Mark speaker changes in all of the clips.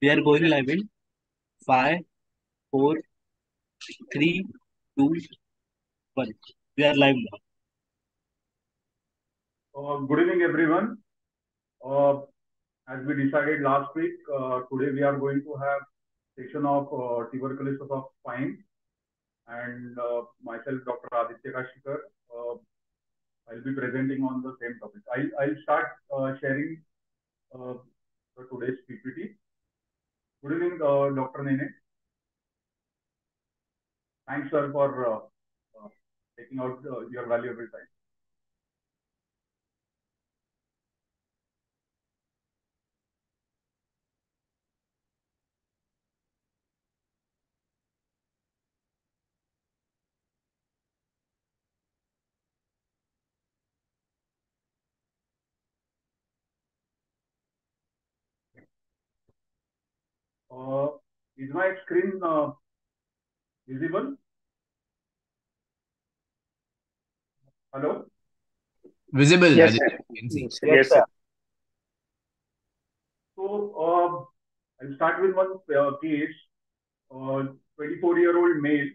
Speaker 1: We are going live in five, four, three, two, one. We are live now.
Speaker 2: Uh, good evening, everyone. Uh, as we decided last week, uh, today we are going to have session of uh, tuberculosis of spine and uh, myself, Dr. Aditya Kashikar. Uh, I'll be presenting on the same topic. I'll, I'll start uh, sharing today's PPT. Good evening, uh, Dr. Nene. Thanks, sir, for uh, uh, taking out uh, your valuable time. Uh, is my screen uh, visible? Hello?
Speaker 3: Visible.
Speaker 4: Yes, sir.
Speaker 3: you.
Speaker 4: Yes, sir.
Speaker 2: So um, I'll start with one uh, case. 24 year old male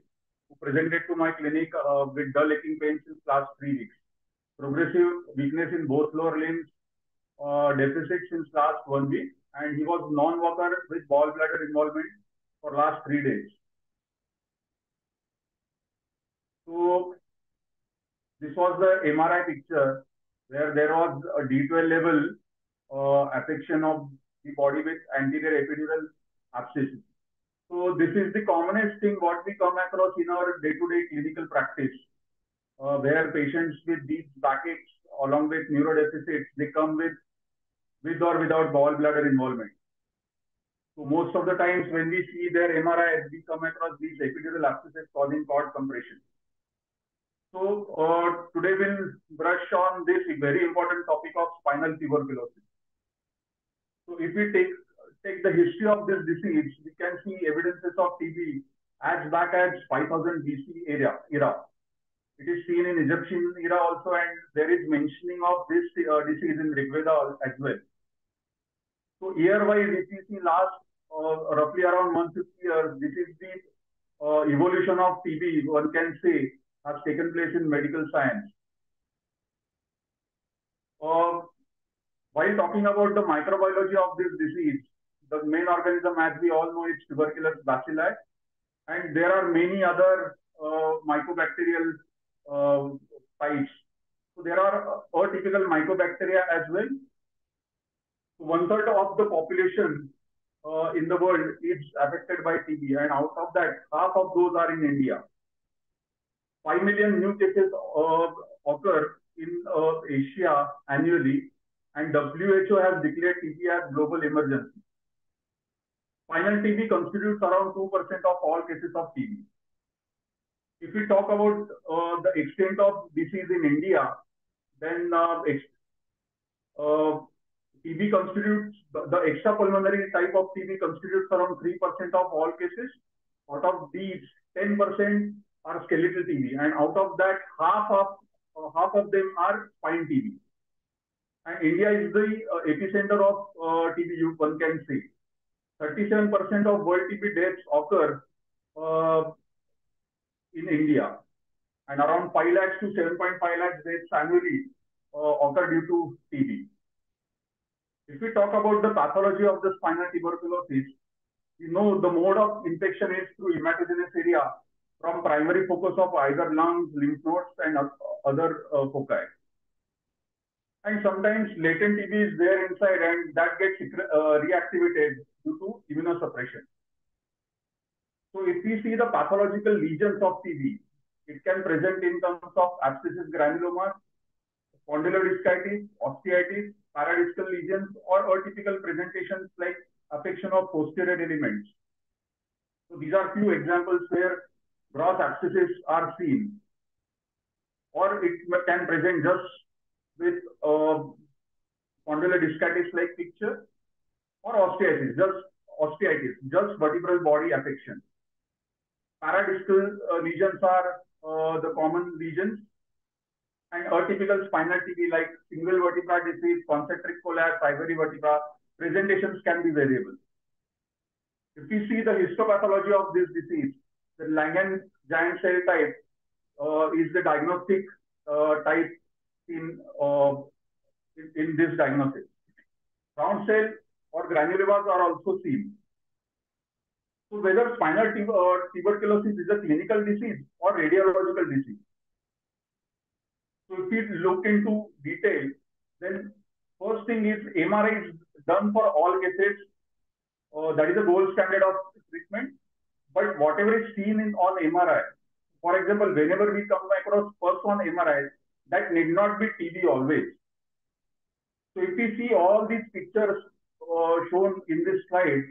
Speaker 2: who presented to my clinic uh, with dull aching pain since last three weeks. Progressive weakness in both lower limbs, uh, deficit since last one week, and he was non-walker with bowel bladder involvement for last three days. So this was the MRI picture where there was a D12 level uh, affection of the body with anterior epidural abscess. So this is the commonest thing what we come across in our day-to-day clinical practice, uh, where patients with these backaches along with neurodeficits, they come with with or without bowel bladder involvement. So most of the times when we see their MRI, we come across these epidural abscesses causing cord compression. So uh, today we'll brush on this very important topic of spinal tuberculosis. So if we take take the history of this disease, we can see evidences of TB as back as 5000 BC era. era. It is seen in Egyptian era also, and there is mentioning of this uh, disease in Rigveda as well. So year-wise, if you see last uh, roughly around 150 years, this is the uh, evolution of TB, one can say, has taken place in medical science. Uh, while talking about the microbiology of this disease, the main organism, as we all know, is tuberculous bacilli, and there are many other uh, mycobacterial uh, types. So there are atypical mycobacteria as well. One third of the population uh, in the world is affected by TB, and out of that, half of those are in India. 5 million new cases uh, occur in uh, Asia annually, and WHO has declared TB as global emergency. Spinal TB constitutes around 2% of all cases of TB. If we talk about uh, the extent of disease in India, then uh, uh, TB constitutes, the, extrapulmonary type of TB constitutes around 3% of all cases. Out of these, 10% are skeletal TB, and out of that, half of uh, half of them are spine TB. And India is the uh, epicenter of uh, TB, one can say. 37% of world TB deaths occur uh, in India, and around 5 lakhs to 7.5 lakhs deaths annually uh, occur due to TB. If we talk about the pathology of the spinal tuberculosis, we know the mode of infection is through hematogenous area from primary focus of either lungs, lymph nodes, and other uh, foci. And sometimes latent TB is there inside and that gets uh, reactivated due to immunosuppression. So if we see the pathological lesions of TB, it can present in terms of abscesses granulomas, spondylodiscitis, osteitis, paradiscal lesions, or atypical presentations like affection of posterior elements. So these are few examples where gross abscesses are seen. Or it can present just with uh, spondylodiscitis like picture or osteitis, just osteitis, just vertebral body affection. Paradiscal uh, lesions are uh, the common lesions and atypical spinal TB like single vertebra disease, concentric collapse, ivory vertebra, presentations can be variable. If we see the histopathology of this disease, the Langhans giant cell type uh, is the diagnostic uh, type in, uh, in, in this diagnosis. Round cell or granulomas are also seen. So whether spinal uh, tuberculosis is a clinical disease or radiological disease. So if we look into detail, then first thing is MRI is done for all cases. Uh, that is the gold standard of treatment. But whatever is seen in on MRI, for example, whenever we come across first on MRI, that need not be TB always. So if we see all these pictures uh, shown in this slide,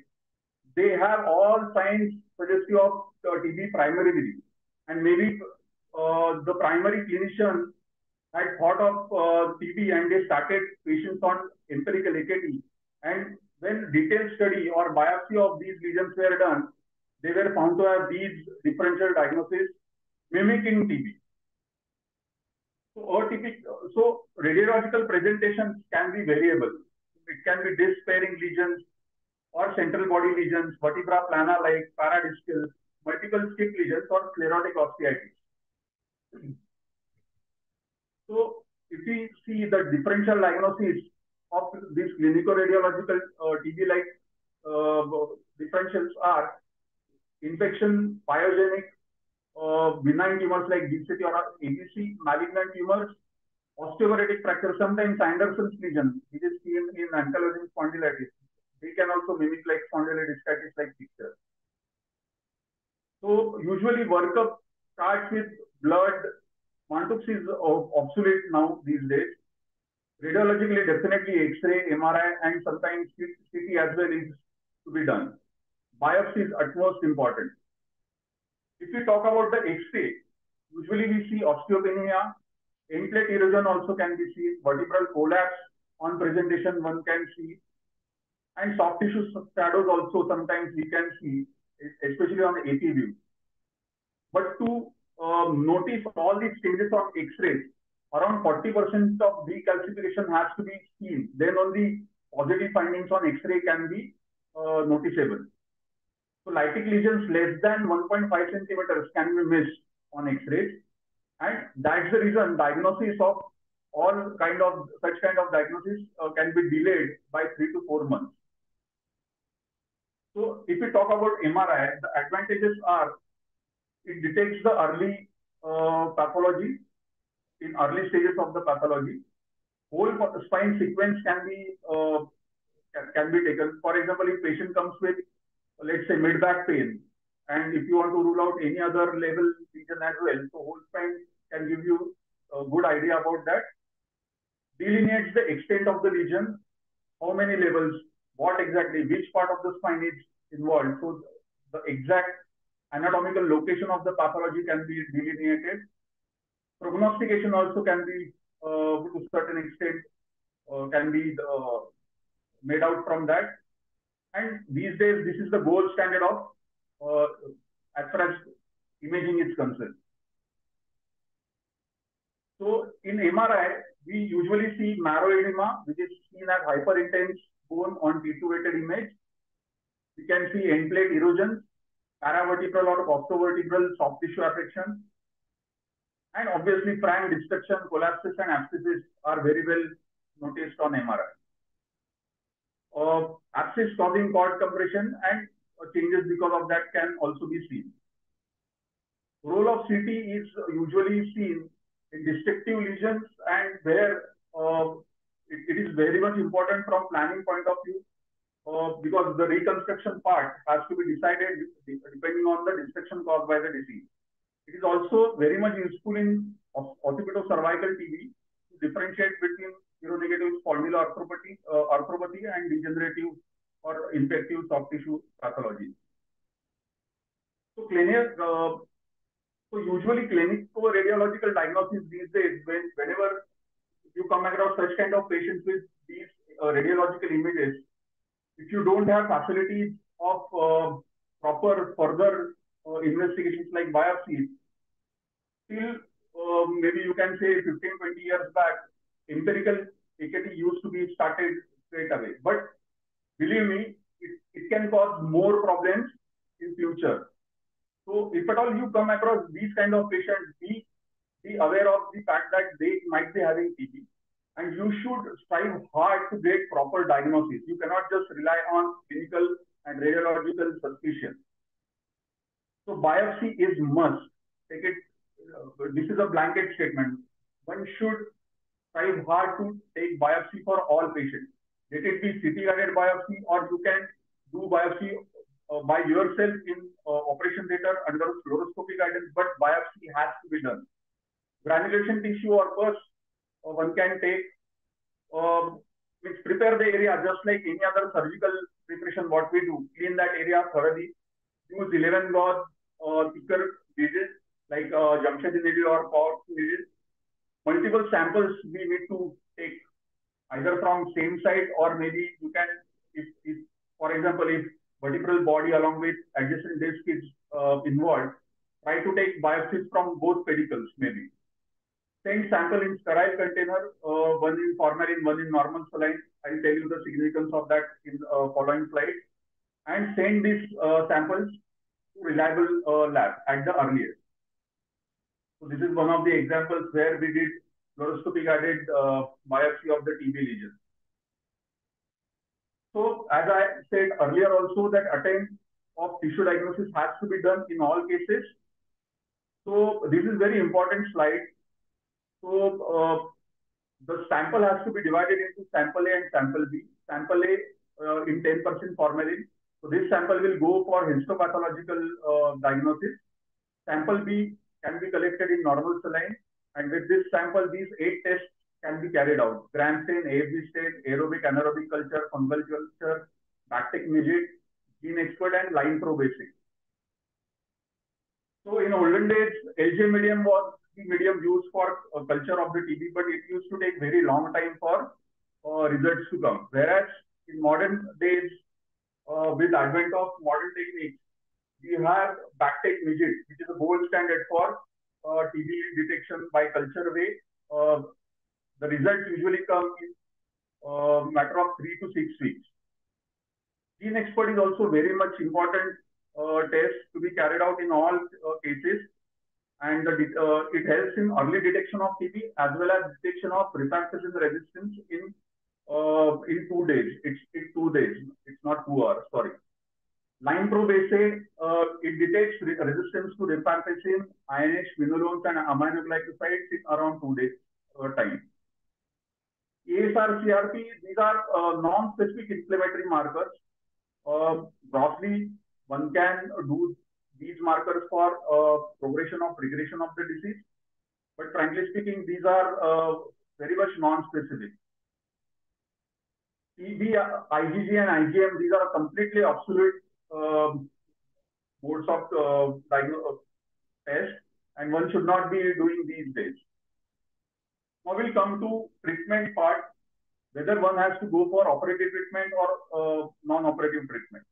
Speaker 2: they have all signs suggestive of uh, TB primarily. And maybe uh, the primary clinician had thought of uh, TB and they started patients on empirical AKT. And when detailed study or biopsy of these lesions were done, they were found to have these differential diagnoses mimicking TB. So, so radiological presentations can be variable. It can be disc sparing lesions or central body lesions, vertebra plana like paradiscal, multiple skip lesions or sclerotic osteitis. So if we see the differential diagnosis of these clinical radiological uh, TB-like uh, differentials are infection, pyogenic, uh, benign tumors like GCT or ABC, malignant tumors, osteoporotic fracture, sometimes Anderson's lesion, which is seen in ankylosing spondylitis. They can also mimic like spondylodiscitis like picture. So usually workup starts with blood. Mantoux is obsolete now these days. Radiologically, definitely X-ray, MRI, and sometimes CT as well is to be done. Biopsy is utmost important. If we talk about the X-ray, usually we see osteopenia, end plate erosion also can be seen, vertebral collapse on presentation one can see, and soft tissue shadows also sometimes we can see, especially on AP view. But to um, notice all these changes on X-rays, around 40% of decalcification has to be seen. Then only positive findings on X-ray can be uh, noticeable. So lytic lesions less than 1.5 centimeters can be missed on X-rays. And that's the reason diagnosis of all kind of such kind of diagnosis uh, can be delayed by three to four months. So if we talk about MRI, the advantages are it detects the early uh, pathology in early stages of the pathology. Whole spine sequence can be uh, can be taken. For example, if patient comes with let's say mid back pain, and if you want to rule out any other level region as well, so whole spine can give you a good idea about that. Delineates the extent of the lesion, how many levels, what exactly, which part of the spine is involved. So the exact anatomical location of the pathology can be delineated. Prognostication also can be, uh, to certain extent, uh, can be uh, made out from that. And these days, this is the gold standard of uh, as far as imaging is concerned. So in MRI, we usually see marrow edema, which is seen as hyperintense bone on T2 weighted image. We can see end plate erosion, paravertebral or costovertebral soft tissue affection. And obviously frank destruction, collapses and abscesses are very well noticed on MRI. Uh, abscess causing cord compression and changes because of that can also be seen. Role of CT is usually seen in destructive lesions and where uh, it, it is very much important from planning point of view uh, because the reconstruction part has to be decided depending on the destruction caused by the disease. It is also very much useful in occipito-cervical TB to differentiate between seronegative spondyloarthropathy uh, arthropathy and degenerative or infective soft tissue pathology. So, clinic, uh, so usually clinical radiological diagnosis these days, when, whenever you come across such kind of patients with these uh, radiological images, if you don't have facilities of uh, proper further uh, investigations like biopsies, still uh, maybe you can say 15, 20 years back, empirical AKT used to be started straight away. But believe me, it, it can cause more problems in future. So if at all you come across these kind of patients, be, be aware of the fact that they might be having TB and you should strive hard to get proper diagnosis. You cannot just rely on clinical and radiological suspicion. So biopsy is must. Take it. Uh, this is a blanket statement. One should strive hard to take biopsy for all patients. Let it be CT guided biopsy, or you can do biopsy uh, by yourself in uh, operation theater under fluoroscopy guidance, but biopsy has to be done. Granulation tissue or uh, one can take, um, means prepare the area just like any other surgical preparation, what we do, clean that area thoroughly, use 11 gauge or thicker needles like uh, Jamshidi needle or Cork needle. Multiple samples we need to take either from same site or maybe you can, if, if for example, if vertebral body along with adjacent disc is uh, involved, try to take biopsies from both pedicles maybe. Send sample in sterile container, uh, one in formalin, one in normal saline. I'll tell you the significance of that in uh, following slide. And send these uh, samples to reliable uh, lab at the earliest. So this is one of the examples where we did fluoroscopy guided uh, biopsy of the TB lesion. So as I said earlier also that attempt of tissue diagnosis has to be done in all cases. So this is very important slide. So uh, the sample has to be divided into sample A and sample B. Sample A uh, in 10% formalin. So this sample will go for histopathological uh, diagnosis. Sample B can be collected in normal saline. And with this sample, these eight tests can be carried out. Gram stain, AFB stain, aerobic, anaerobic culture, fungal culture, BACTEC MGIT, gene expert, and line probe assay. So in olden days, LJ medium was medium used for uh, culture of the TB, but it used to take very long time for uh, results to come. Whereas in modern days, uh, with advent of modern techniques, we have BACTEC MGIT, which is a gold standard for uh, TB detection by culture way. Uh, the results usually come in uh, matter of three to six weeks. GeneXpert is also very much important uh, test to be carried out in all uh, cases. And uh, it helps in early detection of TB as well as detection of rifampicin resistance in uh, in two days. It's in two days. It's not two hours. Sorry. Line probe assay, uh, it detects re resistance to rifampicin, INH, quinolones, and aminoglycosides in around two days uh, time. ESR, CRP, these are uh, non-specific inflammatory markers. Uh, broadly, one can do these markers for uh, progression of regression of the disease. But frankly speaking, these are uh, very much non-specific. TB, IgG and IgM, these are completely obsolete um, modes of uh, test and one should not be doing these days. Now we'll come to treatment part, whether one has to go for operative treatment or non-operative treatment.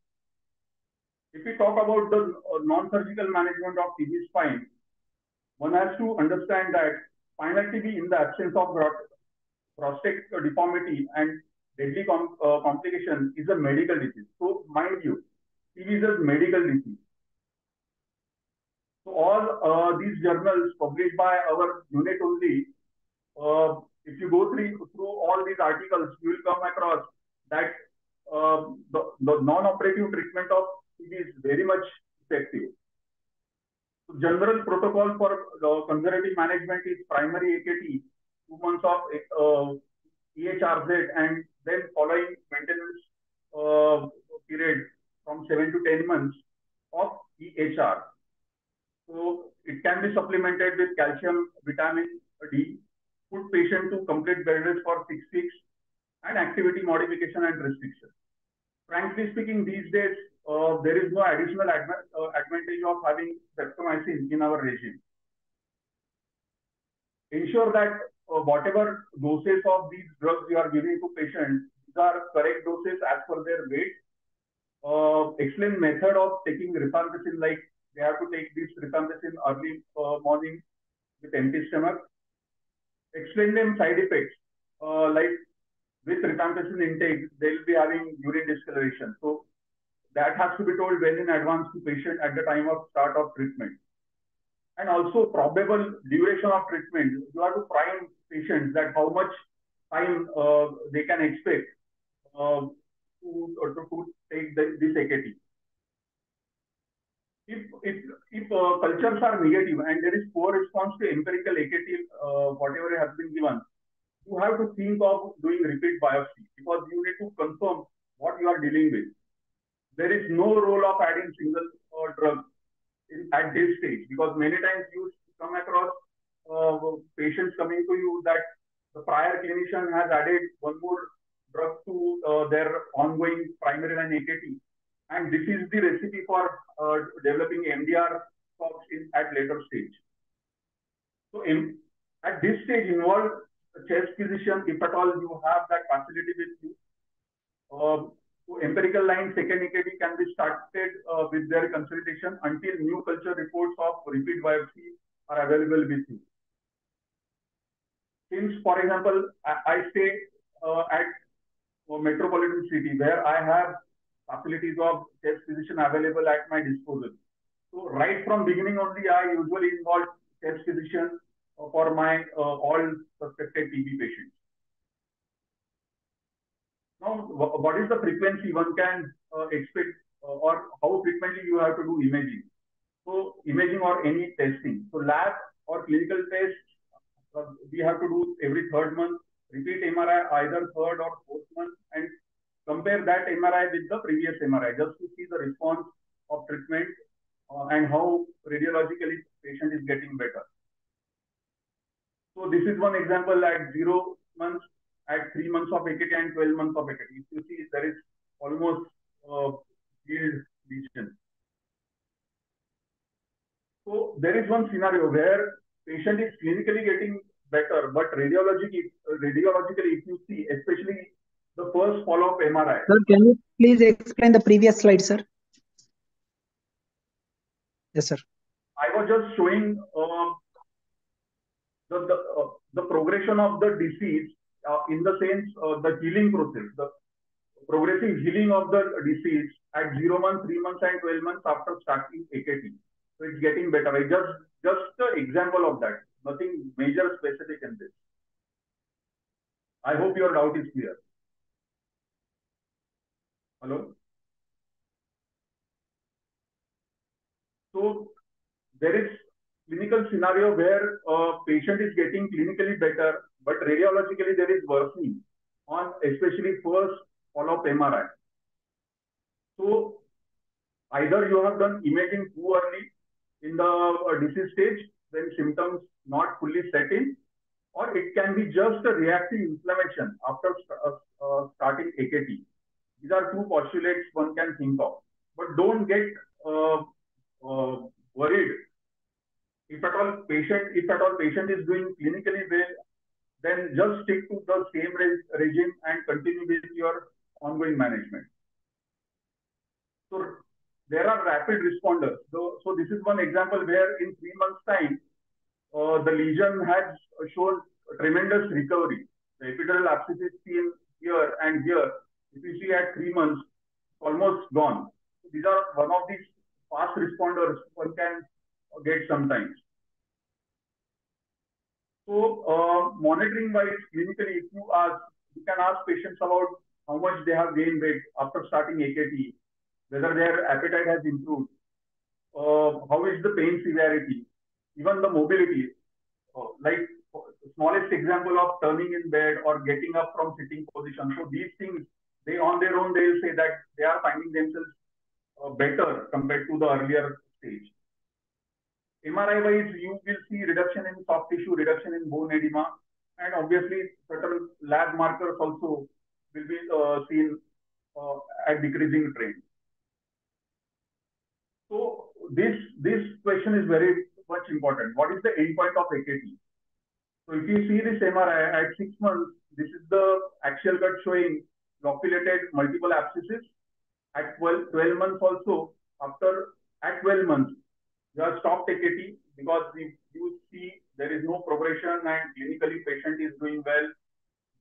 Speaker 2: If we talk about the uh, non-surgical management of TB spine, one has to understand that spinal TB in the absence of prostate deformity and deadly com uh, complication is a medical disease. So mind you, TB is a medical disease. So all uh, these journals published by our unit only uh, if you go through, through all these articles, you will come across that uh, the, the non-operative treatment of TB is very much effective. General protocol for uh, conservative management is primary AKT, two months of uh, EHRZ, and then following maintenance uh, period from 7 to 10 months of EHR. So it can be supplemented with calcium, vitamin D, put patient to complete bed rest for six weeks and activity modification and restriction. Frankly speaking, these days, uh, there is no additional adva uh, advantage of having streptomycin in our regime. Ensure that uh, whatever doses of these drugs you are giving to patients, these are correct doses as per their weight. Uh, excellent method of taking rifampicin, like they have to take this rifampicin early uh, morning with empty stomach explain them side effects. Uh, like with rifampicin intake, they'll be having urine discoloration. So that has to be told well in advance to patient at the time of start of treatment. And also probable duration of treatment. You have to prime patients that how much time uh, they can expect uh, to, to, to, take the, this AKT. If, if, if uh, cultures are negative and there is poor response to empirical AKT, uh, whatever has been given, you have to think of doing repeat biopsy because you need to confirm what you are dealing with. There is no role of adding single uh, drug in, at this stage because many times you come across uh, patients coming to you that the prior clinician has added one more drug to uh, their ongoing primary line AKT. And this is the recipe for uh, developing MDR stocks in, at later stage. So in, at this stage, involve a chest physician, if at all you have that facility with you. Uh, empirical line second can be started uh, with their consultation until new culture reports of repeat biopsy are available with you. Since, for example, I, I stay uh, at metropolitan city where I have facilities of chest physician available at my disposal. So right from beginning only, I usually involve chest physician for my uh, all suspected TB patients. Now, what is the frequency one can uh, expect uh, or how frequently you have to do imaging? So imaging or any testing. So lab or clinical tests, uh, we have to do every third month, repeat MRI either third or fourth month and compare that MRI with the previous MRI just to see the response of treatment uh, and how radiologically patient is getting better. So this is one example at zero months, at three months of AKT and 12 months of AKT. If you see, there is almost uh, yield lesion. So there is one scenario where patient is clinically getting better, but radiologically, radiologically, if you see, especially the first follow-up MRI.
Speaker 4: Sir, can you please explain the previous slide, sir? Yes, sir.
Speaker 2: I was just showing uh, the the, uh, the progression of the disease in the sense uh, the healing process, the progressive healing of the disease at zero months, three months, and 12 months after starting AKT. So it's getting better. I just just an example of that. Nothing major specific in this. I hope your doubt is clear. Hello? So there is clinical scenario where a patient is getting clinically better, but radiologically there is worsening on especially first follow-up MRI. So either you have done imaging too early in the uh, disease stage when symptoms not fully set in, or it can be just a reactive inflammation after uh, uh, starting AKT. These are two postulates one can think of. But don't get uh, uh, worried. If at all patient, if at all patient is doing clinically well, then just stick to the same re regime and continue with your ongoing management. So there are rapid responders. So, so this is one example where in three months time, uh, the lesion has shown tremendous recovery. The epidural abscess is seen here and here if you see at three months, almost gone. These are one of these fast responders one can get sometimes. So uh, monitoring wise, clinically, if you ask, you can ask patients about how much they have gained weight after starting AKT, whether their appetite has improved, uh, how is the pain severity, even the mobility. Uh, like smallest example of turning in bed or getting up from sitting position. So these things they on their own they'll say that they are finding themselves uh, better compared to the earlier stage. MRI wise, you will see reduction in soft tissue, reduction in bone edema, and obviously certain lab markers also will be uh, seen uh, at decreasing trend. So this this question is very much important. What is the endpoint of AKT? So if you see this MRI at six months, this is the axial cut showing loculated multiple abscesses. At 12, 12 months also, after at 12 months, you have stopped AKT because we, you see there is no progression and clinically patient is doing well.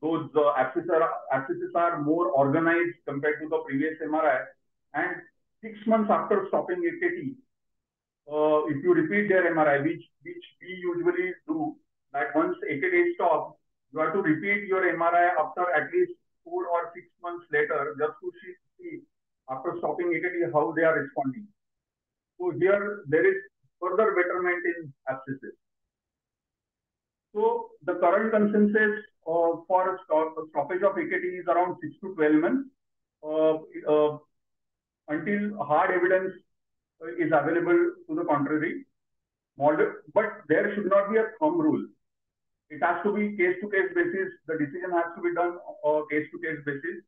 Speaker 2: Those uh, abscesses, are, abscesses are more organized compared to the previous MRI. And six months after stopping AKT, uh, if you repeat their MRI, which which we usually do, that once AKT stops, you have to repeat your MRI after at least four or six months later, just to see, after stopping AKT how they are responding. So here there is further betterment in abscesses. So the current consensus uh, for stoppage of AKT is around 6 to 12 months uh, uh, until hard evidence is available to the contrary. But there should not be a thumb rule. It has to be case-to-case basis. The decision has to be done on case-to-case basis.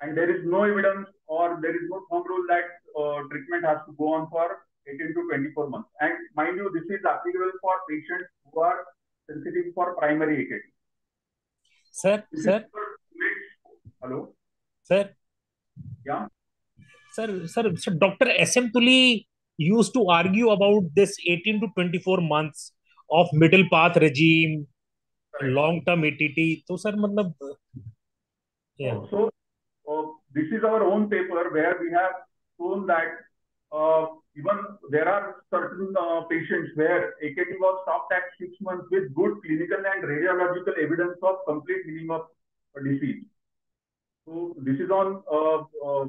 Speaker 2: And there is no evidence or there is no thumb rule that uh, treatment has to go on for 18 to 24 months. And mind you, this is applicable for patients who are sensitive for primary AKT.
Speaker 5: Sir, this sir.
Speaker 2: Hello.
Speaker 5: Sir.
Speaker 2: Yeah.
Speaker 5: Sir, sir, so Dr. S.M. Tuli used to argue about this 18 to 24 months of middle path regime, right. long-term ATT. So, sir, matlab,
Speaker 2: yeah. So, this is our own paper where we have shown that uh, even there are certain uh, patients where AKT was stopped at six months with good clinical and radiological evidence of complete healing of disease. So this is on uh, uh,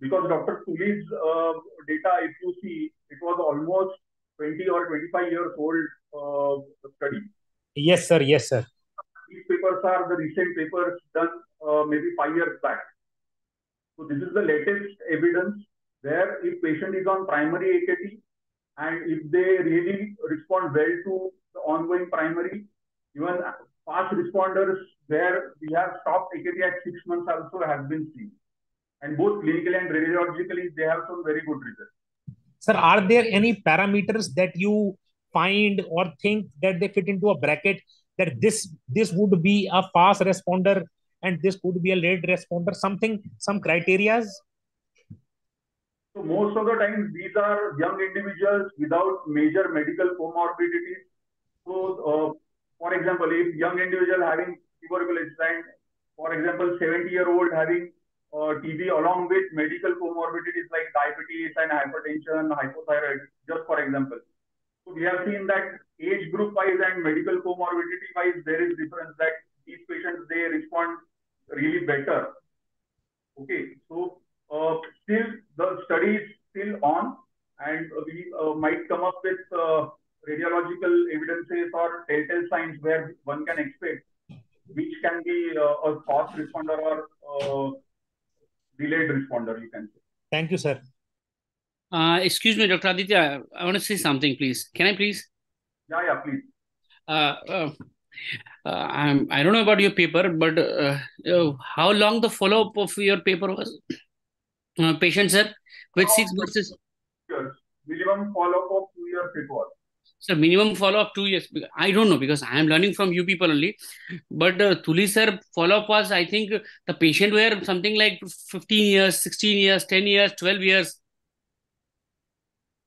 Speaker 2: because Dr. Tuli's uh, data, if you see, it was almost 20 or 25 years old study.
Speaker 5: Yes, sir. Yes, sir.
Speaker 2: These papers are the recent papers done maybe five years back. So this is the latest evidence where if patient is on primary AKT and if they really respond well to the ongoing primary, even fast responders where we have stopped AKT at six months also has been seen. And both clinically and radiologically, they have some very good results.
Speaker 5: Sir, are there any parameters that you find or think that they fit into a bracket that this this would be a fast responder and this could be a late responder? Something, some criterias?
Speaker 2: So most of the times these are young individuals without major medical comorbidities. So uh, for example, if young individual having tuberculosis and for example, 70 year old having uh, TB along with medical comorbidities like diabetes and hypertension, hypothyroid, just for example. So we have seen that age group wise and medical comorbidity wise, there is difference that these patients, they respond really better. Okay, so uh, still the study is still on and we uh, might come up with uh, radiological evidences or telltale signs where one can expect which can be uh, a fast responder or uh, delayed responder, you can say.
Speaker 5: Thank you, sir.
Speaker 6: Uh, excuse me, Dr. Aditya, I want to say something, please. Can I please?
Speaker 2: Yeah, yeah, please.
Speaker 6: Uh, uh, uh, I'm, I don't know about your paper, but uh, uh, how long the follow-up of your paper was? uh, patient, sir, with six versus
Speaker 2: years. Minimum follow-up of two years it was.
Speaker 6: Sir, minimum follow-up two years. I don't know because I am learning from you people only. But uh, Tuli sir, follow-up was, I think, the patient were something like 15 years, 16 years, 10 years, 12 years.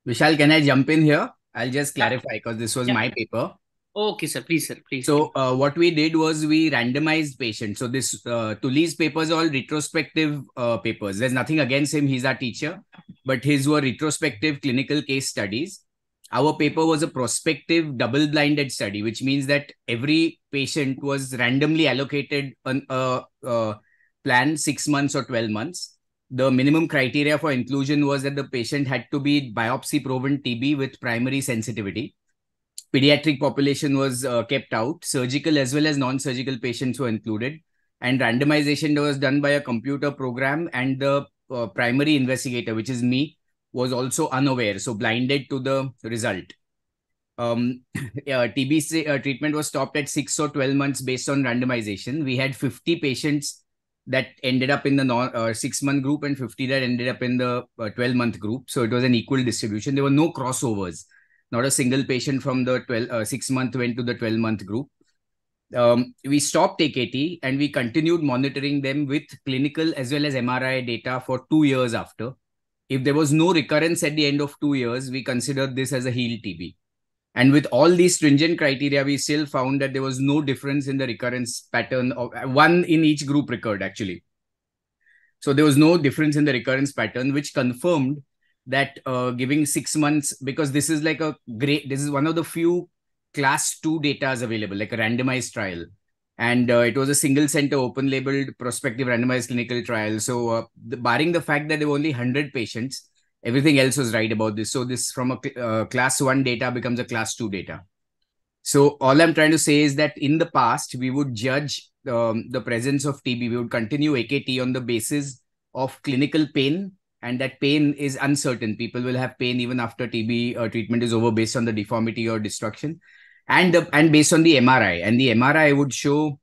Speaker 3: Vishal, can I jump in here? I'll just clarify because this was yeah. my paper.
Speaker 6: Okay, sir. Please, sir. Please.
Speaker 3: So uh, what we did was we randomized patients. So this uh, Tuli's papers all retrospective uh, papers. There's nothing against him. He's our teacher, but his were retrospective clinical case studies. Our paper was a prospective double-blinded study, which means that every patient was randomly allocated on a, a plan six months or 12 months. The minimum criteria for inclusion was that the patient had to be biopsy-proven TB with primary sensitivity pediatric population was uh, kept out. Surgical as well as non-surgical patients were included. And randomization was done by a computer program and the uh, primary investigator, which is me, was also unaware, so blinded to the result. Um, TB uh, treatment was stopped at 6 or 12 months based on randomization. We had 50 patients that ended up in the non, uh, six month group and 50 that ended up in the uh, 12 month group. So it was an equal distribution. There were no crossovers not a single patient from the 12 uh, 6 month went to the 12 month group um, we stopped AKT and we continued monitoring them with clinical as well as MRI data for two years after. If there was no recurrence at the end of two years, we considered this as a healed TB. And with all these stringent criteria, we still found that there was no difference in the recurrence pattern. Of, one in each group recurred actually. So there was no difference in the recurrence pattern, which confirmed that uh, giving six months because this is like a great. This is one of the few class two data is available, like a randomized trial. And uh, it was a single center open labeled prospective randomized clinical trial. So uh, the, barring the fact that there were only 100 patients everything else was right about this. So this from a uh, class 1 data becomes a class 2 data. So all i'm trying to say is that in the past we would judge um, the presence of tb we would continue akt on the basis of clinical pain and that pain is uncertain people will have pain even after tb uh, treatment is over based on the deformity or destruction and the, and based on the MRI, and the MRI would show,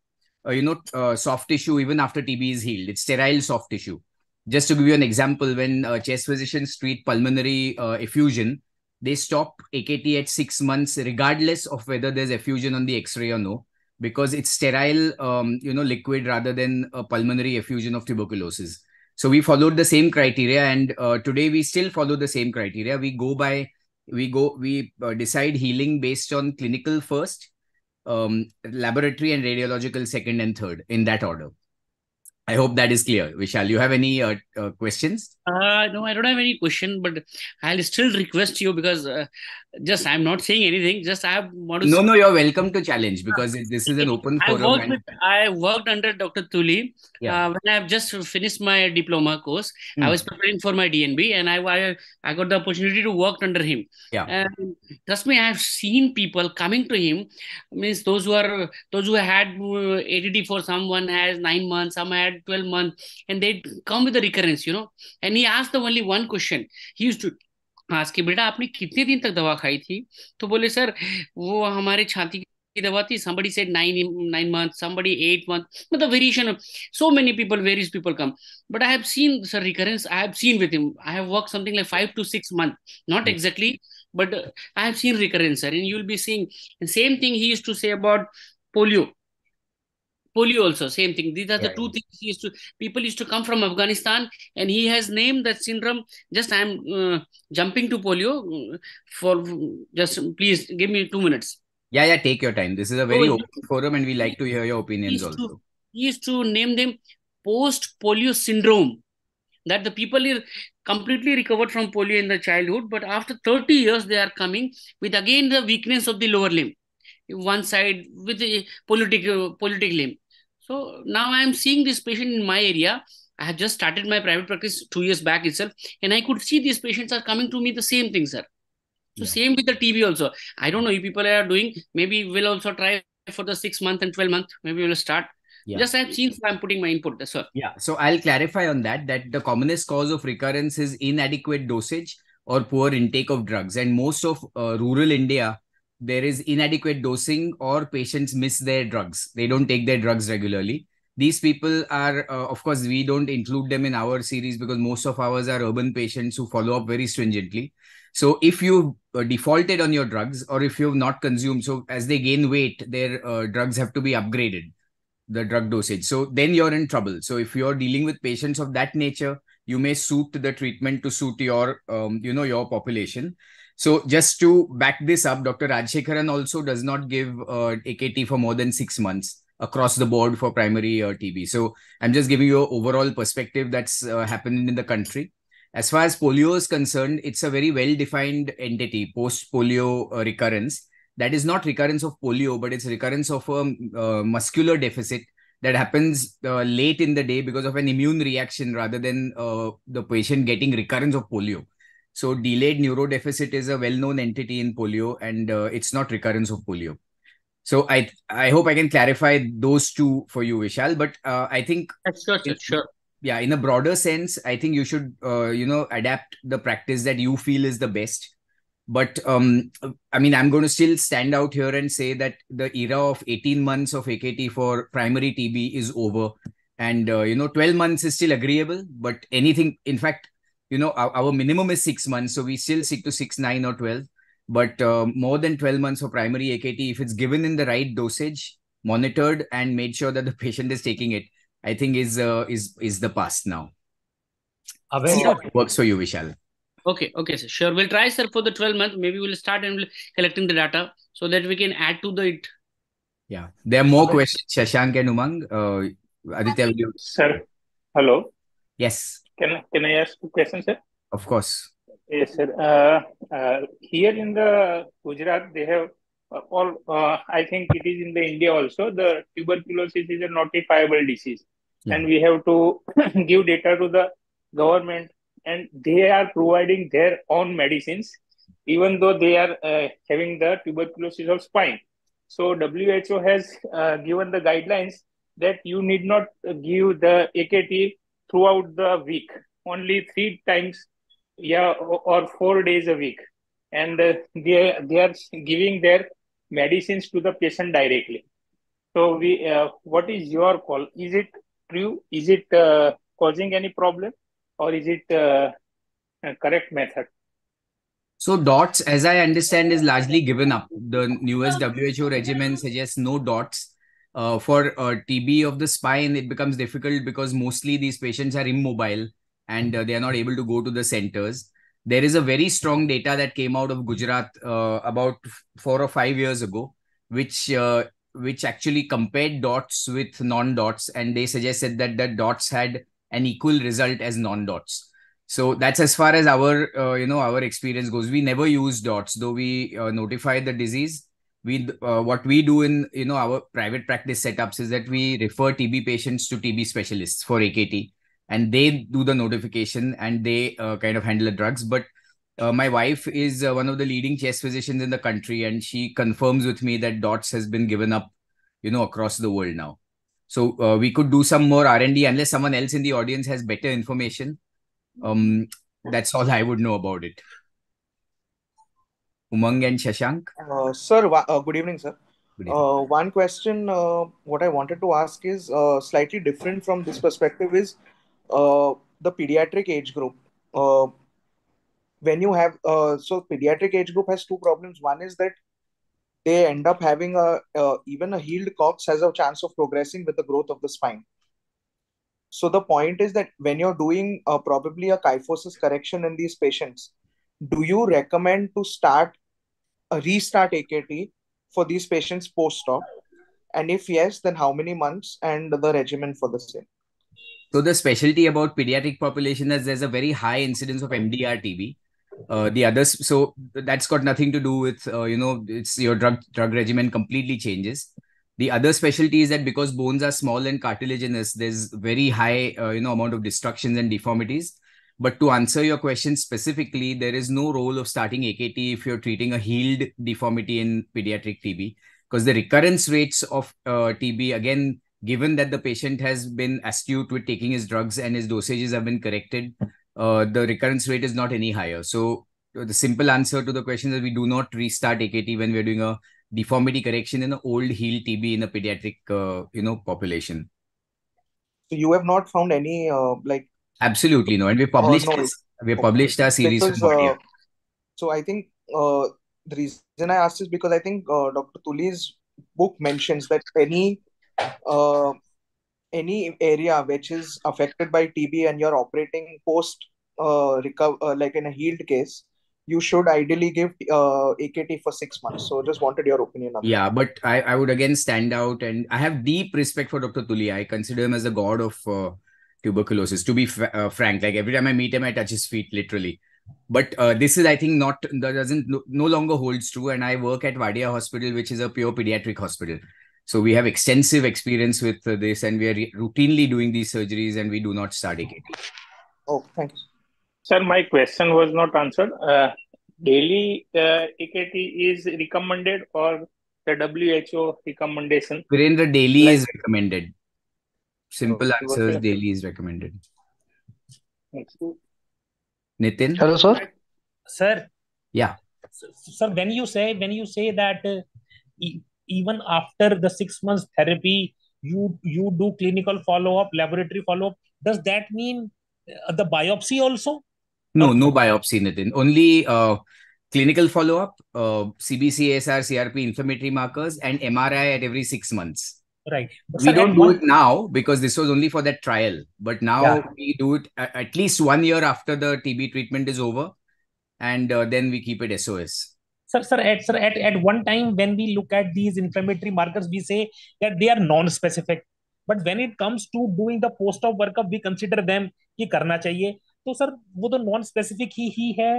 Speaker 3: uh, you know, uh, soft tissue even after TB is healed. It's sterile soft tissue. Just to give you an example, when uh, chest physicians treat pulmonary uh, effusion, they stop AKT at six months, regardless of whether there's effusion on the X-ray or no, because it's sterile, um, you know, liquid rather than a pulmonary effusion of tuberculosis. So we followed the same criteria, and uh, today we still follow the same criteria. We go by we go we uh, decide healing based on clinical first um, laboratory and radiological second and third in that order I hope that is clear. Vishal, you have any uh, uh, questions?
Speaker 6: Uh, no, I don't have any question, but I'll still request you because uh, just I'm not saying anything. Just I have
Speaker 3: want to. No, no, you're welcome to challenge because this is an open
Speaker 6: I forum. Worked with, I worked under Dr. Tuli yeah. uh, when I've just finished my diploma course. Mm. I was preparing for my DNB, and I, I I got the opportunity to work under him.
Speaker 3: Yeah.
Speaker 6: And trust me, I've seen people coming to him. Means those who are those who had uh, ATT for someone has nine months, some had twelve months, and they come with the recurrence, you know. And he asked the only one question. He used to आज के बेटा आपने कितने दिन तक दवा खाई थी? तो बोले सर वो हमारे छाती की दवा थी somebody said nine nine month somebody eight month मतलब variation so many people various people come but I have seen sir recurrence I have seen with him I have work something like five to six month not exactly but I have seen recurrence sir and you will be seeing same thing he is to say about polio polio also same thing. These are the two things he used to people used to come from afghanistan and he has named that syndrome just i'm uh, jumping to polio uh, for just please give me two minutes.
Speaker 3: Yeah yeah take your time. This is a very so, open forum and we like to hear your opinions
Speaker 6: he
Speaker 3: also.
Speaker 6: to, he used to name them post polio syndrome that the people are completely recovered from polio in the childhood but after 30 years they are coming with again the weakness of the lower limb. One side with the political political limb so now I am seeing this patient in my area. I have just started my private practice two years back itself, and I could see these patients are coming to me the same thing, sir. So yeah. same with the TB also. I don't know if people are doing. Maybe we'll also try for the six month and twelve month. Maybe we'll start. Yeah. Just I've seen, so I'm putting my input. That's all.
Speaker 3: Yeah. So I'll clarify on that. That the commonest cause of recurrence is inadequate dosage or poor intake of drugs, and most of uh, rural India there is inadequate dosing or patients miss their drugs. They don't take their drugs regularly. These people are uh, of course we don't include them in our series because most of ours are urban patients who follow up very stringently. So if you uh, defaulted on your drugs or if you've not consumed so as they gain weight their uh, drugs have to be upgraded the drug dosage. So then you're in trouble. So if you're dealing with patients of that nature you may suit the treatment to suit your um, you know your population so just to back this up, Dr. Rajasekaran also does not give uh, AKT for more than six months across the board for primary uh, TB. So I'm just giving you an overall perspective that's uh, happening in the country. As far as polio is concerned, it's a very well-defined entity, post-polio uh, recurrence. That is not recurrence of polio, but it's recurrence of a uh, muscular deficit that happens uh, late in the day because of an immune reaction rather than uh, the patient getting recurrence of polio. So delayed neurodeficit is a well-known entity in polio, and uh, it's not recurrence of polio. So I I hope I can clarify those two for you, Vishal. But uh, I think
Speaker 6: sure, in, sure.
Speaker 3: Yeah, in a broader sense, I think you should uh, you know adapt the practice that you feel is the best. But um, I mean, I'm going to still stand out here and say that the era of 18 months of AKT for primary TB is over, and uh, you know, 12 months is still agreeable. But anything, in fact, you know our, our minimum is six months so we still stick to six nine or 12 but uh, more than 12 months for primary akt if it's given in the right dosage monitored and made sure that the patient is taking it i think is uh, is is the past now.
Speaker 5: So
Speaker 3: works for you vishal.
Speaker 6: Okay okay sir. sure. We'll try sir for the 12 month maybe we'll start and we'll collecting the data so that we can add to the it.
Speaker 3: Yeah. There are more questions. Shashank and umang uh, aditya will you...
Speaker 7: sir hello?
Speaker 3: Yes.
Speaker 7: Can can I ask a question, sir?
Speaker 3: Of course.
Speaker 7: Yes, sir. Uh, uh, here in the Gujarat, they have uh, all. Uh, I think it is in the India also. The tuberculosis is a notifiable disease,
Speaker 3: Yeah.
Speaker 7: and we have to give data to the government, and they are providing their own medicines, even though they are uh, having the tuberculosis of spine. So WHO has uh, given the guidelines that you need not give the AKT throughout the week, only three times yeah or, four days a week. And uh, they they are giving their medicines to the patient directly. So we uh, what is your call? Is it true? Is it uh, causing any problem? Or is it uh, a correct method?
Speaker 3: So dots, as I understand, is largely given up. The newest WHO regimen suggests no dots. Uh, for uh, TB of the spine, it becomes difficult because mostly these patients are immobile and uh, they are not able to go to the centers. There is a very strong data that came out of Gujarat uh, about four or five years ago, which uh, which actually compared dots with non-dots, and they suggested that the dots had an equal result as non-dots. So that's as far as our uh, you know our experience goes. We never use dots, though we notify the disease. We uh, what we do in you know our private practice setups is that we refer TB patients to TB specialists for AKT, and they do the notification and they uh, kind of handle the drugs. But uh, my wife is uh, one of the leading chest physicians in the country, and she confirms with me that dots has been given up, you know, across the world now. So uh, we could do some more R and D unless someone else in the audience has better information. Um, that's all I would know about it. Umang and Shashank.
Speaker 8: Uh, sir, uh, good evening, sir.
Speaker 3: Good evening.
Speaker 8: Uh, one question, uh, what I wanted to ask is uh, slightly different from this perspective is uh, the pediatric age group. Uh, when you have, uh, so pediatric age group has two problems. One is that they end up having a, uh, even a healed corpse has a chance of progressing with the growth of the spine. So the point is that when you're doing uh, probably a kyphosis correction in these patients, do you recommend to start restart AKT for these patients post-op? And if yes, then how many months and the regimen for the same?
Speaker 3: So the specialty about pediatric population is there's a very high incidence of MDR TB. Uh, the others, so that's got nothing to do with uh, you know it's your drug drug regimen completely changes. The other specialty is that because bones are small and cartilaginous, there's very high uh, you know amount of destructions and deformities. But to answer your question specifically, there is no role of starting AKT if you're treating a healed deformity in pediatric TB because the recurrence rates of uh, TB again given that the patient has been astute with taking his drugs and his dosages have been corrected, uh, the recurrence rate is not any higher. So uh, the simple answer to the question is we do not restart AKT when we're doing a deformity correction in an old healed TB in a pediatric, uh, you know, population.
Speaker 8: So you have not found any uh, like
Speaker 3: Absolutely no, and we published
Speaker 8: no.
Speaker 3: we published our series
Speaker 8: because uh, so I think uh, the reason I asked is because I think uh, Dr. Tuli's book mentions that any uh, any area which is affected by TB and you're operating post uh, recover uh, like in a healed case, you should ideally give uh, AKT for six months. So just wanted your opinion on that.
Speaker 3: Yeah, but I, I would again stand out and I have deep respect for Dr. Tuli. I consider him as a god of uh, tuberculosis, to be fr- uh, frank. Like every time I meet him, I touch his feet literally. But uh, this is, I think, not, that doesn't, no, no longer holds true. And I work at Wadia Hospital, which is a pure pediatric hospital. So we have extensive experience with uh, this and we are re- routinely doing these surgeries and we do not start AKT.
Speaker 8: Oh, thanks
Speaker 7: sir my question was not answered uh, daily uh, AKT is recommended or the WHO recommendation
Speaker 3: Virendra, daily
Speaker 7: Like-
Speaker 3: is recommended. Simple
Speaker 7: Okay.
Speaker 3: answers, daily is recommended.
Speaker 7: Thank you.
Speaker 3: Nitin?
Speaker 4: Hello, sir.
Speaker 5: Sir.
Speaker 3: Yeah.
Speaker 5: S- Sir, when you say when you say that uh, e- even after the six months therapy, you you do clinical follow up, laboratory follow up. Does that mean uh, the biopsy also?
Speaker 3: No, no biopsy, Nitin. Only uh, clinical follow-up, uh, CBC, ESR, CRP, inflammatory markers, and MRI at every six months.
Speaker 5: Right. But
Speaker 3: We
Speaker 5: sir,
Speaker 3: don't do
Speaker 5: one-
Speaker 3: it now because this was only for that trial. But now
Speaker 5: Yeah.
Speaker 3: we do it at least one year after the TB treatment is over, and uh, then we keep it SOS.
Speaker 5: Sir, sir, at, sir, at, at one time when we look at these inflammatory markers, we say that they are non-specific. But when it comes to doing the post-op workup, we consider them कि करना चाहिए तो sir वो तो non specific ही ही है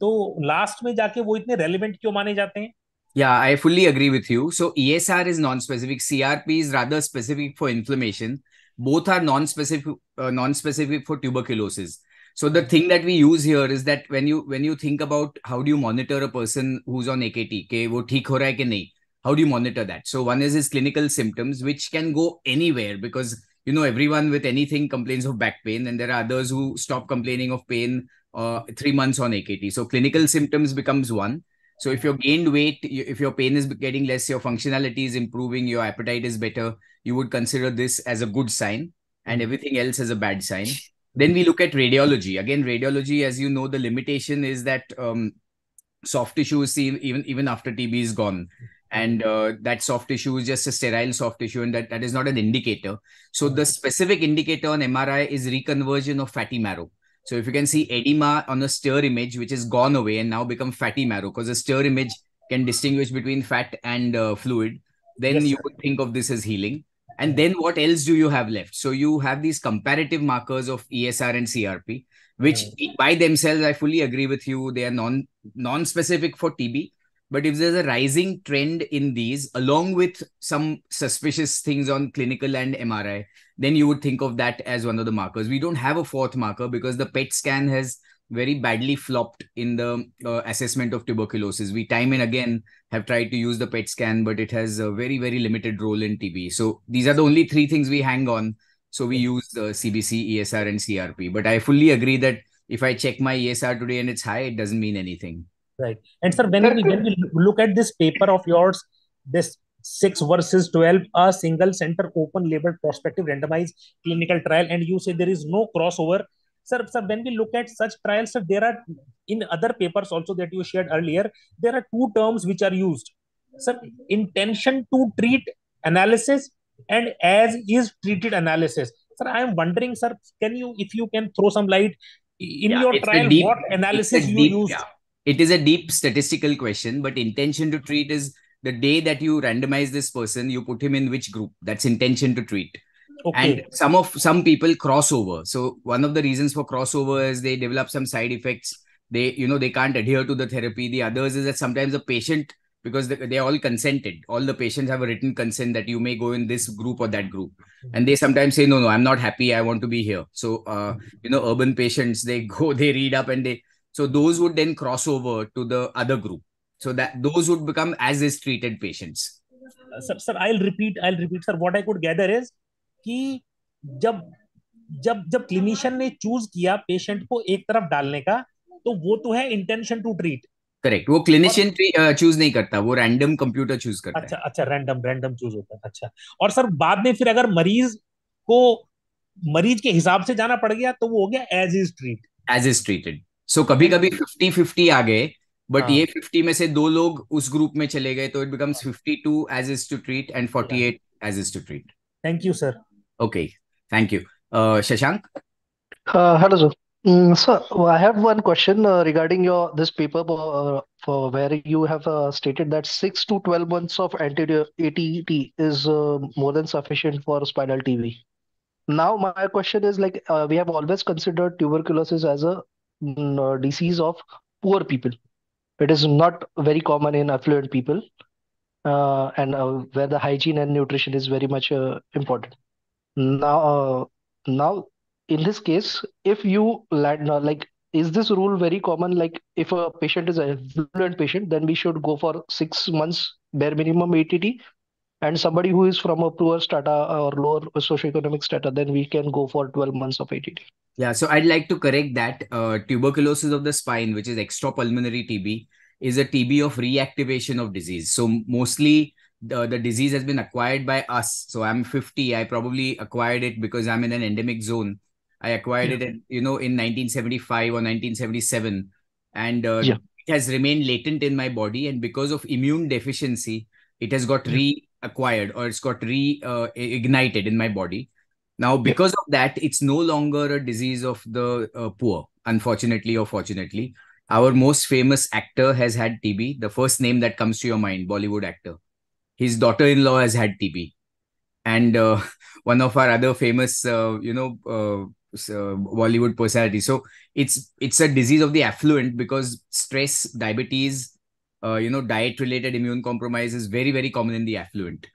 Speaker 5: तो last में जाके वो इतने रेलिवेंट क्यों माने जाते हैं
Speaker 3: Yeah, I fully agree with you. So ESR is non-specific. CRP is rather specific for inflammation. Both are non-specific, uh, non-specific for tuberculosis. So the thing that we use here is that when you when you think about how do you monitor a person who's on AKT, ke wo theek how do you monitor that? So one is his clinical symptoms, which can go anywhere because you know everyone with anything complains of back pain, and there are others who stop complaining of pain uh, three months on AKT. So clinical symptoms becomes one so if you've gained weight, if your pain is getting less, your functionality is improving, your appetite is better, you would consider this as a good sign, and everything else as a bad sign. Then we look at radiology. Again, radiology, as you know, the limitation is that um, soft tissue is seen even even after TB is gone, and uh, that soft tissue is just a sterile soft tissue, and that, that is not an indicator. So the specific indicator on MRI is reconversion of fatty marrow. So if you can see edema on a stir image, which is gone away and now become fatty marrow, because a stir image can distinguish between fat and uh, fluid, then
Speaker 5: Yes,
Speaker 3: you
Speaker 5: sir.
Speaker 3: would think of this as healing. And then what else do you have left? So you have these comparative markers of ESR and CRP, which by themselves, I fully agree with you, they are non non-specific for TB. But if there's a rising trend in these, along with some suspicious things on clinical and MRI, then you would think of that as one of the markers. We don't have a fourth marker because the PET scan has very badly flopped in the uh, assessment of tuberculosis. We time and again have tried to use the PET scan, but it has a very, very limited role in TB. So these are the only three things we hang on. So we use the CBC, ESR, and CRP. But I fully agree that if I check my ESR today and it's high, it doesn't mean anything.
Speaker 5: Right. And sir, when we when we look at this paper of yours, this six versus twelve, a single center open label prospective randomized clinical trial, and you say there is no crossover. Sir, sir, when we look at such trials, sir, there are in other papers also that you shared earlier, there are two terms which are used. Sir, intention to treat analysis and as is treated analysis. Sir, I am wondering, sir, can you if you can throw some light in
Speaker 3: Yeah,
Speaker 5: your trial,
Speaker 3: deep-
Speaker 5: what analysis you
Speaker 3: deep-
Speaker 5: used?
Speaker 3: yeah. It is a deep statistical question, but intention to treat is the day that you randomize this person, you put him in which group. That's intention to treat.
Speaker 5: Okay.
Speaker 3: And some of some people cross over. So one of the reasons for crossover is they develop some side effects. They, you know, they can't adhere to the therapy. The others is that sometimes the patient, because they, they're all consented, all the patients have a written consent that you may go in this group or that group. And they sometimes say, no, no, I'm not happy. I want to be here. So, uh, you know, urban patients, they go, they read up and they, so those would then cross over to the other group. So that those would become as is treated patients.
Speaker 5: Sir sir I repeat I repeat sir what I could gather is कि जब जब जब clinician ने choose किया patient को एक तरफ़ डालने का तो वो तो है इंटेंशन टू ट्रीट
Speaker 3: करेक्ट वो क्लिनिशियन चूज़ नहीं करता वो रैंडम कंप्यूटर चूज़ करता
Speaker 5: अच्छा है. अच्छा रैंडम रैंडम चूज़ होता है। अच्छा। और सर बाद में फिर अगर मरीज़ को मरीज़ के हिसाब से जाना पड़ गया तो वो हो गया as is
Speaker 3: treat as is treated so कभी कभी फिफ्टी फिफ्टी आ गए बट
Speaker 5: हाँ।
Speaker 3: ये फिफ्टी में से दो लोग उस ग्रुप में चले गए तो it becomes fifty two as is to treat and forty eight as is to treat
Speaker 5: thank you sir
Speaker 3: okay thank you Shashank
Speaker 9: Uh, hello, sir. Mm, so I have one question uh, regarding your this paper uh, for where you have uh, stated that six to twelve months of anterior ATT is uh, more than sufficient for spinal TB. Now my question is like uh, we have always considered tuberculosis as a mm, uh, disease of poor people. it is not very common in affluent people, uh, and uh, where the hygiene and nutrition is very much uh, important. Now, uh, now in this case, if you land uh, like, is this rule very common? Like, if a patient is a affluent patient, then we should go for six months bare minimum ATT, and somebody who is from a poor strata or lower socioeconomic strata, then we can go for 12 months of ATT.
Speaker 3: Yeah, so I'd like to correct that. Uh, tuberculosis of the spine, which is extrapulmonary TB, is a TB of reactivation of disease. So mostly the, the disease has been acquired by us. So I'm 50. I probably acquired it because I'm in an endemic zone. I acquired it, in, you know, in 1975 or 1977, and uh,
Speaker 9: Yeah.
Speaker 3: it has remained latent in my body. And because of immune deficiency, it has got reacquired or it's got re uh, ignited in my body. Now, because of that, it's no longer a disease of the uh, poor, unfortunately or fortunately. Our most famous actor has had TB. The first name that comes to your mind, Bollywood actor. His daughter-in-law has had TB, and uh, one of our other famous, uh, you know, uh, Bollywood personality. So it's it's a disease of the affluent because stress, diabetes, uh, you know, diet related immune compromise is very very common in the affluent.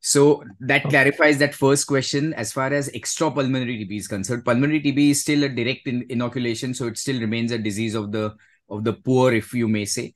Speaker 3: So that clarifies that first question. As far as extrapulmonary TB is concerned, pulmonary TB is still a direct in- inoculation, so it still remains a disease of the of the poor, if you may say.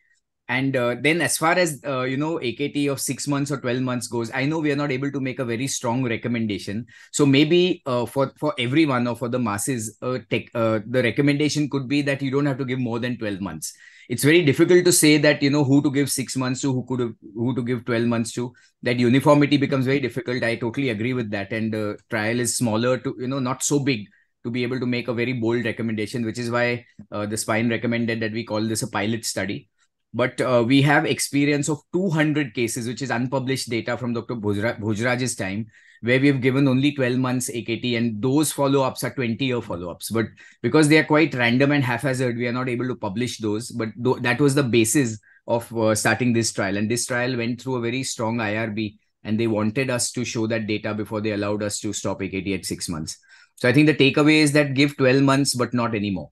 Speaker 3: And uh, then, as far as uh, you know, AKT of six months or twelve months goes, I know we are not able to make a very strong recommendation. So maybe uh, for for everyone or for the masses, uh, tech, uh, the recommendation could be that you don't have to give more than twelve months. It's very difficult to say that you know who to give six months to, who could who to give twelve months to. That uniformity becomes very difficult. I totally agree with that. And the trial is smaller to you know not so big to be able to make a very bold recommendation, which is why uh, the spine recommended that we call this a pilot study but uh, we have experience of 200 cases which is unpublished data from dr Bhojra- time where we have given only 12 months akt and those follow-ups are 20 year follow-ups. But because they are quite random and haphazard we are not able to publish those. But th- that was the basis of uh, starting this trial. And this trial went through a very strong irb and they wanted us to show that data before they allowed us to stop akt at six months. So i think the takeaway is that give 12 months but not anymore.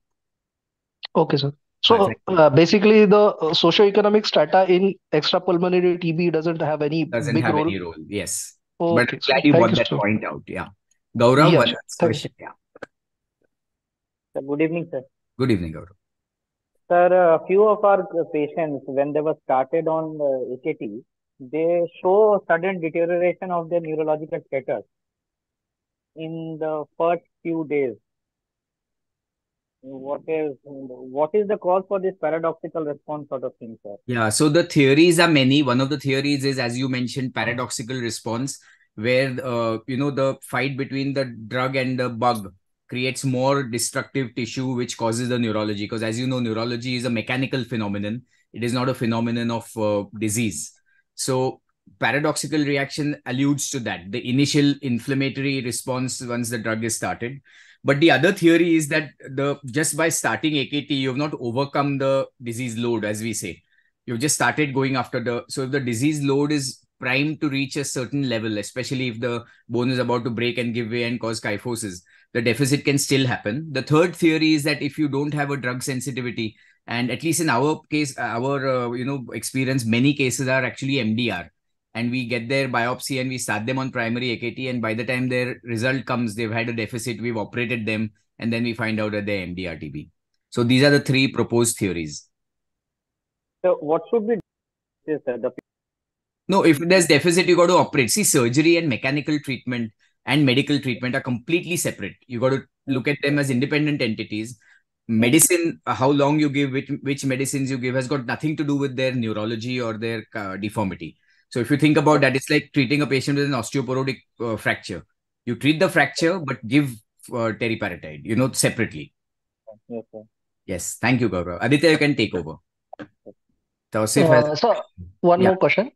Speaker 9: Okay, sir. So uh, basically, the uh, socioeconomic strata in extrapulmonary TB doesn't have any
Speaker 3: doesn't
Speaker 9: big
Speaker 3: have
Speaker 9: role.
Speaker 3: any role. Yes. but
Speaker 9: Okay,
Speaker 3: I'm
Speaker 9: sir.
Speaker 3: glad you
Speaker 9: Thank
Speaker 3: brought that
Speaker 9: sir.
Speaker 3: point out. Yeah. Gaurav,
Speaker 9: Yeah,
Speaker 3: one
Speaker 9: sure.
Speaker 3: last
Speaker 9: Thank you.
Speaker 3: question. Yeah.
Speaker 10: Sir, good evening, sir.
Speaker 3: Good evening, Gaurav.
Speaker 10: Sir, a few of our patients, when they were started on uh, AKT, they show sudden deterioration of their neurological status in the first few days. What is what is the cause for this paradoxical response sort of thing, sir?
Speaker 3: Yeah, so the theories are many. One of the theories is, as you mentioned, paradoxical response, where uh, you know the fight between the drug and the bug creates more destructive tissue, which causes the neurology. Because as you know, neurology is a mechanical phenomenon; it is not a phenomenon of uh, disease. So paradoxical reaction alludes to that the initial inflammatory response once the drug is started but the other theory is that the just by starting akt you have not overcome the disease load as we say. You've just started going after the so if the disease load is primed to reach a certain level especially if the bone is about to break and give way and cause kyphosis the deficit can still happen. The third theory is that if you don't have a drug sensitivity and at least in our case our uh, you know experience many cases are actually mdr and we get their biopsy and we start them on primary AKT. And by the time their result comes, they've had a deficit, we've operated them, and then we find out that they're MDR-TB. So these are the three proposed theories.
Speaker 10: So what should be yes, sir, the
Speaker 3: No, if there's deficit, you got to operate. See, surgery and mechanical treatment and medical treatment are completely separate. You got to look at them as independent entities. Medicine, how long you give, which, which medicines you give, has got nothing to do with their neurology or their uh, deformity. So if you think about that, it's like treating a patient with an osteoporotic uh, fracture. You treat the fracture, but give uh, teriparatide, you know, separately.
Speaker 10: yes, sir.
Speaker 3: Yes. Thank you, Gaurav. Aditya, you can take over. Tausif
Speaker 9: Uh,
Speaker 3: has,
Speaker 9: so one
Speaker 3: Yeah.
Speaker 9: more question.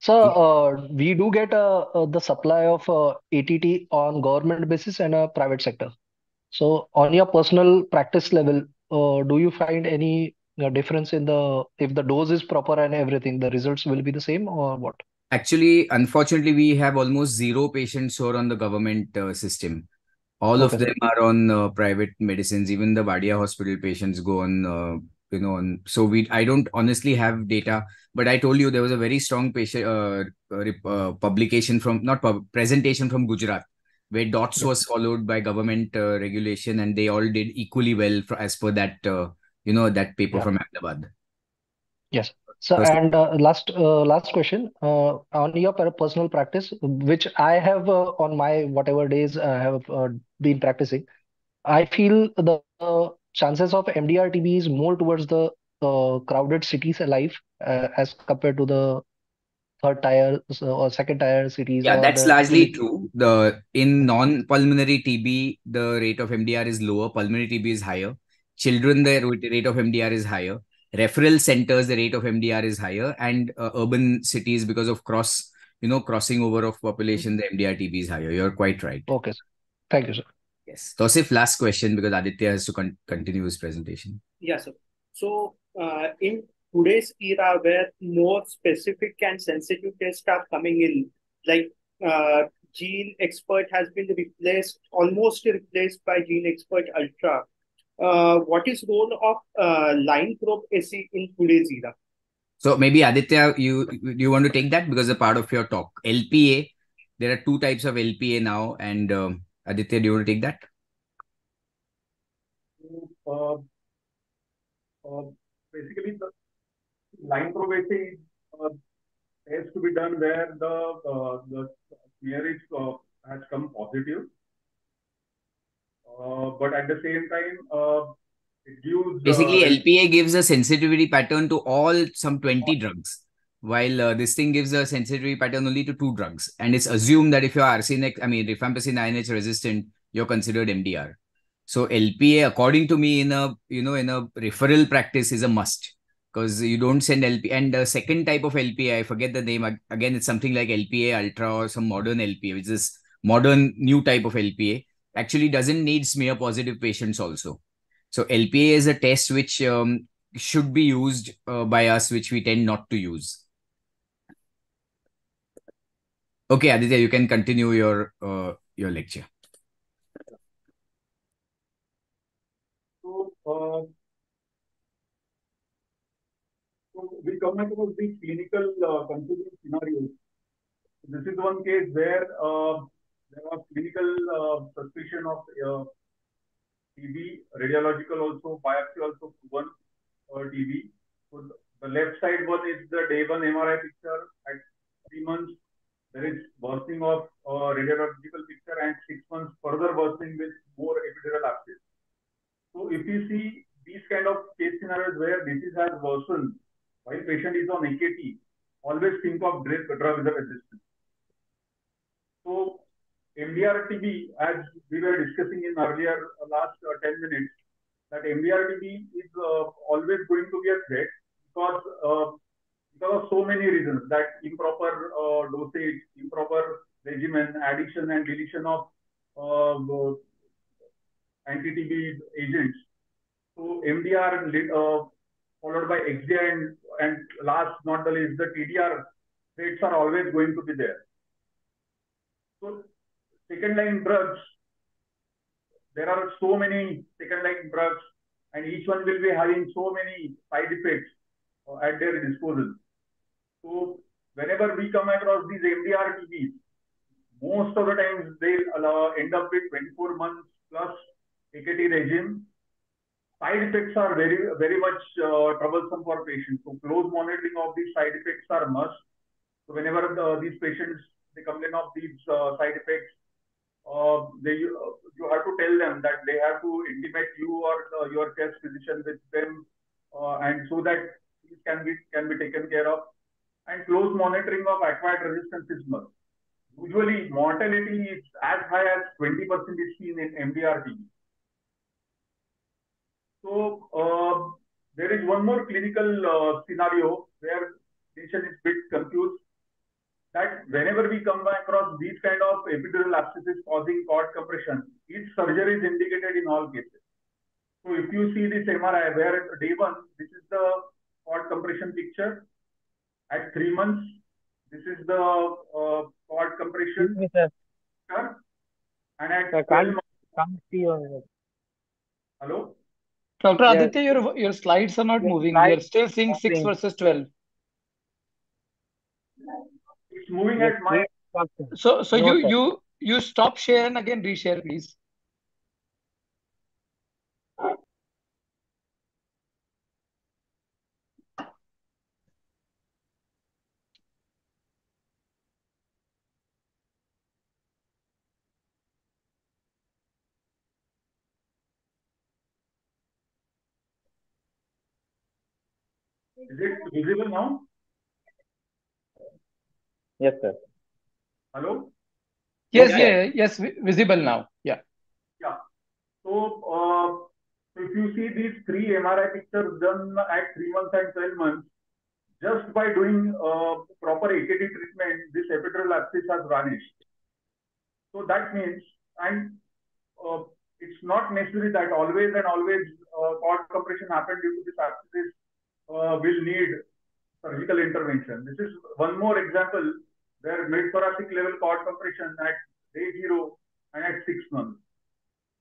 Speaker 9: So uh, we do get uh, uh, the supply of uh, ATT on government basis and a private sector. So on your personal practice level, uh, do you find any uh, difference in the if the dose is proper and everything, the results will be the same or what?
Speaker 3: actually, unfortunately, we have almost zero patients who are on the government uh, system. All of them are on uh, private medicines. Even the Wadia hospital patients go on, uh, you know, on. So we, I don't honestly have data, but I told you there was a very strong patient uh, uh, uh, publication from not pub, presentation from Gujarat, where DOTS was followed by government uh, regulation, and they all did equally well for, as per that, uh, you know, that paper
Speaker 9: Yeah.
Speaker 3: from Ahmedabad.
Speaker 9: Yes. So
Speaker 3: First-
Speaker 9: and uh, last uh, last question uh, on your personal practice, which I have uh, on my whatever days I have uh, been practicing, I feel the uh, chances of MDR TB is more towards the uh, crowded cities alive uh, as compared to the third tier or second tier cities
Speaker 3: Yeah, that's
Speaker 9: the
Speaker 3: largely true. The in non-pulmonary TB, the rate of MDR is lower. Pulmonary TB is higher. Children, the rate of MDR is higher. Referral centers, the rate of MDR is higher, and uh, urban cities because of cross, you know, crossing over of population, the MDR TB is higher. You're quite right.
Speaker 9: Okay, sir. Thank you, sir.
Speaker 3: Yes. Tosif, last question because Aditya has to con- continue his presentation.
Speaker 11: Yeah, sir. So, uh, in today's era where more specific and sensitive tests are coming in, like uh, GeneXpert has been replaced, almost replaced by GeneXpert Ultra. Uh, what is role of uh, line probe assay in today's era?
Speaker 3: So maybe Aditya, you you want to take that because a part of your talk. LPA, there are two types of LPA now, and um, Aditya, do you want to take that?
Speaker 2: Uh, uh, basically, the line probe assay uh, has to be done where the uh, the smear is uh, has come positive. Uh, but at the same time, uh, it gives
Speaker 3: Basically,
Speaker 2: uh,
Speaker 3: LPA gives a sensitivity pattern to all some 20 drugs, while uh, this thing gives a sensitivity pattern only to two drugs. And it's assumed that if you're arsenic, I mean, rifampicin INH resistant, you're considered MDR. So LPA, according to me, in a you know in a referral practice, is a must because you don't send LPA. And the second type of LPA, I forget the name again. It's something like LPA Ultra or some modern LPA, which is modern new type of LPA. Actually, doesn't need smear positive patients also. So LPA is a test which um, should be used uh, by us, which we tend not to use. Okay, Aditya, you can continue your uh, your lecture.
Speaker 2: So, uh, we come across these clinical uh, confusing scenarios. This is one case where uh, there was clinical uh, suspicion of uh, TB, radiological also, biopsy also proven uh, TB. So the, the left side one is the day one MRI picture at three months. There is worsening of uh, radiological picture and six months further worsening with more epidural abscess. So if you see these kind of case scenarios where disease has worsened while patient is on AKT, always think of drug, drug resistance. So MDR-TB, as we were discussing in earlier uh, last uh, 10 minutes, that MDR-TB is uh, always going to be a threat because uh, because of so many reasons that improper uh, dosage, improper regimen, addition and deletion of uh, anti-TB agents. So MDR followed by XDR and, and last not the least, the TDR rates are always going to be there. So second line drugs, there are so many second line drugs and each one will be having so many side effects uh, at their disposal. So whenever we come across these MDR TBs, most of the times they allow, end up with 24 months plus AKT regime. Side effects are very, very much uh, troublesome for patients. So close monitoring of these side effects are must. So whenever the, these patients they complain of these uh, side effects, uh, they uh, you have to tell them that they have to intimate you or uh, your chest physician with them, uh, and so that these can be can be taken care of. And close monitoring of acquired resistance is must. Usually, mortality is as high as 20% is seen in MDR TB. So uh, there is one more clinical scenario where patient is bit confused that whenever we come across these kind of epidural abscesses causing cord compression, each surgery is indicated in all cases. So if you see this MRI where day one, this is the cord compression picture. At three months, this is the uh, cord compression.
Speaker 10: Yes,
Speaker 2: And at
Speaker 10: sir,
Speaker 2: 12
Speaker 10: can't,
Speaker 2: months,
Speaker 10: can't see your
Speaker 2: hello?
Speaker 12: Dr.
Speaker 10: Yes.
Speaker 12: Aditya, your, your slides are not
Speaker 10: Your
Speaker 12: moving. We are still seeing 6 versus 12.
Speaker 2: It's moving
Speaker 10: Yes,
Speaker 2: at my
Speaker 10: please stop, sir.
Speaker 12: So so
Speaker 10: No,
Speaker 12: you
Speaker 10: sir.
Speaker 12: you you stop share and again reshare, please.
Speaker 2: Is it visible now?
Speaker 10: Yes, sir.
Speaker 2: Hello?
Speaker 12: Yes,
Speaker 10: Yes,
Speaker 12: yeah, yes, visible now. Yeah.
Speaker 2: Yeah. So, uh, if you see these three MRI pictures done at three months and 12 months, just by doing uh, proper AKT treatment, this epidural abscess has vanished. So that means, and uh, it's not necessary that always and always uh, cord compression happened due to this abscess uh, will need surgical intervention. This is one more example where mid-thoracic level cord compression at day zero and at six months.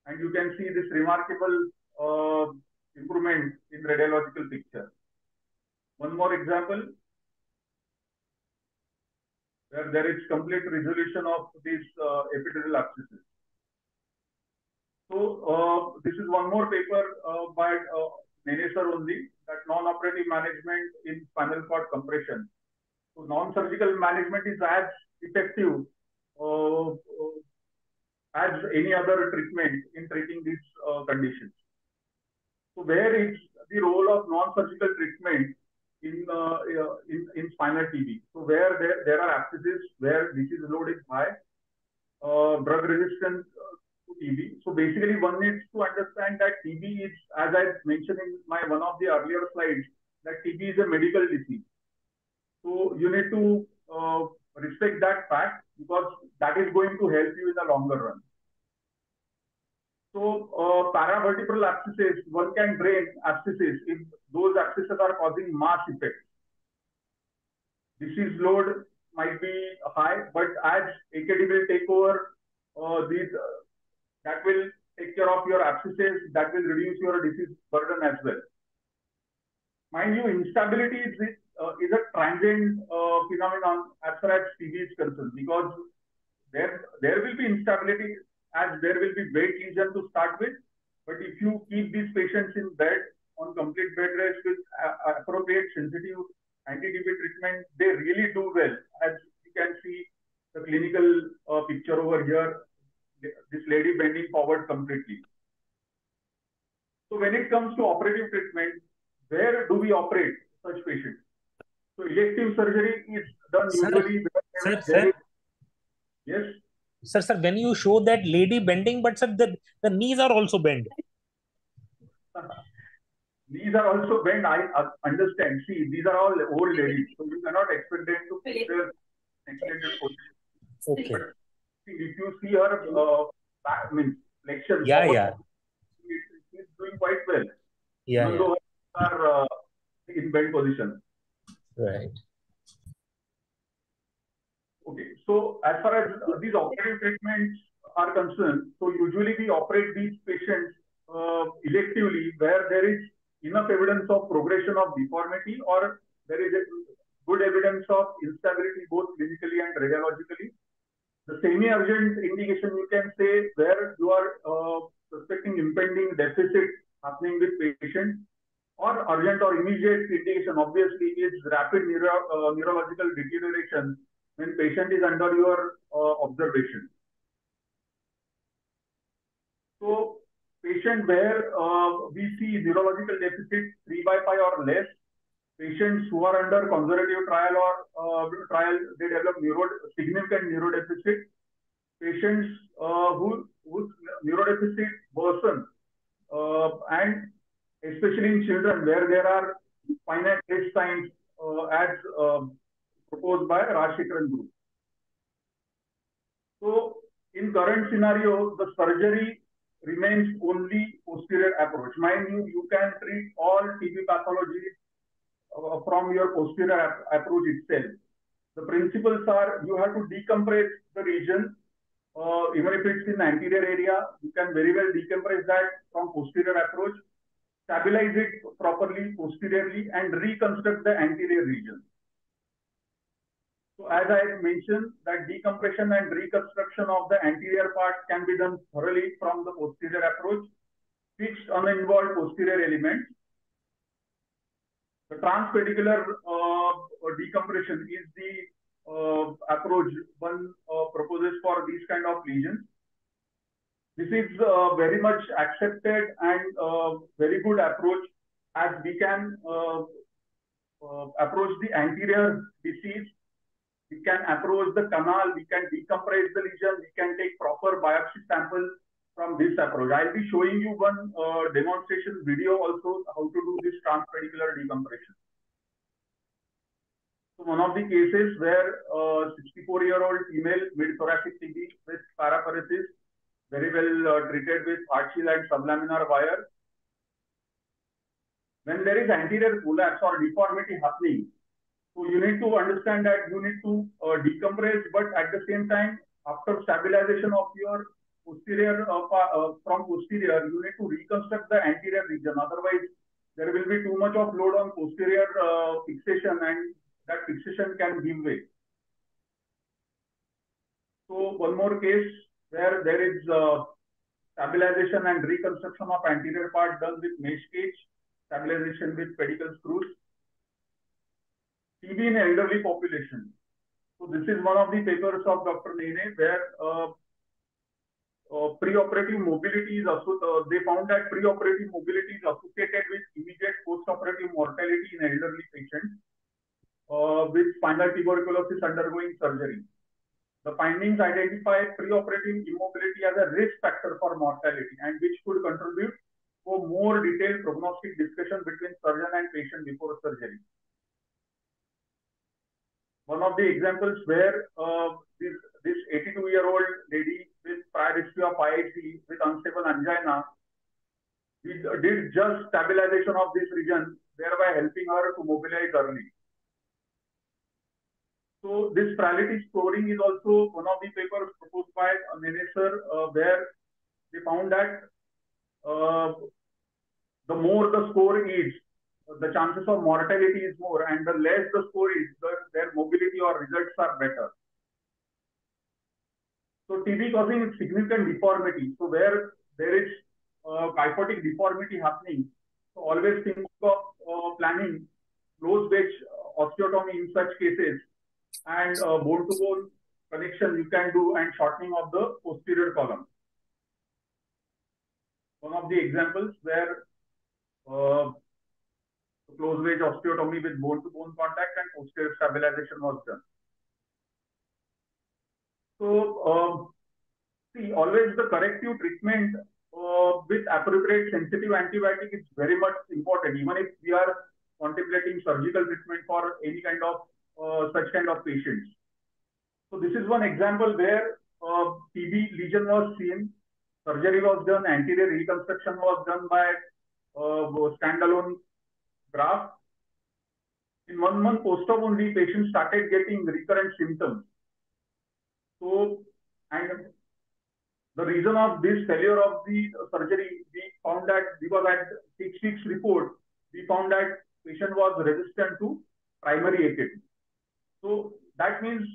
Speaker 2: And you can see this remarkable uh, improvement in radiological picture. One more example, where there is complete resolution of these uh, epidural abscesses. So uh, this is one more paper uh, by uh, Nene sir only, that non-operative management in spinal cord compression. So non-surgical management is as effective uh, uh, as any other treatment in treating these uh, conditions. So where is the role of non-surgical treatment in, uh, in, in spinal TB? So where there, there are abscesses where disease load is high, uh, drug resistance to TB. So basically one needs to understand that TB is, as I mentioned in my one of the earlier slides, that TB is a medical disease. So you need to uh, respect that fact because that is going to help you in the longer run. So uh, paravertebral abscesses, one can drain abscesses if those abscesses are causing mass effect. Disease load might be high, but as AKT will take over, uh, these uh, that will take care of your abscesses, that will reduce your disease burden as well. Mind you, instability is, uh, is a transient uh, phenomenon as far as TB is concerned because there, there will be instability as there will be weight lesion to start with. But if you keep these patients in bed on complete bed rest with uh, appropriate sensitive anti-TB treatment, they really do well. As you can see the clinical uh, picture over here, this lady bending forward completely. So when it comes to operative treatment, where do we operate such patients? So elective surgery is done
Speaker 5: Sir,
Speaker 2: usually.
Speaker 5: sir, sir.
Speaker 2: Yes.
Speaker 5: Sir, sir, when you show that lady bending, but sir, the, the knees are also bent.
Speaker 2: These are also bent. I uh, understand. See, these are all old ladies, so you cannot expect them to put their extended position.
Speaker 5: Okay.
Speaker 2: But if you see her, uh, back, I mean, flexion,
Speaker 5: Yeah, yeah.
Speaker 2: she is doing quite well.
Speaker 5: Yeah,
Speaker 2: even
Speaker 5: yeah.
Speaker 2: are uh, in bent position.
Speaker 5: Right.
Speaker 2: Okay, so as far as these operative treatments are concerned, so usually we operate these patients uh, electively where there is enough evidence of progression of deformity or there is a good evidence of instability both clinically and radiologically. The semi-urgent indication you can say where you are uh, suspecting impending deficit happening with patient or urgent or immediate indication obviously is rapid neuro, uh, neurological deterioration when patient is under your uh, observation. So patient where uh, we see neurological deficit 3 by 5 or less, patients who are under conservative trial or uh, trial, they develop neuro, significant neurodeficit, patients uh, who, whose neurodeficit worsen, uh, and especially in children where there are finite age signs uh, as um, proposed by Rajasekaran group. So in current scenario, the surgery remains only posterior approach. Mind you, you can treat all TB pathologies uh, from your posterior ap approach itself. The principles are you have to decompress the region, uh, even if it's in anterior area, you can very well decompress that from posterior approach, stabilize it properly posteriorly, and reconstruct the anterior region. So as I mentioned, that decompression and reconstruction of the anterior part can be done thoroughly from the posterior approach, fixed uninvolved posterior elements. The transpedicular uh, decompression is the uh, approach one uh, proposes for these kind of lesions. This is uh, very much accepted and uh, very good approach as we can uh, approach the anterior disease we can approach the canal, we can decompress the lesion, we can take proper biopsy sample from this approach. I'll be showing you one uh, demonstration video also how to do this transpedicular decompression. So one of the cases where 64-year-old female mid-thoracic TB with paraparesis, very well uh, treated with hard shield and sublaminar wire. When there is anterior collapse or deformity happening, So you need to understand that you need to uh, decompress, but at the same time, after stabilization of your posterior uh, uh, from posterior, you need to reconstruct the anterior region. Otherwise, there will be too much of load on posterior uh, fixation and that fixation can give way. So one more case where there is uh, stabilization and reconstruction of anterior part done with mesh cage, stabilization with pedicle screws. TB in elderly population. So this is one of the papers of Dr. Nene where uh, uh, preoperative mobility is uh, they found that preoperative mobility is associated with immediate postoperative mortality in elderly patients uh, with spinal tuberculosis undergoing surgery. The findings identify preoperative immobility as a risk factor for mortality and which could contribute for more detailed prognostic discussion between surgeon and patient before surgery. One of the examples where uh, this, this 82 year old lady with prior history of IHD with unstable angina did, did just stabilization of this region, thereby helping her to mobilize early. So this paralytic scoring is also one of the papers proposed by Nene sir, uh, where they found that uh, the more the score is, the chances of mortality is more, and the less the score is, the, their mobility or results are better. So TB causing significant deformity. So where there is uh, kyphotic deformity happening, so always think of uh, planning close wedge osteotomy in such cases and uh, bone-to-bone connection you can do and shortening of the posterior column. One of the examples where uh, close wedge osteotomy with bone-to-bone -bone contact and posterior stabilization was done. So, um, see, always the corrective treatment uh, with appropriate sensitive antibiotic is very much important, even if we are contemplating surgical treatment for any kind of uh, such kind of patients. So this is one example where uh, TB lesion was seen, surgery was done, anterior reconstruction was done by uh, standalone graft. In one month post-op only, patient started getting recurrent symptoms. So, and the reason of this failure of the surgery, we found that because at six weeks report, we found that patient was resistant to primary AKT. So that means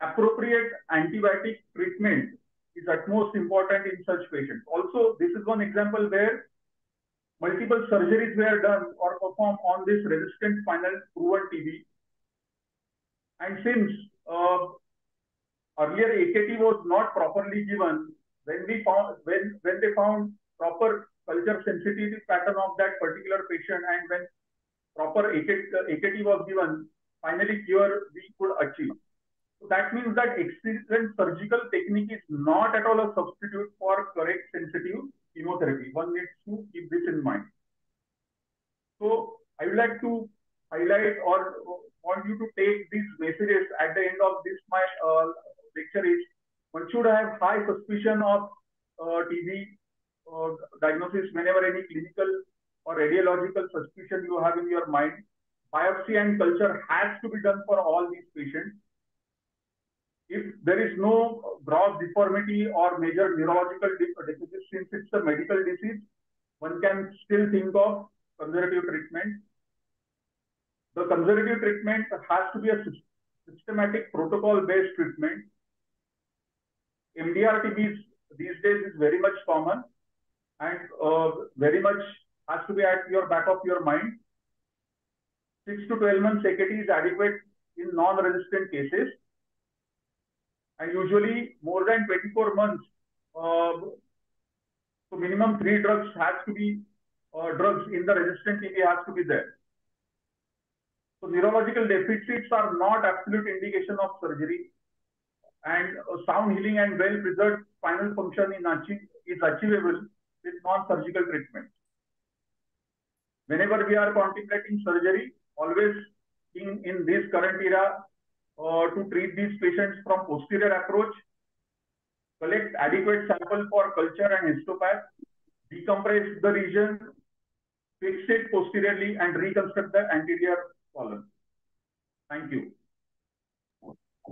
Speaker 2: appropriate antibiotic treatment is utmost important in such patients. Also, this is one example where multiple surgeries were done or performed on this resistant spinal proven TB. And since uh, earlier AKT was not properly given, when we found when when they found proper culture sensitivity pattern of that particular patient and when proper AKT, AKT was given, finally cure we could achieve. So that means that excellent surgical technique is not at all a substitute for correct sensitive chemotherapy. One needs to keep this in mind. So I would like to highlight or want you to take these messages at the end of this my uh, lecture is one should have high suspicion of uh, TB uh, diagnosis whenever any clinical or radiological suspicion you have in your mind biopsy and culture has to be done for all these patients. If there is no gross deformity or major neurological deficit, since it's a medical disease, one can still think of conservative treatment. The conservative treatment has to be a systematic protocol-based treatment. MDR TB these days is very much common and uh, very much has to be at your back of your mind 6 to 12 months AKT is adequate in non-resistant cases. And usually more than 24 months, uh, so minimum three drugs has to be, uh, drugs in the resistant TB has to be there. So neurological deficits are not absolute indication of surgery. And uh, sound healing and well-preserved spinal function achieve, is achievable with non-surgical treatment. Whenever we are contemplating surgery, always in, in this current era uh, to treat these patients from posterior approach, collect adequate sample for culture and histopath, decompress the region, fix it posteriorly and reconstruct the anterior column. Thank you.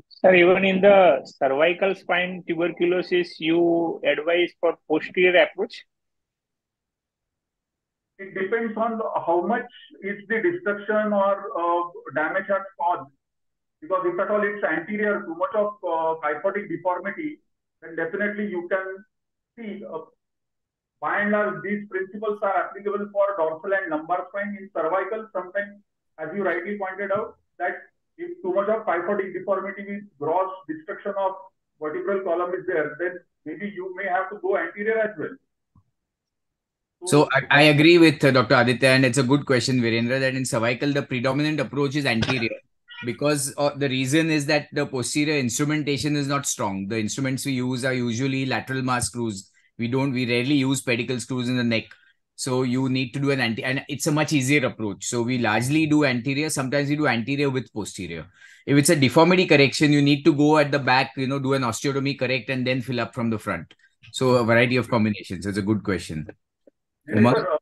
Speaker 7: Sir, even in the cervical spine tuberculosis, you advise for posterior approach?
Speaker 2: It depends on how much is the destruction or uh, damage has caused. Because if at all it's anterior, too much of uh, kyphotic deformity, then definitely you can see. Uh, by and large, these principles are applicable for dorsal and lumbar spine. In cervical, sometimes, as you rightly pointed out, that if too much of kyphotic deformity with gross destruction of vertebral column is there, then maybe you may have to go anterior as well.
Speaker 3: So I, I agree with uh, Dr. Aditya, and it's a good question, Virendra, that in cervical, the predominant approach is anterior because uh, the reason is that the posterior instrumentation is not strong. The instruments we use are usually lateral mass screws. We don't, we rarely use pedicle screws in the neck. So you need to do an anti, and it's a much easier approach. So we largely do anterior. Sometimes we do anterior with posterior. If it's a deformity correction, you need to go at the back, you know, do an osteotomy correct and then fill up from the front. So a variety of combinations. It's a good question.
Speaker 2: Umang? Sir, uh,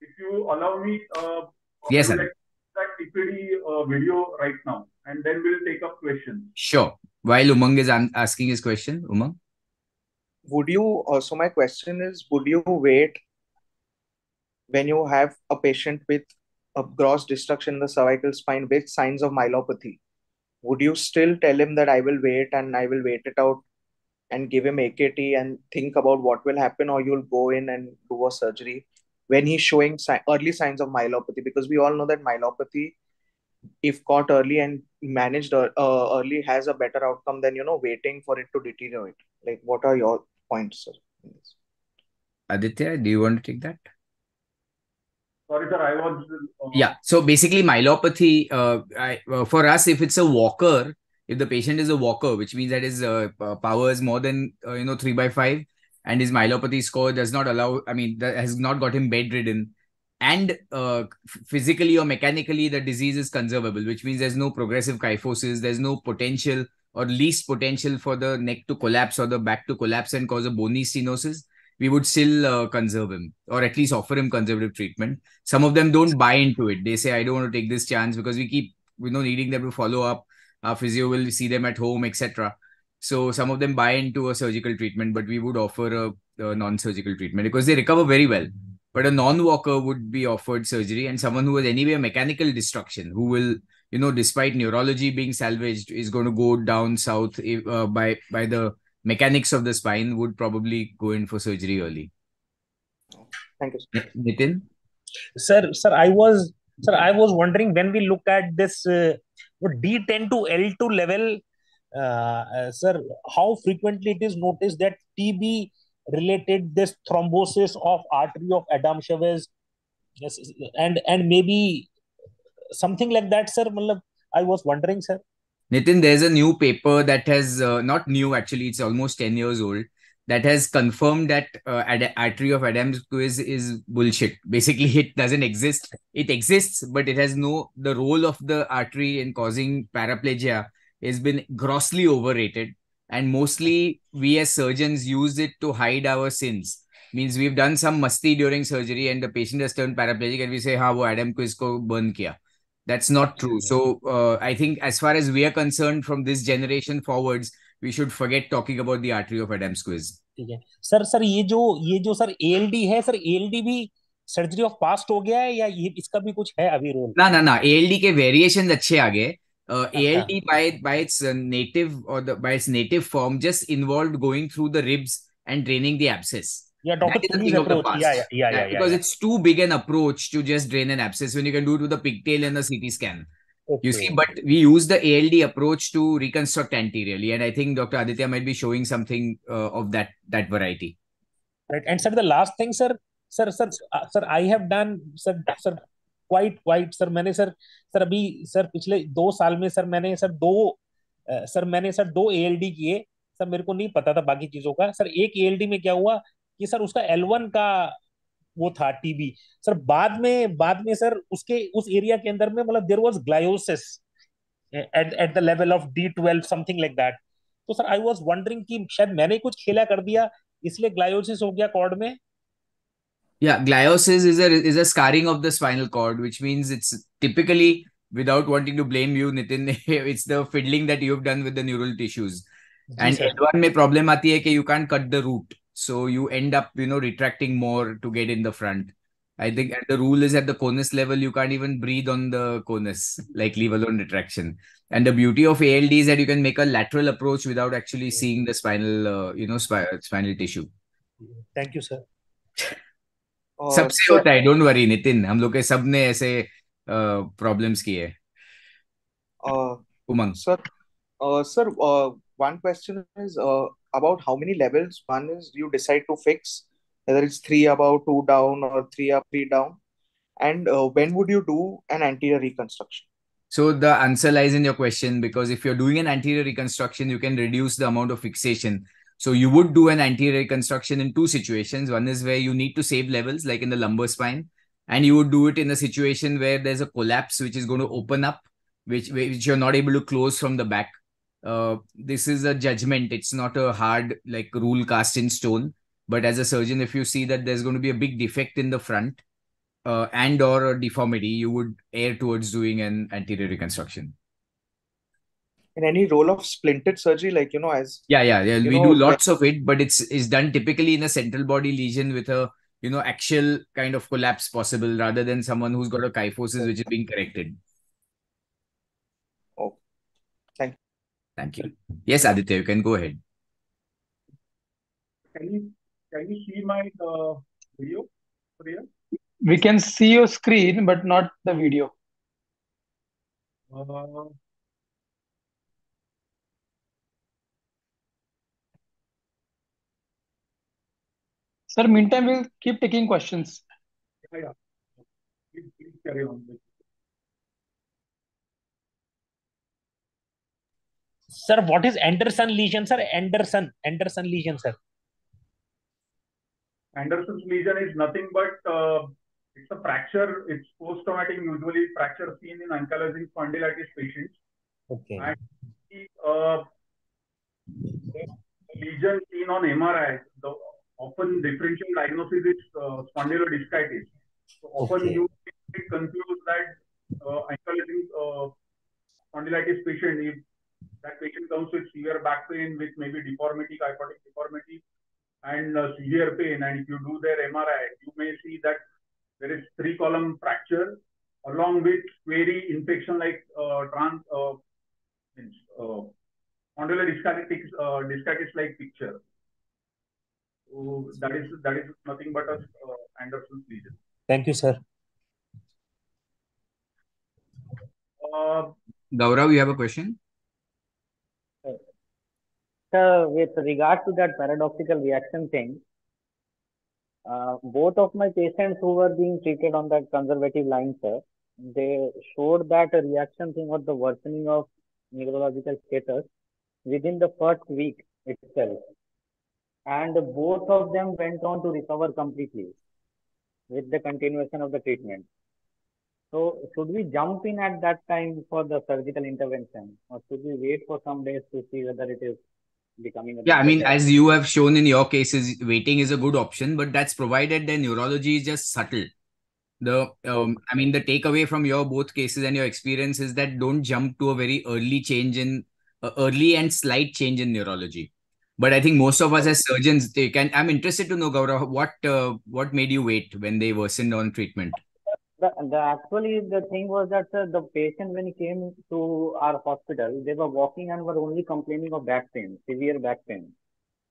Speaker 2: if you allow me, uh,
Speaker 3: yes, sir.
Speaker 2: Like that TPD uh, video right now, and then we'll take up questions.
Speaker 3: Sure. While Umang is asking his question, Umang?
Speaker 8: Would you, uh, so my question is, would you wait when you have a patient with a gross destruction in the cervical spine with signs of myelopathy? Would you still tell him that I will wait and I will wait it out and give him AKT and think about what will happen, or you'll go in and do a surgery when he's showing si- early signs of myelopathy? Because we all know that myelopathy, if caught early and managed uh, early, has a better outcome than you know waiting for it to deteriorate. Like, what are your points, sir?
Speaker 3: Aditya, do you want to take that?
Speaker 2: Sorry, sir, I was.
Speaker 3: Uh, yeah. So basically, myelopathy. Uh, I, uh, for us, if it's a walker, if the patient is a walker, which means that his uh, power is more than uh, you know three by five, and his myelopathy score does not allow. I mean, that has not got him bedridden, and uh, physically or mechanically the disease is conservable, which means there's no progressive kyphosis, there's no potential or least potential for the neck to collapse or the back to collapse and cause a bony stenosis. We would still uh, conserve him or at least offer him conservative treatment. Some of them don't buy into it. They say, I don't want to take this chance because we keep, you know, needing them to follow up our physio will see them at home, etc. So some of them buy into a surgical treatment, but we would offer a, a non-surgical treatment because they recover very well. But a non-walker would be offered surgery, and someone who has anyway a mechanical destruction, who will, you know, despite neurology being salvaged, is going to go down south uh, by by the mechanics of the spine, would probably go in for surgery early.
Speaker 8: Thank you,
Speaker 3: Nitin.
Speaker 5: Sir, sir, I was, sir, I was wondering when we look at this. Uh, D10 to L2 level, uh, uh, sir, how frequently it is noticed that TB related this thrombosis of artery of Adamkiewicz yes, and and maybe something like that, sir. I was wondering, sir.
Speaker 3: Nitin, there's a new paper that has uh, not new actually; it's almost ten years old. That has confirmed that uh, ad- artery of Adams quiz is bullshit. Basically, it doesn't exist. It exists, but it has no. The role of the artery in causing paraplegia has been grossly overrated, and mostly we as surgeons use it to hide our sins. Means we've done some musty during surgery, and the patient has turned paraplegic, and we say, "Ha, wo Adamkiewicz ko burn kiya." That's not true. So uh, I think, as far as we are concerned, from this generation forwards, we should forget talking about the artery of Adam's quiz.
Speaker 5: ठीक है sir sir ये जो ये जो sir ALD है sir ALD भी surgery of past हो गया है या ये इसका भी कुछ है अभी रोल
Speaker 3: ना ना ना एएलडी के वेरिएशन अच्छे आ गए ALD by by its uh, native or the by its native form just involved going through the ribs and draining the abscess.
Speaker 5: Yeah, Dr. Tully's approach. Yeah, yeah, yeah, yeah, yeah,
Speaker 3: Because
Speaker 5: yeah.
Speaker 3: it's too big an approach to just drain an abscess when you can do it with a pigtail and a CT scan.
Speaker 5: Okay.
Speaker 3: You see, but we use the ALD approach to reconstruct anteriorly, and I think Dr. Aditya might be showing something uh, of that that variety.
Speaker 5: Right, and sir, the last thing, sir, sir, sir, uh, sir, I have done, sir, sir, quite, quite, sir, मैंने sir, sir अभी sir पिछले दो साल में sir मैंने sir दो, sir मैंने sir दो ALD किए, सर मेरे को नहीं पता था बाकी चीज़ों का, सर एक ALD में क्या हुआ कि सर उसका L1 का वो था टीबी सर बाद में बाद में सर उसके उस एरिया के अंदर में मतलब there was gliosis at at the level of D twelve something like that तो सर आई वाज वंडरिंग कि शायद मैंने कुछ खेला कर दिया इसलिए ग्लायोसिस हो गया कॉर्ड में
Speaker 3: Yeah, gliosis is a is a scarring of the spinal cord, which means it's typically without wanting to blame you, Nitin, it's the fiddling that you've done with the neural tissues. And
Speaker 5: sir.
Speaker 3: L1 में problem आती है कि you can't cut the root. So you end up, you know, retracting more to get in the front. I think and the rule is at the conus level, you can't even breathe on the conus, like leave alone retraction. And the beauty of ALD is that you can make a lateral approach without actually seeing the spinal, uh, you know, spi- spinal tissue.
Speaker 5: Thank you, sir.
Speaker 8: Uh,
Speaker 3: सबसे
Speaker 8: sir,
Speaker 3: होता है don't worry Nitin हम लोग के सब ने ऐसे problems किए हैं
Speaker 8: uh,
Speaker 3: Umang
Speaker 8: sir, uh, sir, uh, one question is uh, about how many levels. One is you decide to fix, whether it's three above, two down, or three up, three down. And uh, when would you do an anterior reconstruction?
Speaker 3: So the answer lies in your question because if you're doing an anterior reconstruction, you can reduce the amount of fixation. So you would do an anterior reconstruction in two situations. One is where you need to save levels, like in the lumbar spine, and you would do it in a situation where there's a collapse which is going to open up, which which you're not able to close from the back. Uh, this is a judgment. It's not a hard like rule cast in stone. But as a surgeon, if you see that there's going to be a big defect in the front, uh, and or a deformity, you would err towards doing an anterior reconstruction.
Speaker 8: In any role of splinted surgery, like you know, as
Speaker 3: Yeah, yeah, yeah. We
Speaker 8: know,
Speaker 3: do lots of it, but it's it's done typically in a central body lesion with a you know axial kind of collapse possible rather than someone who's got a kyphosis which is being corrected.
Speaker 8: Oh, thank
Speaker 3: Thank you. Yes, Aditya, you can go ahead.
Speaker 2: Can you can you see my uh, video here?
Speaker 12: We can see your screen, but not the video.
Speaker 2: Uh,
Speaker 12: Sir, meantime, we'll keep taking questions.
Speaker 2: yeah, yeah. Please, please carry on.
Speaker 5: Sir, what is Anderson lesion, sir? Anderson, Anderson lesion, sir.
Speaker 2: Anderson's lesion is nothing but uh, it's a fracture. It's post-traumatic, usually fracture seen in ankylosing spondylitis patients.
Speaker 5: Okay.
Speaker 2: And the uh, lesion seen on MRI, the often differential diagnosis is uh, spondylodiscitis. So often
Speaker 5: Okay.
Speaker 2: you get confused that uh, ankylosing uh, spondylitis patient, if that patient comes with severe back pain with maybe deformity, kyphotic deformity, and uh, severe pain, and if you do their MRI, you may see that there is three column fracture along with query infection like uh, trans uh, means, uh, spondylodiscitis uh, discitis like picture. So that is that is nothing but a uh, Anderson's lesion.
Speaker 5: Thank you, sir.
Speaker 2: Uh,
Speaker 3: Gaurav, you have a question?
Speaker 10: Sir, with regard to that paradoxical reaction thing, uh, both of my patients who were being treated on that conservative line, sir, they showed that a reaction thing or the worsening of neurological status within the first week itself. And both of them went on to recover completely with the continuation of the treatment. So, should we jump in at that time for the surgical intervention, or should we wait for some days to see whether it is becoming a
Speaker 3: Yeah, I mean, as you have shown in your cases, waiting is a good option, but that's provided the neurology is just subtle. The um, I mean, the takeaway from your both cases and your experience is that don't jump to a very early change in uh, early and slight change in neurology. But I think most of us as surgeons, they can. I'm interested to know, Gaurav, what uh, what made you wait when they worsened on treatment?
Speaker 10: The, the actually the thing was that sir, the patient when he came to our hospital, they were walking and were only complaining of back pain, severe back pain.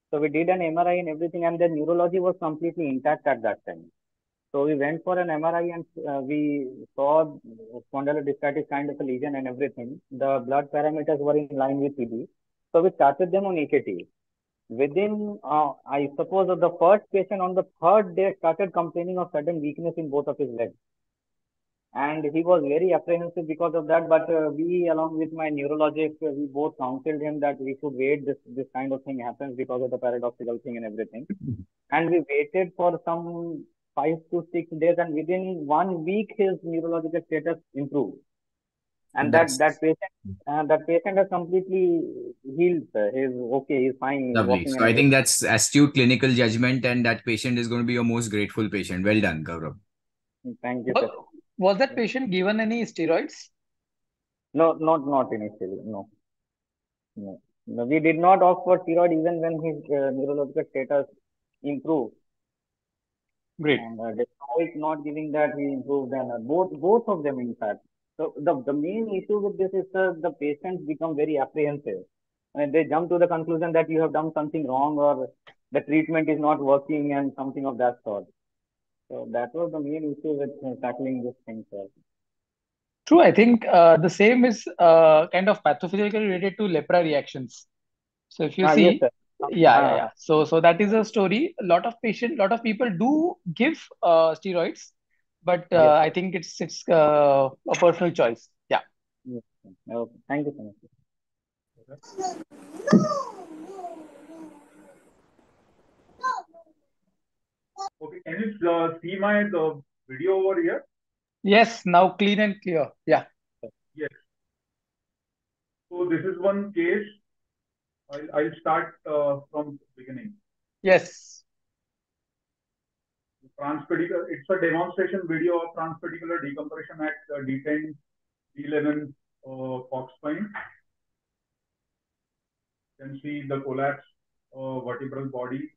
Speaker 10: So we did an MRI and everything, and their neurology was completely intact at that time. So we went for an MRI and uh, we saw spondylodiscitis kind of a lesion and everything. The blood parameters were in line with TB. So we started them on EKT. Within, uh, I suppose, the first patient on the third day started complaining of sudden weakness in both of his legs and he was very apprehensive because of that. But uh, we, along with my neurologist, uh, we both counseled him that we should wait. This this kind of thing happens because of the paradoxical thing and everything. And we waited for some five to six days, and within one week, his neurological status improved. And that
Speaker 3: That's
Speaker 10: that patient, uh, that patient has completely healed. Sir. He's okay. He's fine.
Speaker 3: Lovely. So I think that's astute clinical judgment, and that patient is going to be your most grateful patient. Well done, Gaurav.
Speaker 10: Thank you, sir.
Speaker 12: Was that patient given any steroids?
Speaker 10: No, not not initially. No. No. no. We did not opt for steroid even when his uh, neurological status improved.
Speaker 12: Great.
Speaker 10: And uh, despite not giving that, he improved, and uh, both both of them, in fact. So the the main issue with this is uh, the patients become very apprehensive, and they jump to the conclusion that you have done something wrong or the treatment is not working and something of that sort. So that was the main issue with tackling this thing, sir.
Speaker 12: True. I think uh, the same is uh, kind of pathophysically related to lepra reactions. So if you
Speaker 10: Ah,
Speaker 12: see,
Speaker 10: yes, sir.
Speaker 12: yeah, yeah,
Speaker 10: Ah,
Speaker 12: yeah. So so that is a story. A lot of patient, lot of people do give uh, steroids, but uh,
Speaker 10: sir.
Speaker 12: I think it's it's uh, a personal choice. Yeah.
Speaker 10: Yes. Okay. Thank you so much.
Speaker 2: Okay, can you uh, see my the video over here?
Speaker 12: Yes. Now clean and clear. Yeah.
Speaker 2: Yes. So this is one case. I'll, I'll start uh, from beginning.
Speaker 12: Yes.
Speaker 2: Transpedicular, it's a demonstration video of transpedicular decompression at uh, D10, D11 uh, Fox spine. You can see the collapse uh, vertebral body.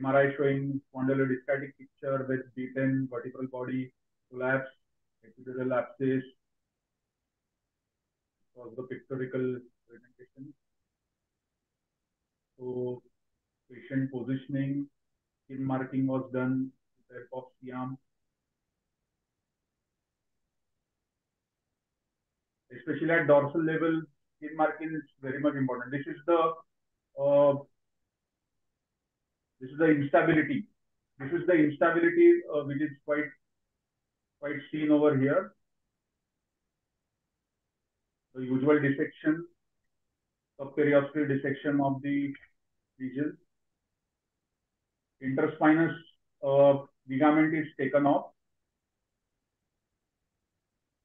Speaker 2: MRI showing spondylodiscatic picture with D10 vertebral body collapse, epidural abscess. Was the pictorial presentation. So patient positioning, skin marking was done with help of C-arm. Especially at dorsal level, skin marking is very much important. This is the uh, this is the instability. This is the instability uh, which is quite quite seen over here. The usual dissection, subperiosteal dissection of the region. Interspinous uh, ligament is taken off.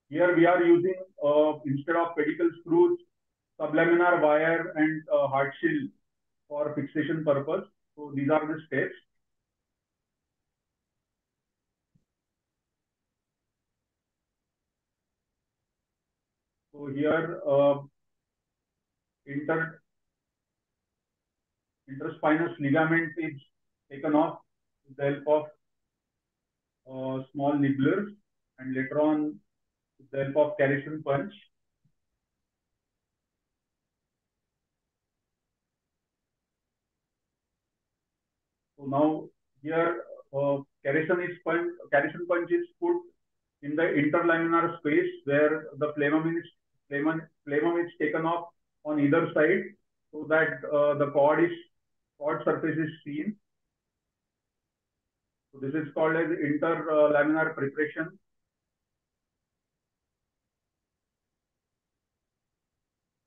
Speaker 2: Here we are using, uh, instead of pedicle screws, sublaminar wire and uh, Hartshill for fixation purpose. So these are the steps. So here, uh, inter interspinous ligament is taken off with the help of uh, small nibblers and later on with the help of Kerrison punch. So now here uh, Kerrison is punch, Kerrison punch is put in the interlaminar space where the flavum is flavum, flavum is taken off on either side so that uh, the cord is cord surface is seen. So this is called as interlaminar preparation.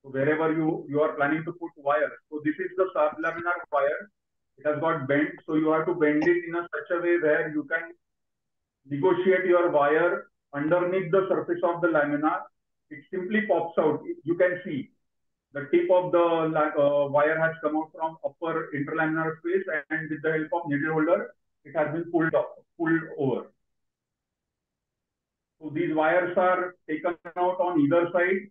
Speaker 2: So wherever you you are planning to put wire, so this is the sublaminar wire. It has got bent, so you have to bend it in a such a way where you can negotiate your wire underneath the surface of the laminar. It simply pops out. You can see the tip of the uh, wire has come out from upper interlaminar space and with the help of needle holder, it has been pulled up, pulled over. So these wires are taken out on either side.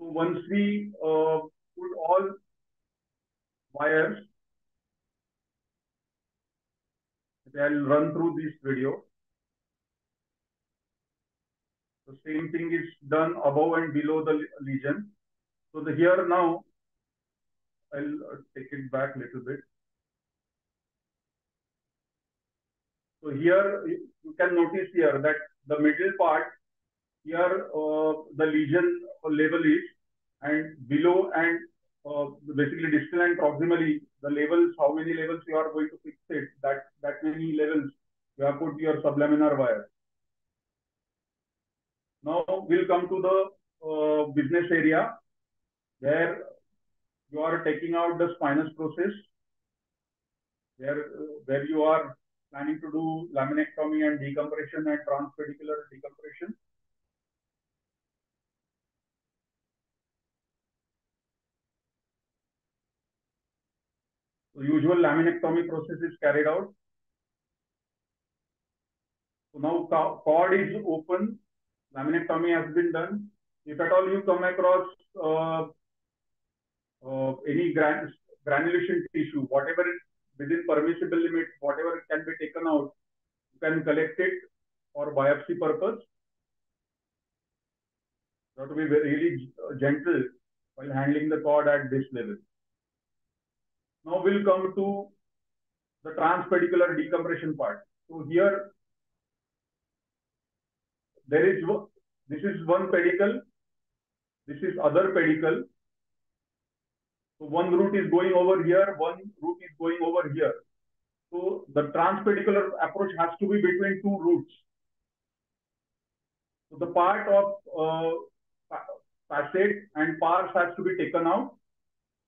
Speaker 2: So once we uh, put all wires, I'll run through this video. The same thing is done above and below the lesion. So the here now, I'll uh, take it back a little bit. So here you can notice here that the middle part here uh, the lesion level is and below and uh, basically distal and proximally the levels how many levels you are going to fix it that that many levels you have put your sublaminar wire Now we'll come to the uh, business area where you are taking out the spinous process, where, where you are planning to do laminectomy and decompression and transpedicular decompression. The usual laminectomy process is carried out. So now cord is open, laminectomy has been done. If at all you come across uh, uh, any gran granulation tissue, whatever is within permissible limits, whatever can be taken out, you can collect it for biopsy purpose. You have to be really gentle while handling the cord at this level. Now we'll come to the transpedicular decompression part. So here, there is, this is one pedicle, this is other pedicle. So one root is going over here, one root is going over here. So the transpedicular approach has to be between two roots. So the part of uh, facet and pars has to be taken out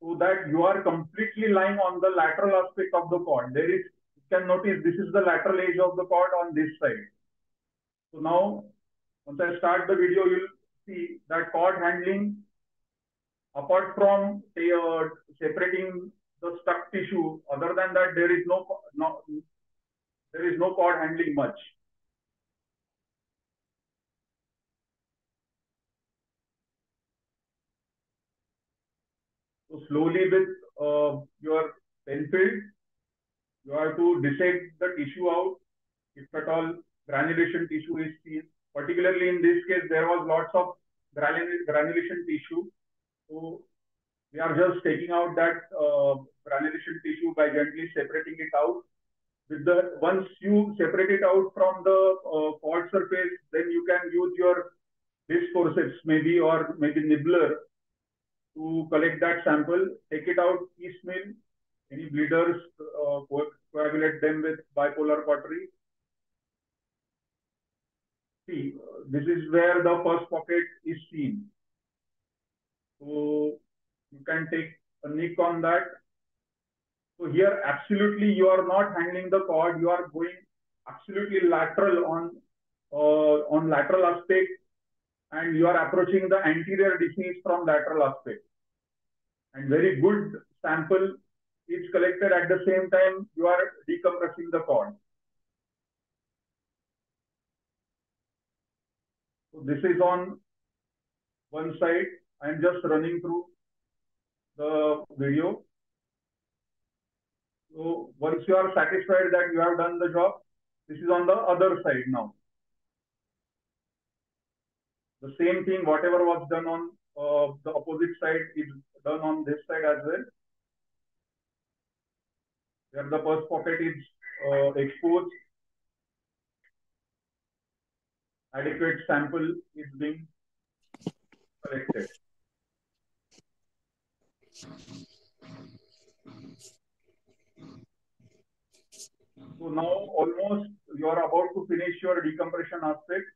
Speaker 2: so that you are completely lying on the lateral aspect of the cord. There is, you can notice this is the lateral edge of the cord on this side. So now, once I start the video, you'll see that cord handling, apart from uh, separating the stuck tissue, other than that, there is no, no there is no cord handling much. So slowly with uh, your field, you have to dissect the tissue out. If at all granulation tissue is seen, particularly in this case, there was lots of granulation tissue. So we are just taking out that uh, granulation tissue by gently separating it out. With the once you separate it out from the uh, cord surface, then you can use your disc forceps maybe or maybe nibbler to collect that sample, take it out piecemeal, any bleeders, uh, co coagulate them with bipolar cautery. See, this is where the first pocket is seen. So you can take a nick on that. So here, absolutely, you are not handling the cord. You are going absolutely lateral on uh, on lateral aspect and you are approaching the anterior disease from lateral aspect. And very good sample is collected at the same time you are decompressing the cord. So this is on one side. I'm just running through the video. So once you are satisfied that you have done the job, this is on the other side now the same thing, whatever was done on uh, the opposite side is done on this side as well. Where the first pocket is uh, exposed, adequate sample is being collected. So now almost you are about to finish your decompression aspect.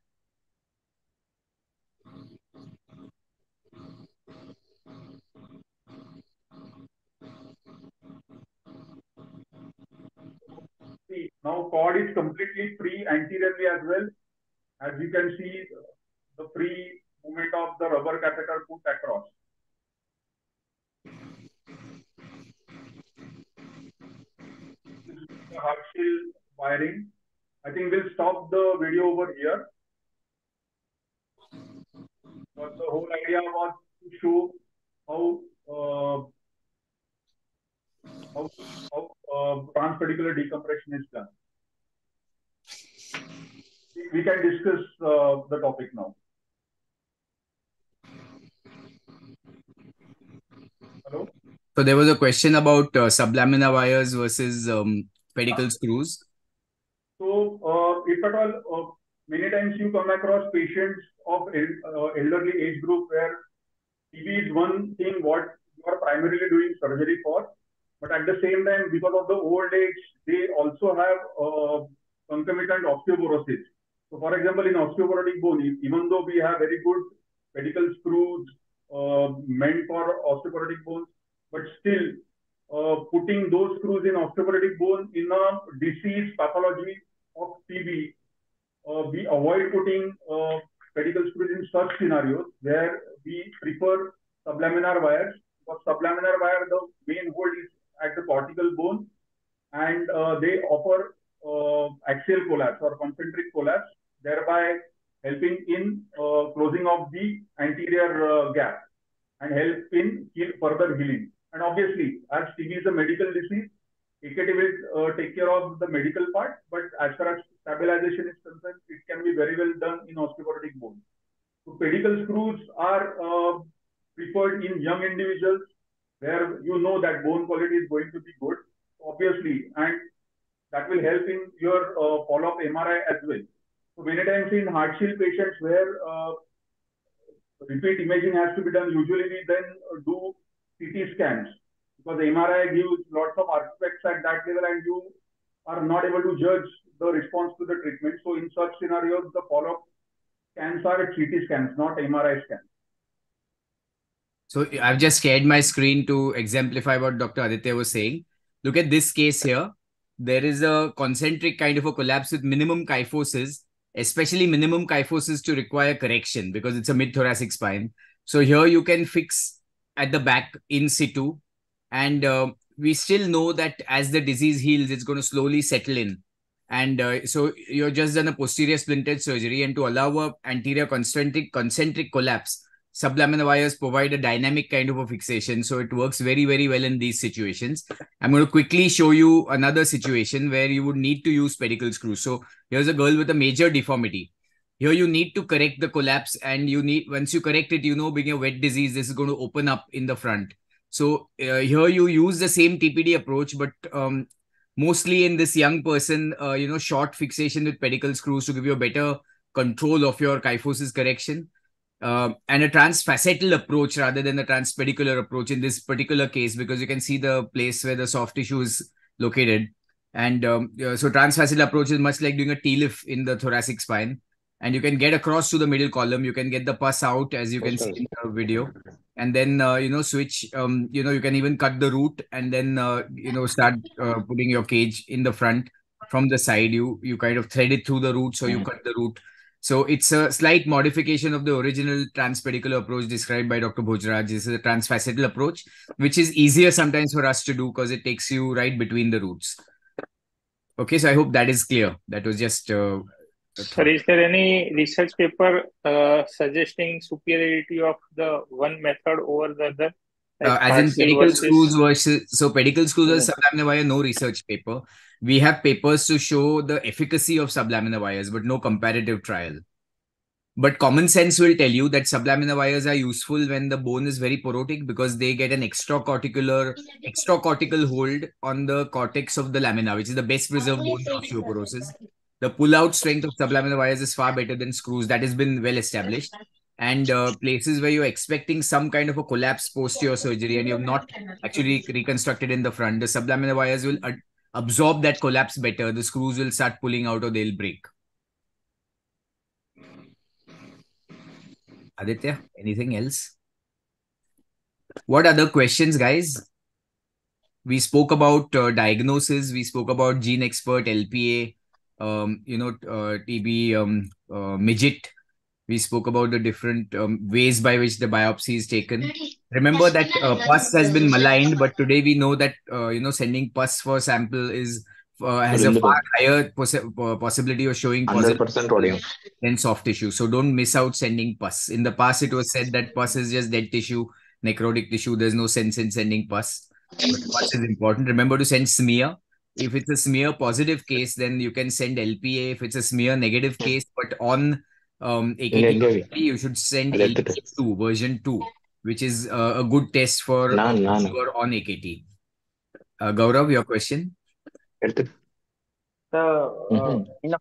Speaker 2: See, now cord is completely free anteriorly as well. As you can see, the free movement of the rubber catheter put across. The Hartshill wiring. I think we'll stop the video over here. But the whole idea was to show how uh, how, how uh, transpedicular decompression is done. We can discuss uh, the topic now. Hello?
Speaker 3: So there was a question about uh, sublaminar wires versus um, pedicle screws.
Speaker 2: So uh, if at all, uh, many times you come across patients of uh, elderly age group where TB is one thing what you are primarily doing surgery for, but at the same time, because of the old age, they also have uh, concomitant osteoporosis. So, for example, in osteoporotic bone, even though we have very good pedicle screws uh, meant for osteoporotic bones, but still uh, putting those screws in osteoporotic bone in a disease pathology of TB, uh, we avoid putting uh, screws in such scenarios where we prefer sublaminar wires. For sublaminar wire, the main hold is at the cortical bone and uh, they offer uh, axial collapse or concentric collapse, thereby helping in uh, closing of the anterior uh, gap and help in heal, further healing. And obviously, as TB is a medical disease, AKT will uh, take care of the medical part, but as far as stabilization is concerned, it can be very well done in osteoporotic bone. So pedicle screws are preferred in young individuals where you know that bone quality is going to be good, obviously, and that will help in your uh, follow-up MRI as well. So many times in Hartshill patients where uh, repeat imaging has to be done, usually we then do CT scans because MRI gives lots of aspects at that level and you are not able to judge the response to the treatment. So in such scenarios, the follow-up scans are CT scans, not MRI scans.
Speaker 3: So I've just shared my screen to exemplify what Dr. Aditya was saying. Look at this case here. There is a concentric kind of a collapse with minimum kyphosis, especially minimum kyphosis to require correction because it's a mid-thoracic spine. So here you can fix at the back in situ. And uh, we still know that as the disease heals, it's going to slowly settle in. And uh, so you're just done a posterior splinted surgery and to allow a anterior concentric concentric collapse, sublaminar wires provide a dynamic kind of a fixation. So it works very, very well in these situations. I'm going to quickly show you another situation where you would need to use pedicle screws. So here's a girl with a major deformity. Here you need to correct the collapse and you need, once you correct it, you know, being a wet disease, this is going to open up in the front. So uh, here you use the same TPD approach, but um, mostly in this young person, uh, you know, short fixation with pedicle screws to give you a better control of your kyphosis correction. Uh, and a transfacetal approach rather than a transpedicular approach in this particular case, because you can see the place where the soft tissue is located. And um, so transfacetal approach is much like doing a TLIF in the thoracic spine. And you can get across to the middle column. You can get the pus out, as you can see in the video. And then, uh, you know, switch, um, you know, you can even cut the root and then, uh, you know, start uh, putting your cage in the front from the side. You you kind of thread it through the root. So you cut the root so it's a slight modification of the original transpedicular approach described by Dr. Bhojraj. This is a transfacetal approach, which is easier sometimes for us to do because it takes you right between the roots. Okay, so I hope that is clear. That was just. Uh,
Speaker 7: Sir, is there any research paper uh, suggesting superiority of the one method over the other?
Speaker 3: Like uh, as in pedicle versus... screws versus so pedicle screws versus sublaminar wire, no research paper. We have papers to show the efficacy of sublaminar wires, but no comparative trial. But common sense will tell you that sublaminar wires are useful when the bone is very porotic because they get an extracorticular extracortical hold on the cortex of the lamina, which is the best preserved bone for osteoporosis. The pull-out strength of sublaminar wires is far better than screws. That has been well established and uh, places where you're expecting some kind of a collapse post your surgery and you have not actually reconstructed in the front, the sublaminar wires will ad- absorb that collapse better. The screws will start pulling out or they'll break. Aditya, anything else? What other questions, guys? We spoke about uh, diagnosis. We spoke about GeneXpert, LPA, um, you know, uh, TB, um, uh, MGIT we spoke about the different um, ways by which the biopsy is taken. Remember that uh, pus has been maligned, but today we know that uh, you know sending pus for sample is uh, has a far higher poss- uh, possibility of showing positive than soft tissue. So don't miss out sending pus. In the past, it was said that pus is just dead tissue, necrotic tissue. There's no sense in sending pus. But pus is important. Remember to send smear. If it's a smear positive case, then you can send LPA. If it's a smear negative case, but on um, AKT, you should send LPA2 version 2, which is uh, a good test for
Speaker 13: no, no, no.
Speaker 3: your on AKT. Uh, Gaurav, your question?
Speaker 10: So, uh, in a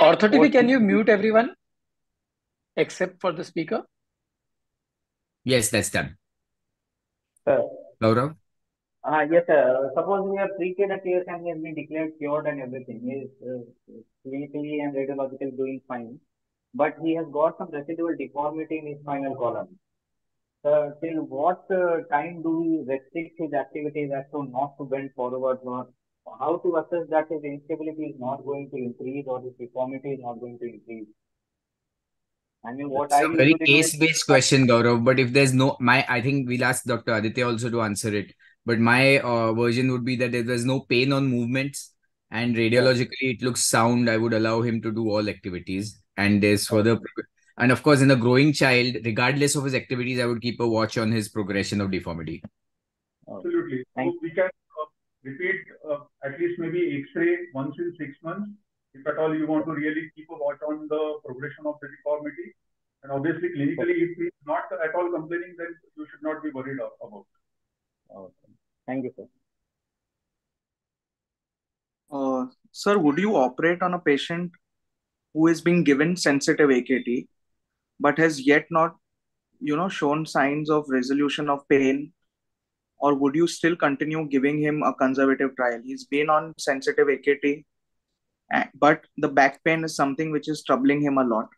Speaker 12: Ortho TV, can you mute everyone except for the speaker?
Speaker 3: Yes, that's done.
Speaker 10: Uh,
Speaker 3: Gaurav?
Speaker 10: Uh, yes, sir. Suppose we have treated a case and he has been declared cured and everything. He is uh, clinically and radiologically doing fine. But he has got some residual deformity in his spinal column. So till what uh, time do we restrict his activities as to not to bend forward or how to assess that his instability is not going to increase or his deformity is not going to increase? I mean, what
Speaker 3: It's
Speaker 10: I
Speaker 3: a very
Speaker 10: usually do is
Speaker 3: case-based question, Gaurav. But if there's no, my, I think we'll ask Dr. Aditya also to answer it. But my uh, version would be that if there's no pain on movements and radiologically it looks sound, I would allow him to do all activities. And there's further, and of course, in a growing child, regardless of his activities, I would keep a watch on his progression of deformity.
Speaker 2: Absolutely.
Speaker 10: Thank
Speaker 2: So we can uh, repeat uh, at least maybe X-ray once in six months. If at all you want to really keep a watch on the progression of the deformity. And obviously, clinically, if he's not at all complaining, then you should not be worried a- about.
Speaker 10: Okay. Thank you, sir.
Speaker 8: Uh, sir, would you operate on a patient who is being given sensitive AKT but has yet not, you know, shown signs of resolution of pain? Or would you still continue giving him a conservative trial? He's been on sensitive AKT, but the back pain is something which is troubling him a lot.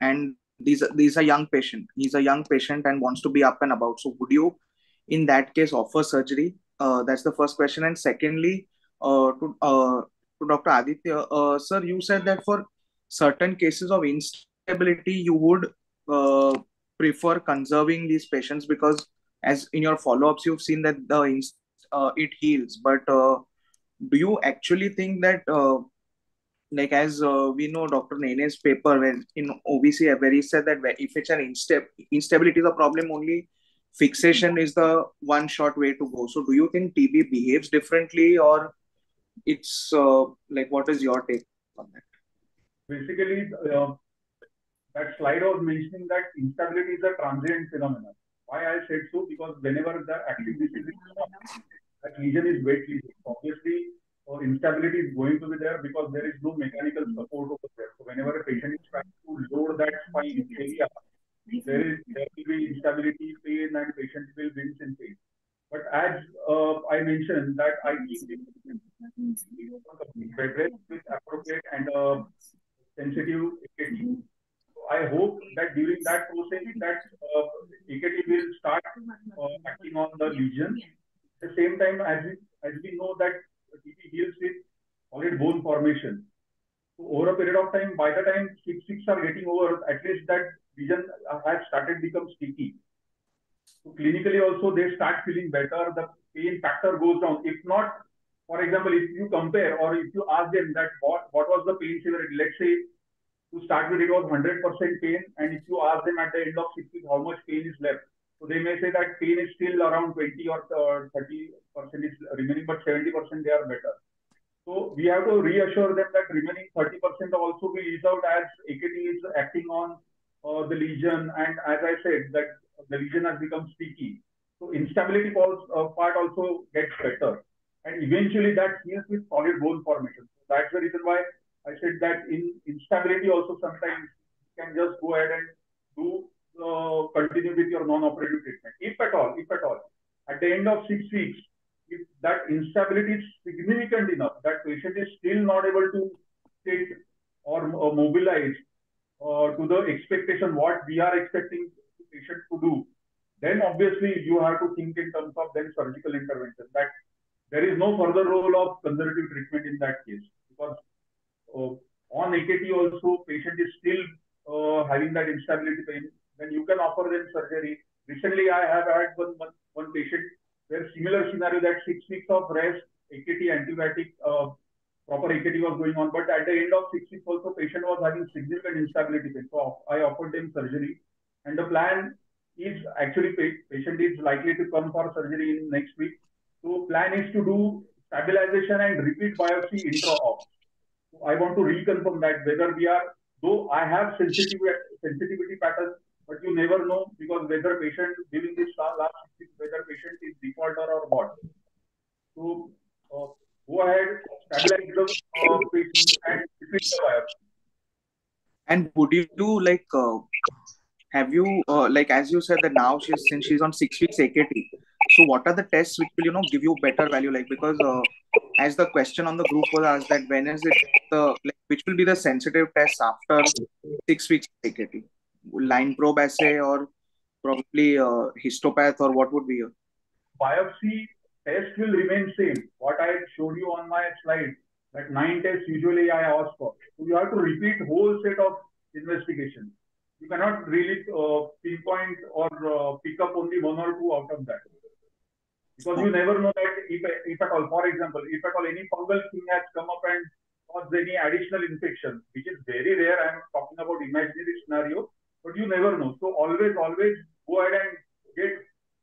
Speaker 8: And these are these are young patient. He's a young patient and wants to be up and about. So would you, in that case, offer surgery? Uh, that's the first question. And secondly, uh, to uh, to Dr. Aditya, uh, sir, you said that for certain cases of instability, you would uh, prefer conserving these patients because, as in your follow-ups, you've seen that the uh, it heals. But uh, do you actually think that, uh, like as uh, we know, Dr. Nene's paper when in OBC, where he said that if it's an insta- instability is a problem, only fixation is the one short way to go. So, do you think TB behaves differently, or it's uh, like what is your take on that?
Speaker 2: Basically, uh, that slide I was mentioning that instability is a transient phenomenon. Why I said so? Because whenever the active disease is that lesion is wet lesion. Obviously, uh, instability is going to be there because there is no mechanical support over there. So whenever a patient is trying to load that spine area, there is there will be instability, pain, and patient will wince in pain. But as uh, I mentioned that I keep bed rest with appropriate and uh, sensitive AKT. So I hope that during that process that uh, AKT will start uh, acting on the lesion. At the same time, as we, as we know that TB deals with solid bone formation. So over a period of time, by the time six six are getting over, at least that lesion has started become sticky. So clinically also they start feeling better. The pain factor goes down. If not, for example, if you compare or if you ask them that what, what was the pain severity, let's say to start with it was 100% pain, and if you ask them at the end of six weeks how much pain is left, so they may say that pain is still around 20 or uh, 30% is remaining, but 70% they are better. So we have to reassure them that remaining 30% also will ease out as AKT is acting on uh, the lesion, and as I said that the lesion has become sticky. So instability uh, part also gets better, and eventually that heals with solid bone formation. So that's the reason why I said that in instability also sometimes you can just go ahead and do uh, continue with your non-operative treatment, if at all, if at all. At the end of six weeks, if that instability is significant enough, that patient is still not able to sit or uh, mobilize to the expectation what we are expecting patient to do, then obviously you have to think in terms of then surgical intervention. That there is no further role of conservative treatment in that case because uh, on AKT also patient is still uh, having that instability pain. Then you can offer them surgery. Recently, I have had one one, one patient where similar scenario that six weeks of rest, AKT antibiotic, uh, proper AKT was going on, but at the end of six weeks also patient was having significant instability. So I offered them surgery, and the plan is actually patient is likely to come for surgery in next week. So plan is to do stabilization and repeat biopsy intra-op. So I want to reconfirm that whether we are, though I have sensitivity sensitivity pattern, but you never know because whether patient during this last week, whether patient is defaulter or what. So uh, go ahead, stabilize the patient and repeat the biopsy.
Speaker 8: And would you do like, uh, have you, uh, like, as you said that now she's, since she's on six weeks AKT, So what are the tests which will you know give you better value? Like because uh, as the question on the group was asked that when is it the like, which will be the sensitive test after six weeks AKT? Line probe assay or probably uh, histopath or what would be a
Speaker 2: biopsy test will remain same. What I showed you on my slide, that nine tests usually I ask for. So you have to repeat whole set of investigations. You cannot really uh, pinpoint or uh, pick up only one or two out of that. Because you never know that if, if at all, for example, if at all any fungal thing has come up and caused any additional infection, which is very rare, I'm talking about imaginary scenario, but you never know. So always, always go ahead and get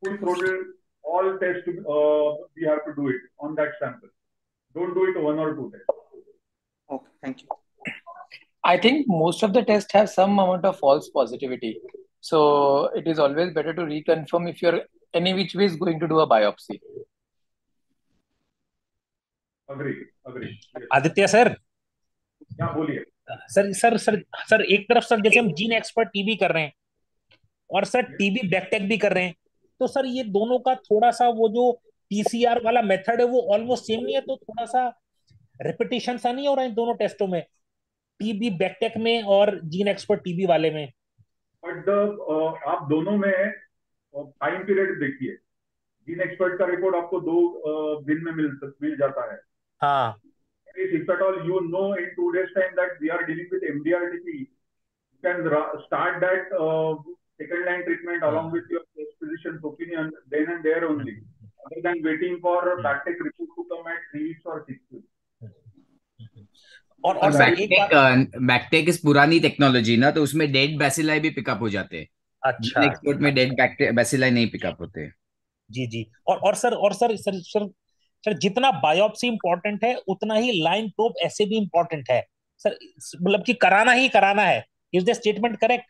Speaker 2: full throttle all tests uh, we have to do it on that sample. Don't do it one or two tests.
Speaker 8: Okay, thank you.
Speaker 12: I think most of the tests have some amount of false positivity. So it is always better to reconfirm if you're any which way is going to do a biopsy.
Speaker 2: Agree, agree. Yes.
Speaker 5: Aditya sir
Speaker 2: क्या बोलिए
Speaker 5: sir sir sir sir एक तरफ sir जैसे हम gene expert TB कर रहे हैं और सर टीबी बैकटेक भी कर रहे हैं तो सर ये दोनों का थोड़ा सा वो जो पीसीआर वाला मेथड है वो ऑलमोस्ट सेम नहीं है तो थोड़ा सा रिपीटिशन सा नहीं हो रहा है इन दोनों टेस्टों में? टीबी बैकटेक में और जीन एक्सपर्ट टीबी वाले में?
Speaker 2: बट uh, आप दोनों में टाइम पीरियड देखिए। जीन एक्सपर्ट का रिपोर्ट आपको दो uh, दिन में मिल मिल जाता है।
Speaker 5: हाँ।
Speaker 2: If at all you know in two days time that we are dealing with MDR-TP, you can start that uh, second line treatment along with your physician's opinion then and there only, other than waiting for backtech report to come at three weeks or six weeks.
Speaker 5: और और
Speaker 3: बैकटेक इस पुरानी technology ना तो उसमें dead bacilli भी pickup हो जाते हैं।
Speaker 5: अच्छा।
Speaker 3: एक्सपोर्ट में डेड बैसिलाई नहीं पिकअप होते।
Speaker 5: जी जी। और और सर और सर सर सर सर जितना बायोप्सी इंपॉर्टेंट है उतना ही लाइन प्रोब ऐसे भी इंपॉर्टेंट है। सर मतलब कि कराना ही कराना है। Is the statement correct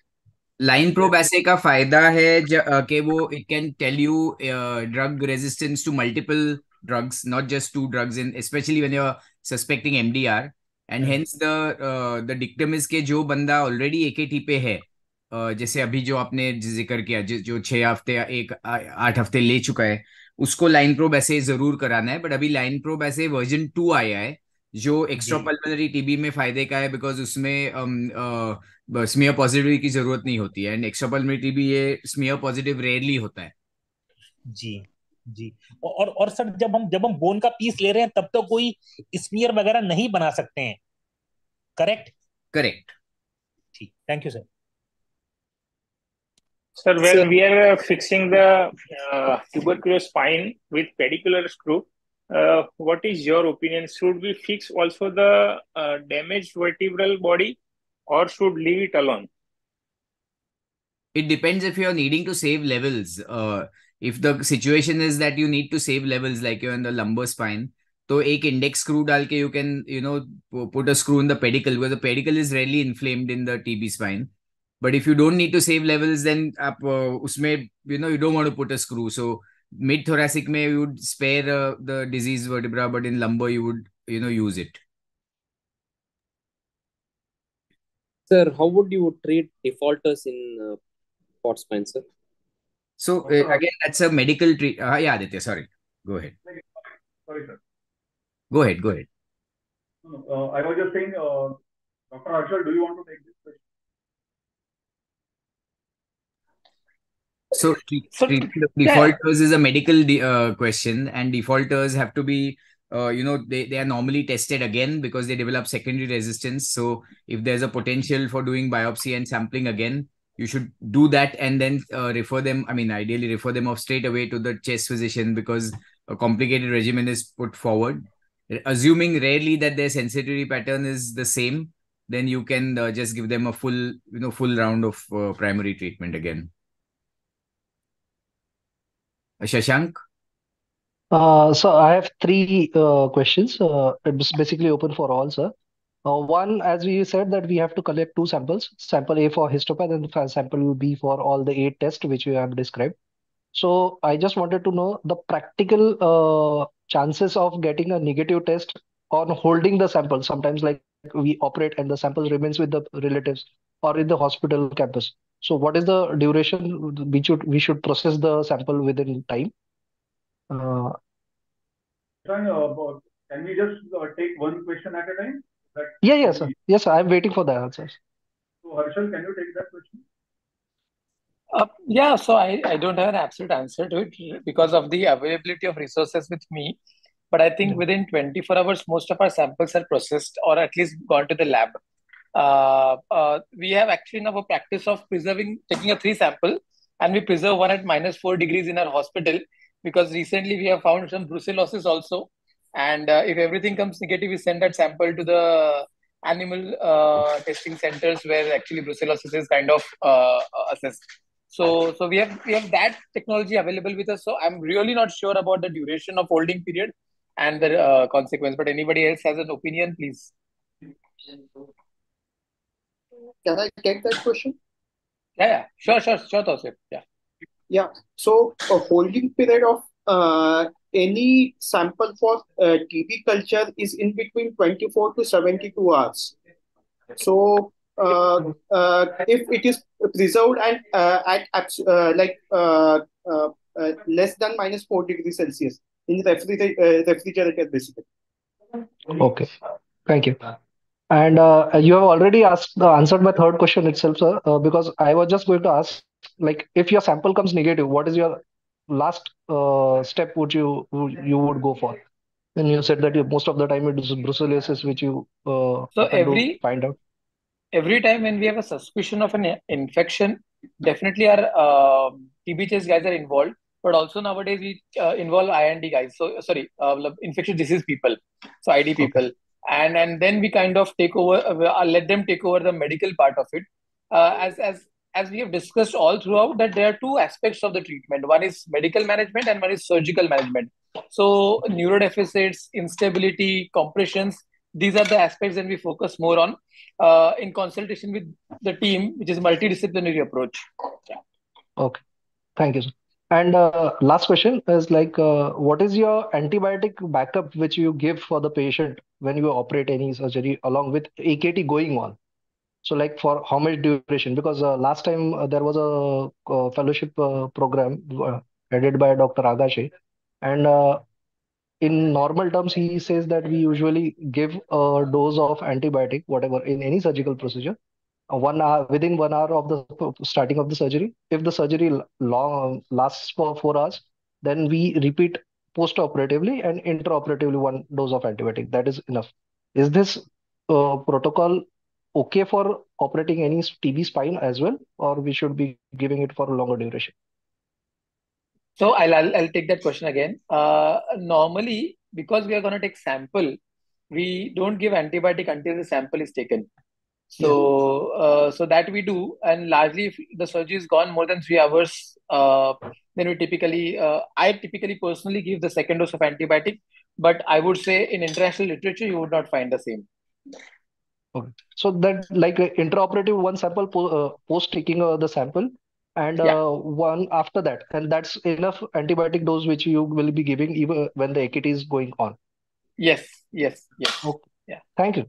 Speaker 3: line probe assay का फ़ायदा है कि वो it can tell you drug resistance to multiple drugs not just two drugs in specially when you are suspecting MDR and hence the the dictum is के जो बंदा already एकेटी पे है uh, जैसे अभी जो आपने ज़िक्र किया जो छह हफ़्ते एक आठ हफ़्ते ले चुका है उसको लाइन प्रोब ऐसे ज़रूर कराना है बट अभी line probe assay version two आया है जो एक्स्ट्रा पल्मोनरी टीबी में फ़ायदे का है बिकॉज़ उसमें स्मियर पॉजिटिव की ज़रूरत नहीं होती है एंड एक्स्ट्रा पल्मोनरी टीबी ये स्मियर पॉजिटिव रेयरली होता है।
Speaker 5: जी जी। और और सर जब हम जब हम बोन का पीस ले रहे हैं तब तो कोई स्मियर वगैरह नहीं बना सकते हैं। करेक्ट
Speaker 3: करेक्ट
Speaker 5: ठीक thank you sir
Speaker 7: Sir, when Sir. we are uh, fixing the uh, tubercular spine with pedicular screw, uh, what is your opinion? Should we fix also the uh, damaged vertebral body or should leave it alone?
Speaker 3: It depends if you're needing to save levels. Uh, if the situation is that you need to save levels, like you're in the lumbar spine, तो एक index screw डाल के you can you know put a screw in the pedicle because the pedicle is rarely inflamed in the TB spine but if you don't need to save levels then आप उसमें you know you don't want to put a screw so mid thoracic may you would spare uh, the disease vertebra but in lumbar you would you know use it.
Speaker 13: Sir how would you treat defaulters in uh, Pott spine sir?
Speaker 3: So uh, again that's a medical treat uh, yeah aditya sorry. Go ahead.
Speaker 2: Sorry sir.
Speaker 3: Go ahead go ahead.
Speaker 2: Uh, i was just saying uh, dr Harshal do you want to take this question
Speaker 3: So, so defaulters is a medical uh, question, and defaulters have to be, uh, you know, they, they are normally tested again because they develop secondary resistance. So, if there's a potential for doing biopsy and sampling again, you should do that and then uh, refer them. I mean, ideally, refer them off straight away to the chest physician because a complicated regimen is put forward. Assuming rarely that their sensitivity pattern is the same, then you can uh, just give them a full, you know, full round of uh, primary treatment again. Shashank?
Speaker 9: Uh, so I have three uh, questions. Uh, it's basically open for all, sir. Uh, one, as we said, that we have to collect two samples, sample A for histopath and sample B for all the eight tests which we have described. So I just wanted to know the practical uh, chances of getting a negative test on holding the sample. Sometimes like we operate and the sample remains with the relatives or in the hospital campus. So what is the duration we should we should process the sample within time? Uh,
Speaker 2: uh, can we just uh, take one question at a time? That
Speaker 9: yeah, yes, sir. Yes, sir. I'm waiting for the answers.
Speaker 2: So, Harshal, can you take that question?
Speaker 12: Uh, yeah, so I, I don't have an absolute answer to it because of the availability of resources with me. But I think within 24 hours, most of our samples are processed or at least gone to the lab. Uh, uh, we have actually now a practice of preserving, taking a three sample, and we preserve one at minus four degrees in our hospital because recently we have found some brucellosis also. And uh, if everything comes negative, we send that sample to the animal uh, testing centers where actually brucellosis is kind of uh, assessed. So, so we have we have that technology available with us. So I'm really not sure about the duration of holding period and the uh, consequence. But anybody else has an opinion, please.
Speaker 11: Can I take that question?
Speaker 12: Yeah, yeah. Sure, sure, sure, Tausif. Yeah.
Speaker 11: Yeah. So a holding period of uh, any sample for uh, TB culture is in between 24 to 72 hours. So uh, uh, if it is preserved and uh, at uh, like uh, uh, uh, less than minus 4 degrees Celsius in refriger- uh, refrigerator basically.
Speaker 9: Okay, thank you. And uh, you have already asked uh, answered my third question itself, sir, uh, because I was just going to ask, like, if your sample comes negative, what is your last uh, step would you you would go for? And you said that you, most of the time it is brucellosis which you uh,
Speaker 12: So every
Speaker 9: find out.
Speaker 12: every time when we have a suspicion of an infection, definitely our uh, TB test guys are involved. But also nowadays we uh, involve IND guys. So sorry, uh, infectious disease people, so ID people, and and then we kind of take over. Uh, let them take over the medical part of it. Uh, as as as we have discussed all throughout, that there are two aspects of the treatment. One is medical management, and one is surgical management. So neurodeficits, instability, compressions. These are the aspects that we focus more on uh, in consultation with the team, which is multidisciplinary approach. Yeah.
Speaker 9: Okay, thank you, sir. And uh, last question is like, uh, what is your antibiotic backup which you give for the patient when you operate any surgery along with AKT going on? So like for how much duration? Because uh, last time uh, there was a uh, fellowship uh, program headed by Dr. Agashe, and in normal terms, he says that we usually give a dose of antibiotic, whatever, in any surgical procedure, one hour within one hour of the starting of the surgery. If the surgery long lasts for four hours, then we repeat post-operatively and intraoperatively one dose of antibiotic. That is enough. Is this uh, protocol okay for operating any TB spine as well, or we should be giving it for a longer duration?
Speaker 12: So I'll, I'll, I'll take that question again. Uh, normally, because we are going to take sample, we don't give antibiotic until the sample is taken. So uh, so that we do, and largely if the surgery is gone more than three hours, uh, then we typically, uh, I typically personally give the second dose of antibiotic. But I would say in international literature, you would not find the same.
Speaker 9: Okay. So that like uh, intraoperative one sample po uh, post taking uh, the sample and
Speaker 12: Yeah.
Speaker 9: one after that, and that's enough antibiotic dose which you will be giving even when the AKT is going on.
Speaker 12: Yes, yes, yes.
Speaker 9: Okay.
Speaker 12: Yeah.
Speaker 9: Thank you.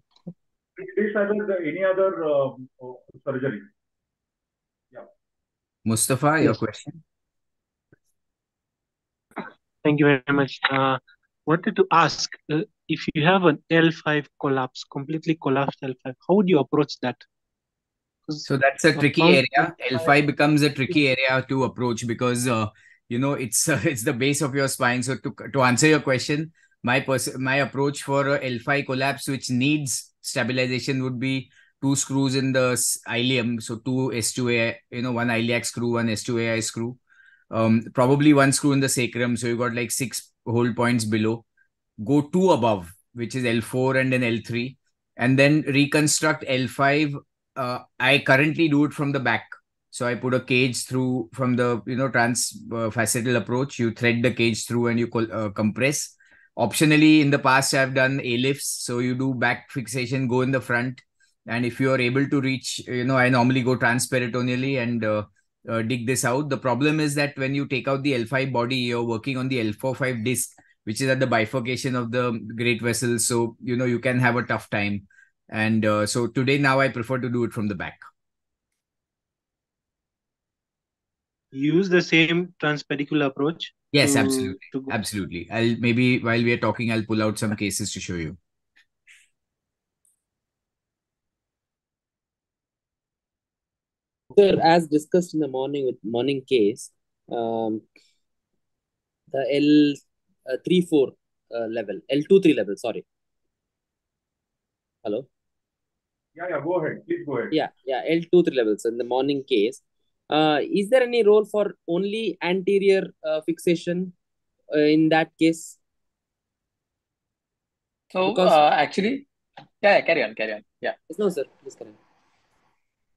Speaker 2: This as any other uh, uh, surgery? Yeah.
Speaker 3: Mustafa, your
Speaker 9: Yes.
Speaker 3: question.
Speaker 14: Thank you very much. Uh, wanted to ask uh, if you have an L5 collapse, completely collapsed L5, how would you approach that?
Speaker 3: So that's a tricky area. L5 becomes a tricky area to approach because uh, you know it's uh, it's the base of your spine. So to to answer your question, my pers- my approach for L5 collapse which needs stabilization would be two screws in the ilium. So two S2A, you know, one iliac screw, one S2AI screw. Um, probably one screw in the sacrum. So you got like six hold points below. Go two above, which is L4 and then L3, and then reconstruct L5 uh, I currently do it from the back. So I put a cage through from the you know trans uh, facetal approach. You thread the cage through and you col- uh, compress. Optionally, in the past, I've done ALIFs. So you do back fixation, go in the front, and if you are able to reach, you know, I normally go transperitoneally and uh, uh, dig this out. The problem is that when you take out the L5 body, you're working on the L45 disc, which is at the bifurcation of the great vessels. So you know you can have a tough time. And uh, so today now I prefer to do it from the back.
Speaker 14: use the same transpedicular approach.
Speaker 3: Yes,
Speaker 13: to,
Speaker 3: absolutely.
Speaker 13: to.
Speaker 3: Absolutely. I'll maybe while we are talking, I'll pull out some cases to show you.
Speaker 13: Sir, as discussed in the morning with morning case, um, the L uh, three four uh, level, L two three level. Sorry. Hello.
Speaker 2: Yeah, yeah. Go ahead. Please go ahead.
Speaker 13: Yeah, yeah. L two three levels in the morning case. Uh, is there any role for only anterior uh, fixation uh, in that case?
Speaker 12: So
Speaker 13: Because-
Speaker 12: uh, actually, yeah, yeah, carry on, carry on. Yeah.
Speaker 13: No, sir. Please carry on.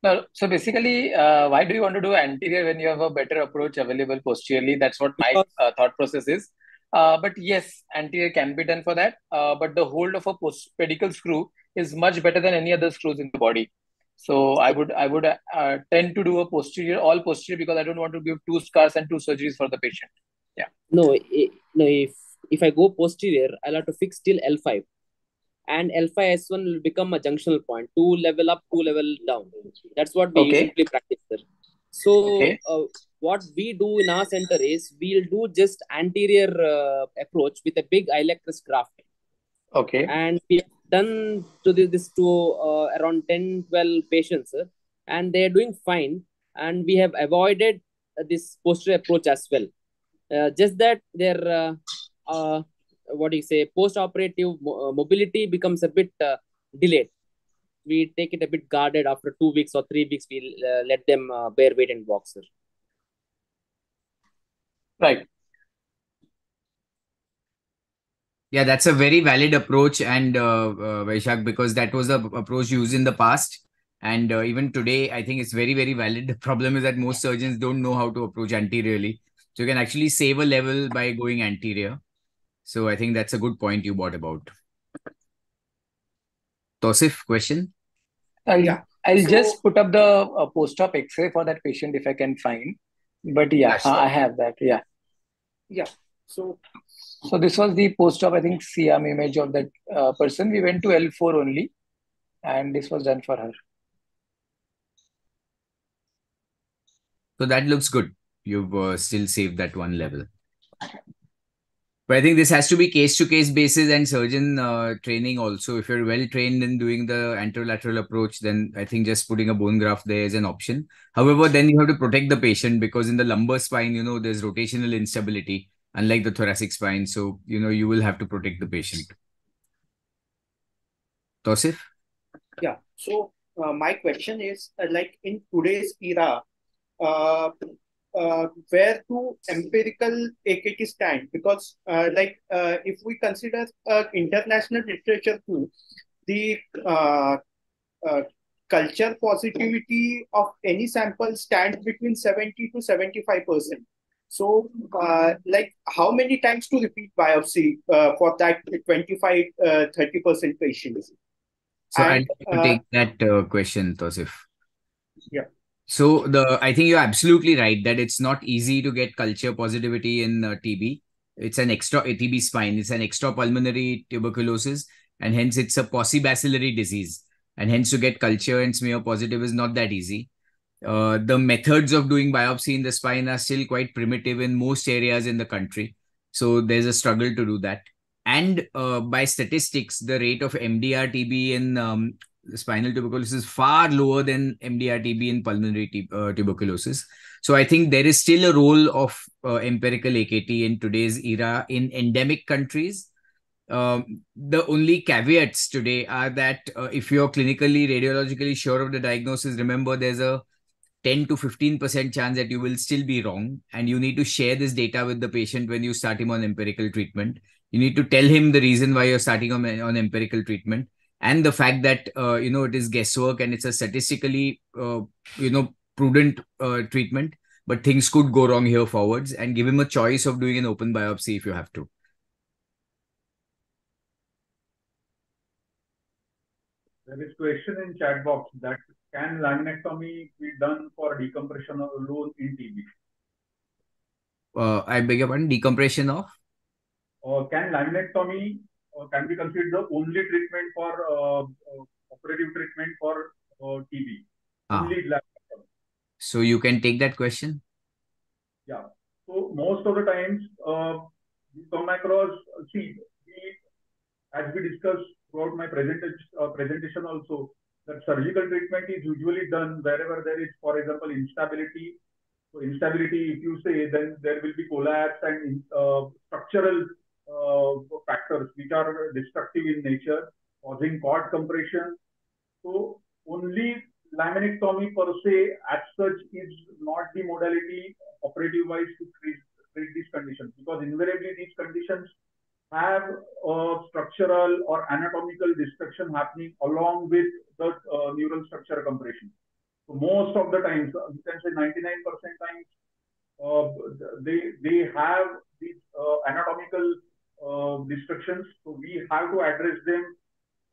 Speaker 12: No, so basically, uh, why do you want to do anterior when you have a better approach available posteriorly? That's what my uh, thought process is. Uh, but yes, anterior can be done for that. Uh, but the hold of a post pedicle screw is much better than any other screws in the body. So I would I would uh, tend to do a posterior, all posterior, because I don't want to give two scars and two surgeries for the patient.
Speaker 13: Yeah. No, no. If if I go posterior, I'll have to fix till L five, and L five S one will become a junctional point. Two level up, two level down. That's what we
Speaker 12: Okay.
Speaker 13: usually practice, sir. So
Speaker 12: Okay.
Speaker 13: uh, what we do in our center is we'll do just anterior uh, approach with a big iliac crest graft,
Speaker 12: Okay.
Speaker 13: and we done to this, to uh, around 10, 12 patients, sir, and they are doing fine. And we have avoided uh, this posterior approach as well. Uh, just that their uh, uh, what do you say post-operative mo- uh, mobility becomes a bit uh, delayed. We take it a bit guarded after two weeks or three weeks. We uh, let them uh, bear weight and walk, sir.
Speaker 12: Right.
Speaker 3: Yeah, that's a very valid approach, and uh, uh, Vaishak, because that was the approach used in the past, and uh, even today, I think it's very, very valid. The problem is that most surgeons don't know how to approach anteriorly, so you can actually save a level by going anterior. So I think that's a good point you brought about. Tosif, question?
Speaker 12: I'll,
Speaker 11: Yeah.
Speaker 12: I'll
Speaker 11: So-
Speaker 12: just put up the uh, post-op X-ray for that patient if I can find. But yeah,
Speaker 3: Yeah,
Speaker 12: uh, I have that. Yeah.
Speaker 11: Yeah. So
Speaker 12: So this was the post-op, I think, C-arm image of that uh, person. We went to L4 only, and this was done for her.
Speaker 3: So that looks good. You've uh, still saved that one level. But I think this has to be case to case basis and surgeon uh, training also. If you're well trained in doing the anterolateral approach, then I think just putting a bone graft there is an option. However, then you have to protect the patient because in the lumbar spine, you know, there's rotational instability, unlike the thoracic spine. So, you know, you will have to protect the patient. Tosif?
Speaker 11: Yeah. So uh, my question is uh, like in today's era, uh, uh, where do empirical AKT stand? Because uh, like uh, if we consider international literature too, the culture positivity of any sample stands between 70 to 75 percent. So, uh, like, how many times to repeat biopsy uh, for that 25 uh, 30 percent patients?
Speaker 3: So
Speaker 11: And,
Speaker 3: to
Speaker 11: uh,
Speaker 3: take that uh, question, Tosif.
Speaker 11: Yeah.
Speaker 3: So the I think you're absolutely right that it's not easy to get culture positivity in uh, TB. It's an extra TB spine. It's an extra pulmonary tuberculosis, and hence it's a paucibacillary disease. And hence to get culture and smear positive is not that easy. Uh, the methods of doing biopsy in the spine are still quite primitive in most areas in the country. So there's a struggle to do that. And uh, by statistics, the rate of MDR TB in um, spinal tuberculosis is far lower than MDR TB in pulmonary tu- uh, tuberculosis. So I think there is still a role of uh, empirical AKT in today's era in endemic countries. Um, the only caveats today are that uh, if you're clinically, radiologically sure of the diagnosis, remember there's a 10 to 15% chance that you will still be wrong. And you need to share this data with the patient when you start him on empirical treatment. You need to tell him the reason why you're starting on, on empirical treatment and the fact that, uh, you know, it is guesswork and it's a statistically, uh, you know, prudent uh, treatment, but things could go wrong here forwards and give him a choice of doing an open biopsy if you have to.
Speaker 2: There is question in chat box that can laminectomy be done for decompression alone in TB?
Speaker 3: Uh, I beg your pardon, decompression of?
Speaker 2: Uh, can laminectomy uh, can be considered the only treatment for uh, uh operative treatment for uh, TB?
Speaker 3: Ah.
Speaker 2: Only laminectomy.
Speaker 3: So you can take that question.
Speaker 2: Yeah. So most of the times uh, we come across. See, we, as we discussed throughout my presentation, presentation also, surgical treatment is usually done wherever there is, for example, instability. So instability, if you say, then there will be collapse and uh, structural uh, factors which are destructive in nature, causing cord compression. So only laminectomy per se, as such, is not the modality operative-wise to treat, treat these conditions because invariably these conditions have a structural or anatomical destruction happening along with the uh, neural structure compression. So most of the times, you can say 99% times, uh, they they have these uh, anatomical uh, destructions. So we have to address them.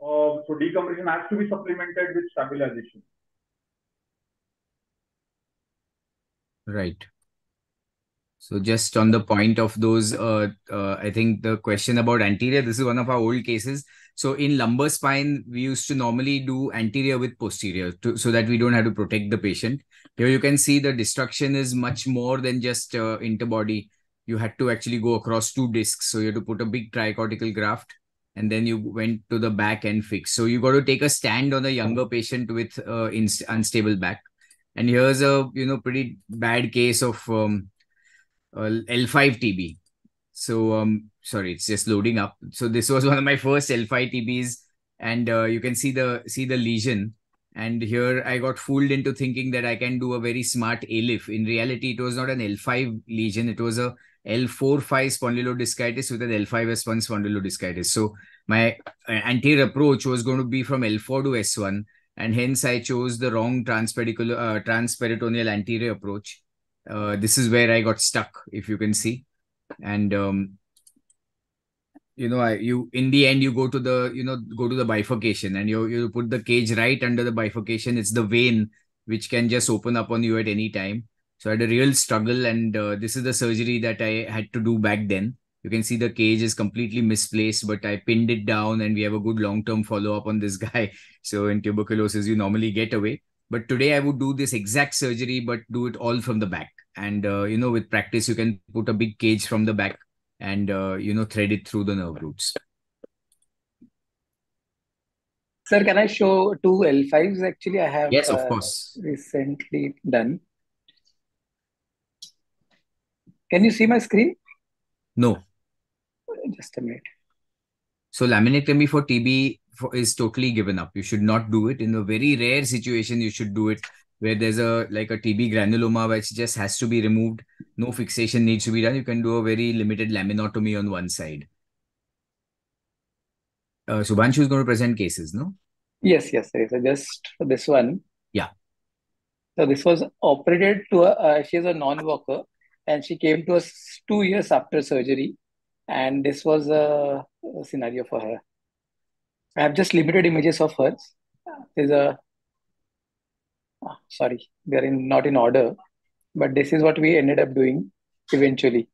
Speaker 2: Uh, so decompression has to be supplemented with stabilization.
Speaker 3: Right. So just on the point of those, uh, uh, I think the question about anterior, this is one of our old cases. So in lumbar spine, we used to normally do anterior with posterior to, so that we don't have to protect the patient. Here you can see the destruction is much more than just uh, interbody. You had to actually go across two discs. So you had to put a big tricortical graft and then you went to the back and fix. So you got to take a stand on a younger patient with uh, unstable back. And here's a you know pretty bad case of um, uh, L5 TB. So um, sorry, it's just loading up. So this was one of my first L5 TBs, and uh, you can see the see the lesion. And here I got fooled into thinking that I can do a very smart ALIF. In reality, it was not an L5 lesion; it was a L4-5 spondylodiscitis with an L5S1 spondylodiscitis. So my uh, anterior approach was going to be from L4 to S1, and hence I chose the wrong transpedicular uh, transperitoneal anterior approach uh, this is where I got stuck, if you can see. And um, you know, I you in the end you go to the you know go to the bifurcation and you you put the cage right under the bifurcation. It's the vein which can just open up on you at any time. So I had a real struggle, and uh, this is the surgery that I had to do back then. You can see the cage is completely misplaced, but I pinned it down, and we have a good long term follow up on this guy. So in tuberculosis, you normally get away. But today I would do this exact surgery, but do it all from the back. And uh, you know, with practice, you can put a big cage from the back and uh, you know thread it through the nerve roots.
Speaker 12: Sir, can I show two L5s? Actually, I have
Speaker 3: yes, of uh, course
Speaker 12: recently done. Can you see my screen?
Speaker 3: No.
Speaker 12: Just a minute.
Speaker 3: So laminectomy for TB for, is totally given up. You should not do it. In a very rare situation, you should do it where there's a like a TB granuloma which just has to be removed. No fixation needs to be done. You can do a very limited laminotomy on one side. Uh, Subhanshu is going to present cases, no?
Speaker 12: Yes, yes. So just for this one.
Speaker 3: Yeah.
Speaker 12: So this was operated to a, uh, she is a non-worker and she came to us two years after surgery. And this was a, a scenario for her. I have just limited images of hers. There's a oh, sorry, they are in not in order, but this is what we ended up doing eventually.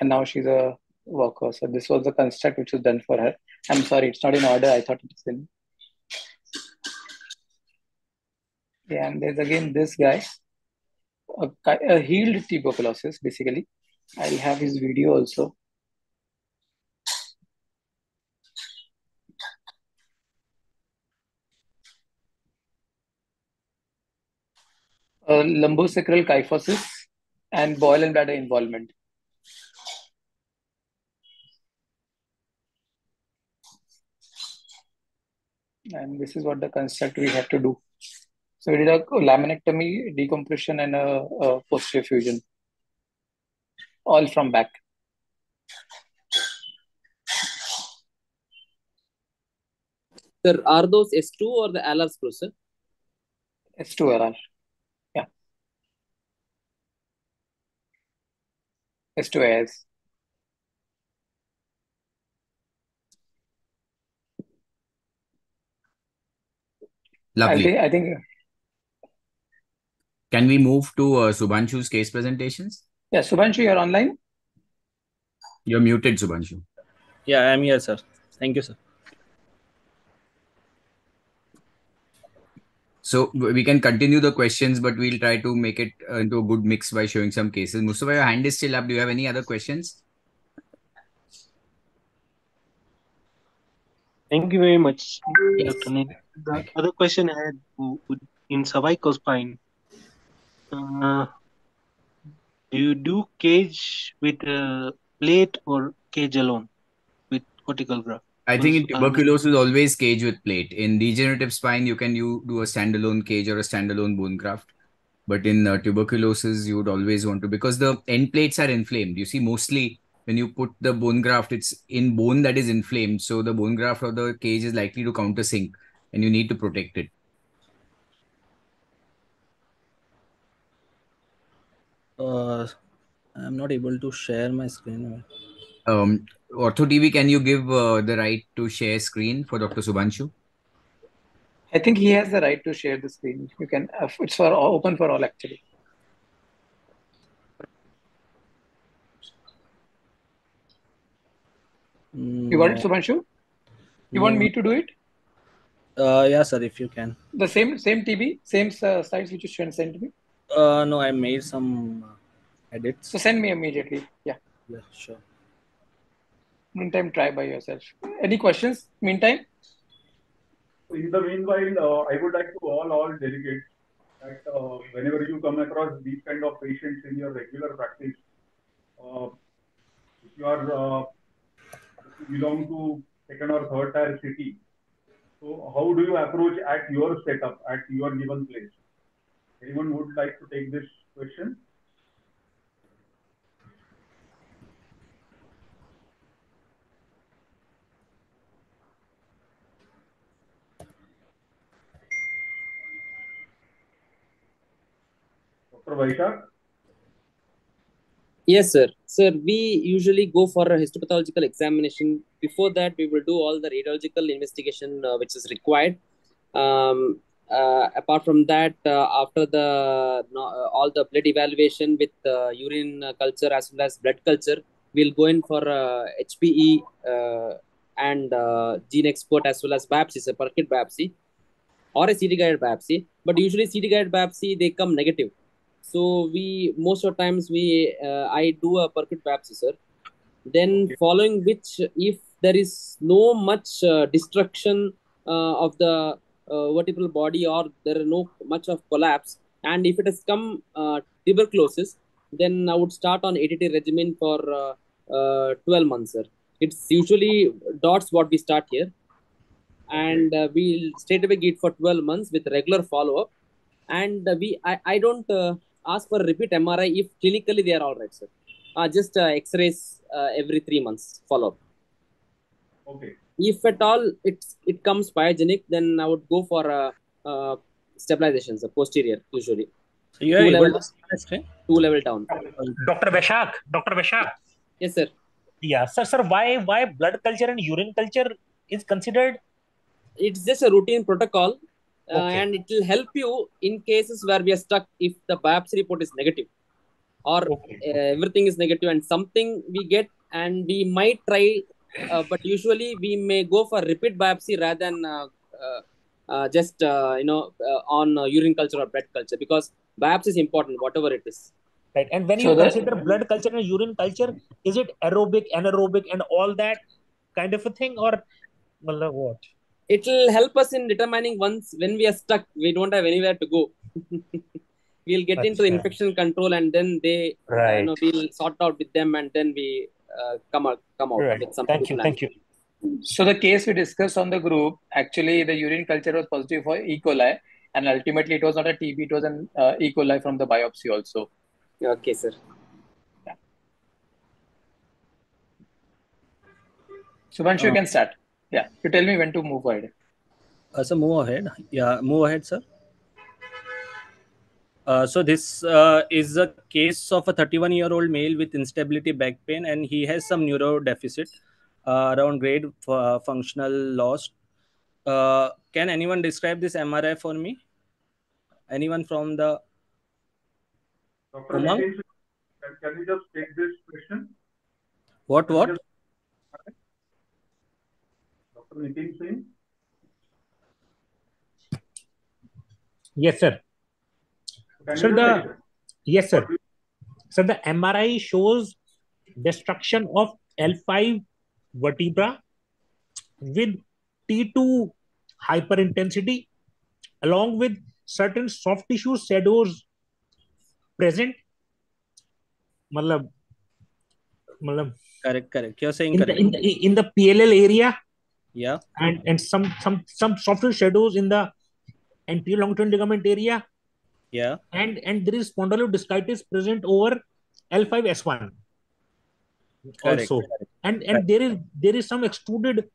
Speaker 12: And now she's a worker. So this was the construct which was done for her. I'm sorry, it's not in order. I thought it's in. Yeah, and there's again this guy, a, a healed tuberculosis, basically. I'll have his video also. Uh, lumbosacral kyphosis and bowel and bladder involvement. And this is what the construct we have to do. So we did a laminectomy, decompression, and a, a posterior fusion, all from back.
Speaker 13: Sir, are those S2 or the LR screws, sir?
Speaker 12: S2 LR. S2AS.
Speaker 3: Lovely.
Speaker 12: I think, I think
Speaker 3: Can we move to uh, Subhanshu's case presentations?
Speaker 12: Yeah, Subhanshu, you're online.
Speaker 3: You're muted, Subhanshu.
Speaker 15: Yeah, I'm here, sir. Thank you, sir.
Speaker 3: So we can continue the questions, but we'll try to make it uh, into a good mix by showing some cases. Mustafa, your hand is still up. Do you have any other questions?
Speaker 14: Thank you very much, Dr. Neil. The other question I had would- in cervical spine, uh, do you do cage with a plate or cage alone with cortical graft?
Speaker 3: I think in tuberculosis, always cage with plate. In degenerative spine, you can you do a standalone cage or a standalone bone graft. But in uh, tuberculosis, you would always want to because the end plates are inflamed. You see, mostly when you put the bone graft, it's in bone that is inflamed. So the bone graft or the cage is likely to countersink, and you need to protect it.
Speaker 15: Uh, I'm not able to share my screen.
Speaker 3: Um, Ortho TV, can you give uh, the right to share screen for Dr. Subhanshu?
Speaker 12: I think he has the right to share the screen. You can. Uh, it's for all, open for all actually. You want it,
Speaker 15: No.
Speaker 12: Subhanshu? You want me to do it?
Speaker 15: Uh, yeah, sir, if you can.
Speaker 12: The same same TV, same uh, slides which you should send to me.
Speaker 15: Uh, no, I made some uh, edits.
Speaker 12: So send me immediately. Yeah.
Speaker 15: Yeah, sure.
Speaker 12: Meantime, try by yourself. Any questions? Meantime.
Speaker 2: In the meanwhile, uh, I would like to all all delegates that uh, whenever you come across these kind of patients in your regular practice, uh, if you are uh, belong to second or third tier city, so how do you approach at your setup at your given place? Anyone would like to take this question? Vaishak?
Speaker 13: Yes, sir. Sir, we usually go for a histopathological examination. Before that, we will do all the radiological investigation uh, which is required. Um, uh, apart from that, uh, after the uh, all the blood evaluation with uh, urine culture as well as blood culture, we'll go in for HPE uh, and GeneXpert as well as biopsy, so Purkinje biopsy or a CT guided biopsy. But usually CT guided biopsy they come negative. So we most of the times we uh, I do a biopsy, sir. Then following which, if there is no much uh, destruction uh, of the uh, vertebral body or there are no much of collapse, and if it has come uh, tuberculosis, then I would start on ATT regimen for uh, uh, 12 months, sir. It's usually dots what we start here, and uh, we'll straight away get for 12 months with regular follow up. And uh, we I, I don't uh, ask for repeat MRI if clinically they are all right, sir. Uh, just uh, X-rays uh, every three months follow up.
Speaker 2: Okay.
Speaker 13: If at all it's it comes pyogenic, then I would go for uh, uh, stabilization, the posterior usually.
Speaker 15: So you are
Speaker 13: Two
Speaker 15: able
Speaker 13: level,
Speaker 15: to see my screen?
Speaker 13: two level down.
Speaker 5: Dr. Vashak, Dr. Vashak.
Speaker 13: Yes, sir.
Speaker 5: Yeah, sir, sir, why why blood culture and urine culture is considered?
Speaker 13: It's just a routine protocol, uh,
Speaker 5: Okay.
Speaker 13: and it will help you in cases where we are stuck if the biopsy report is negative or uh, everything is negative and something we get and we might try, uh, but usually we may go for repeat biopsy rather than uh, uh, uh, just uh, you know uh, on uh, urine culture or blood culture because biopsy is important, whatever it is.
Speaker 5: Right. And when
Speaker 13: So
Speaker 5: you
Speaker 13: that-
Speaker 5: consider blood culture and urine culture, is it aerobic, anaerobic, and all that kind of a thing, or well, what?
Speaker 13: It will help us in determining once when we are stuck, we don't have anywhere to go. we'll get into the
Speaker 5: Acha.
Speaker 13: infection control and then they, uh,
Speaker 5: Right.
Speaker 13: you know, we'll sort out with them and then we uh, come out, come out
Speaker 5: Right.
Speaker 13: with some
Speaker 5: Thank you.
Speaker 13: plan.
Speaker 5: Thank you.
Speaker 12: So the case we discussed on the group, actually the urine culture was positive for E. coli, and ultimately it was not a TB, it was an uh, E. coli from the biopsy also.
Speaker 13: Okay, sir.
Speaker 12: Subhanshu, you
Speaker 15: Uh,
Speaker 12: can start. Yeah, you tell me when to move ahead.
Speaker 15: Uh, so move ahead. Yeah, move ahead, sir. Uh, so this uh, is a case of a 31 year old male with instability back pain and he has some neuro deficit uh, around grade uh, functional loss uh, can anyone describe this mri for me anyone from the
Speaker 2: Dr.
Speaker 15: Umang?
Speaker 2: Can, can you just take this question?
Speaker 15: what what
Speaker 2: Dr. Nitin Singh?
Speaker 5: Yes, sir.
Speaker 2: Can
Speaker 5: So the
Speaker 2: just
Speaker 5: yes, sir. So the MRI shows destruction of L5 vertebra with T2 hyperintensity along with certain soft tissue shadows present. Matlab, matlab,
Speaker 15: Correct, correct. You're saying
Speaker 5: in
Speaker 15: correct.
Speaker 5: the, in the in the PLL area
Speaker 15: Yeah,
Speaker 5: and and some some some softer shadows in the anterior longitudinal ligament area
Speaker 15: yeah.
Speaker 5: and and there is spondylodiscitis present over L5S1
Speaker 15: Correct,
Speaker 5: also and and there is there is some extruded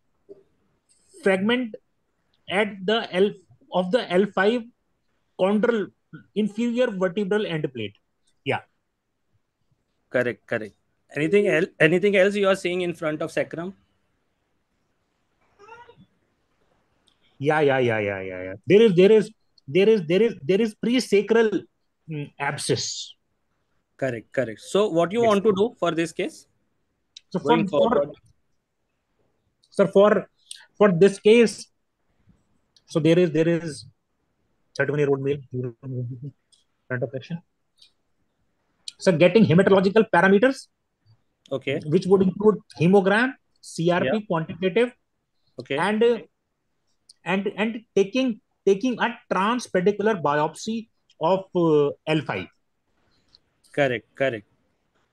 Speaker 5: fragment at the L of the L5 chondral inferior vertebral end plate yeah
Speaker 15: Correct, correct. Anything else? Anything else you are seeing in front of sacrum?
Speaker 5: Yeah yeah yeah yeah yeah yeah there is there is there is there is there is pre-sacral mm, abscess
Speaker 15: Correct, correct. So, what you
Speaker 5: Yes.
Speaker 15: want to do for this case?
Speaker 5: so for,
Speaker 15: Going
Speaker 5: for
Speaker 15: forward.
Speaker 5: so for for this case so there is there is 31 year old male front of action so getting hematological parameters
Speaker 15: Okay,
Speaker 5: which would include hemogram crp
Speaker 15: Yeah.
Speaker 5: quantitative
Speaker 15: okay.
Speaker 5: and uh, and and taking taking a transpedicular biopsy of uh, l5
Speaker 15: Correct, correct.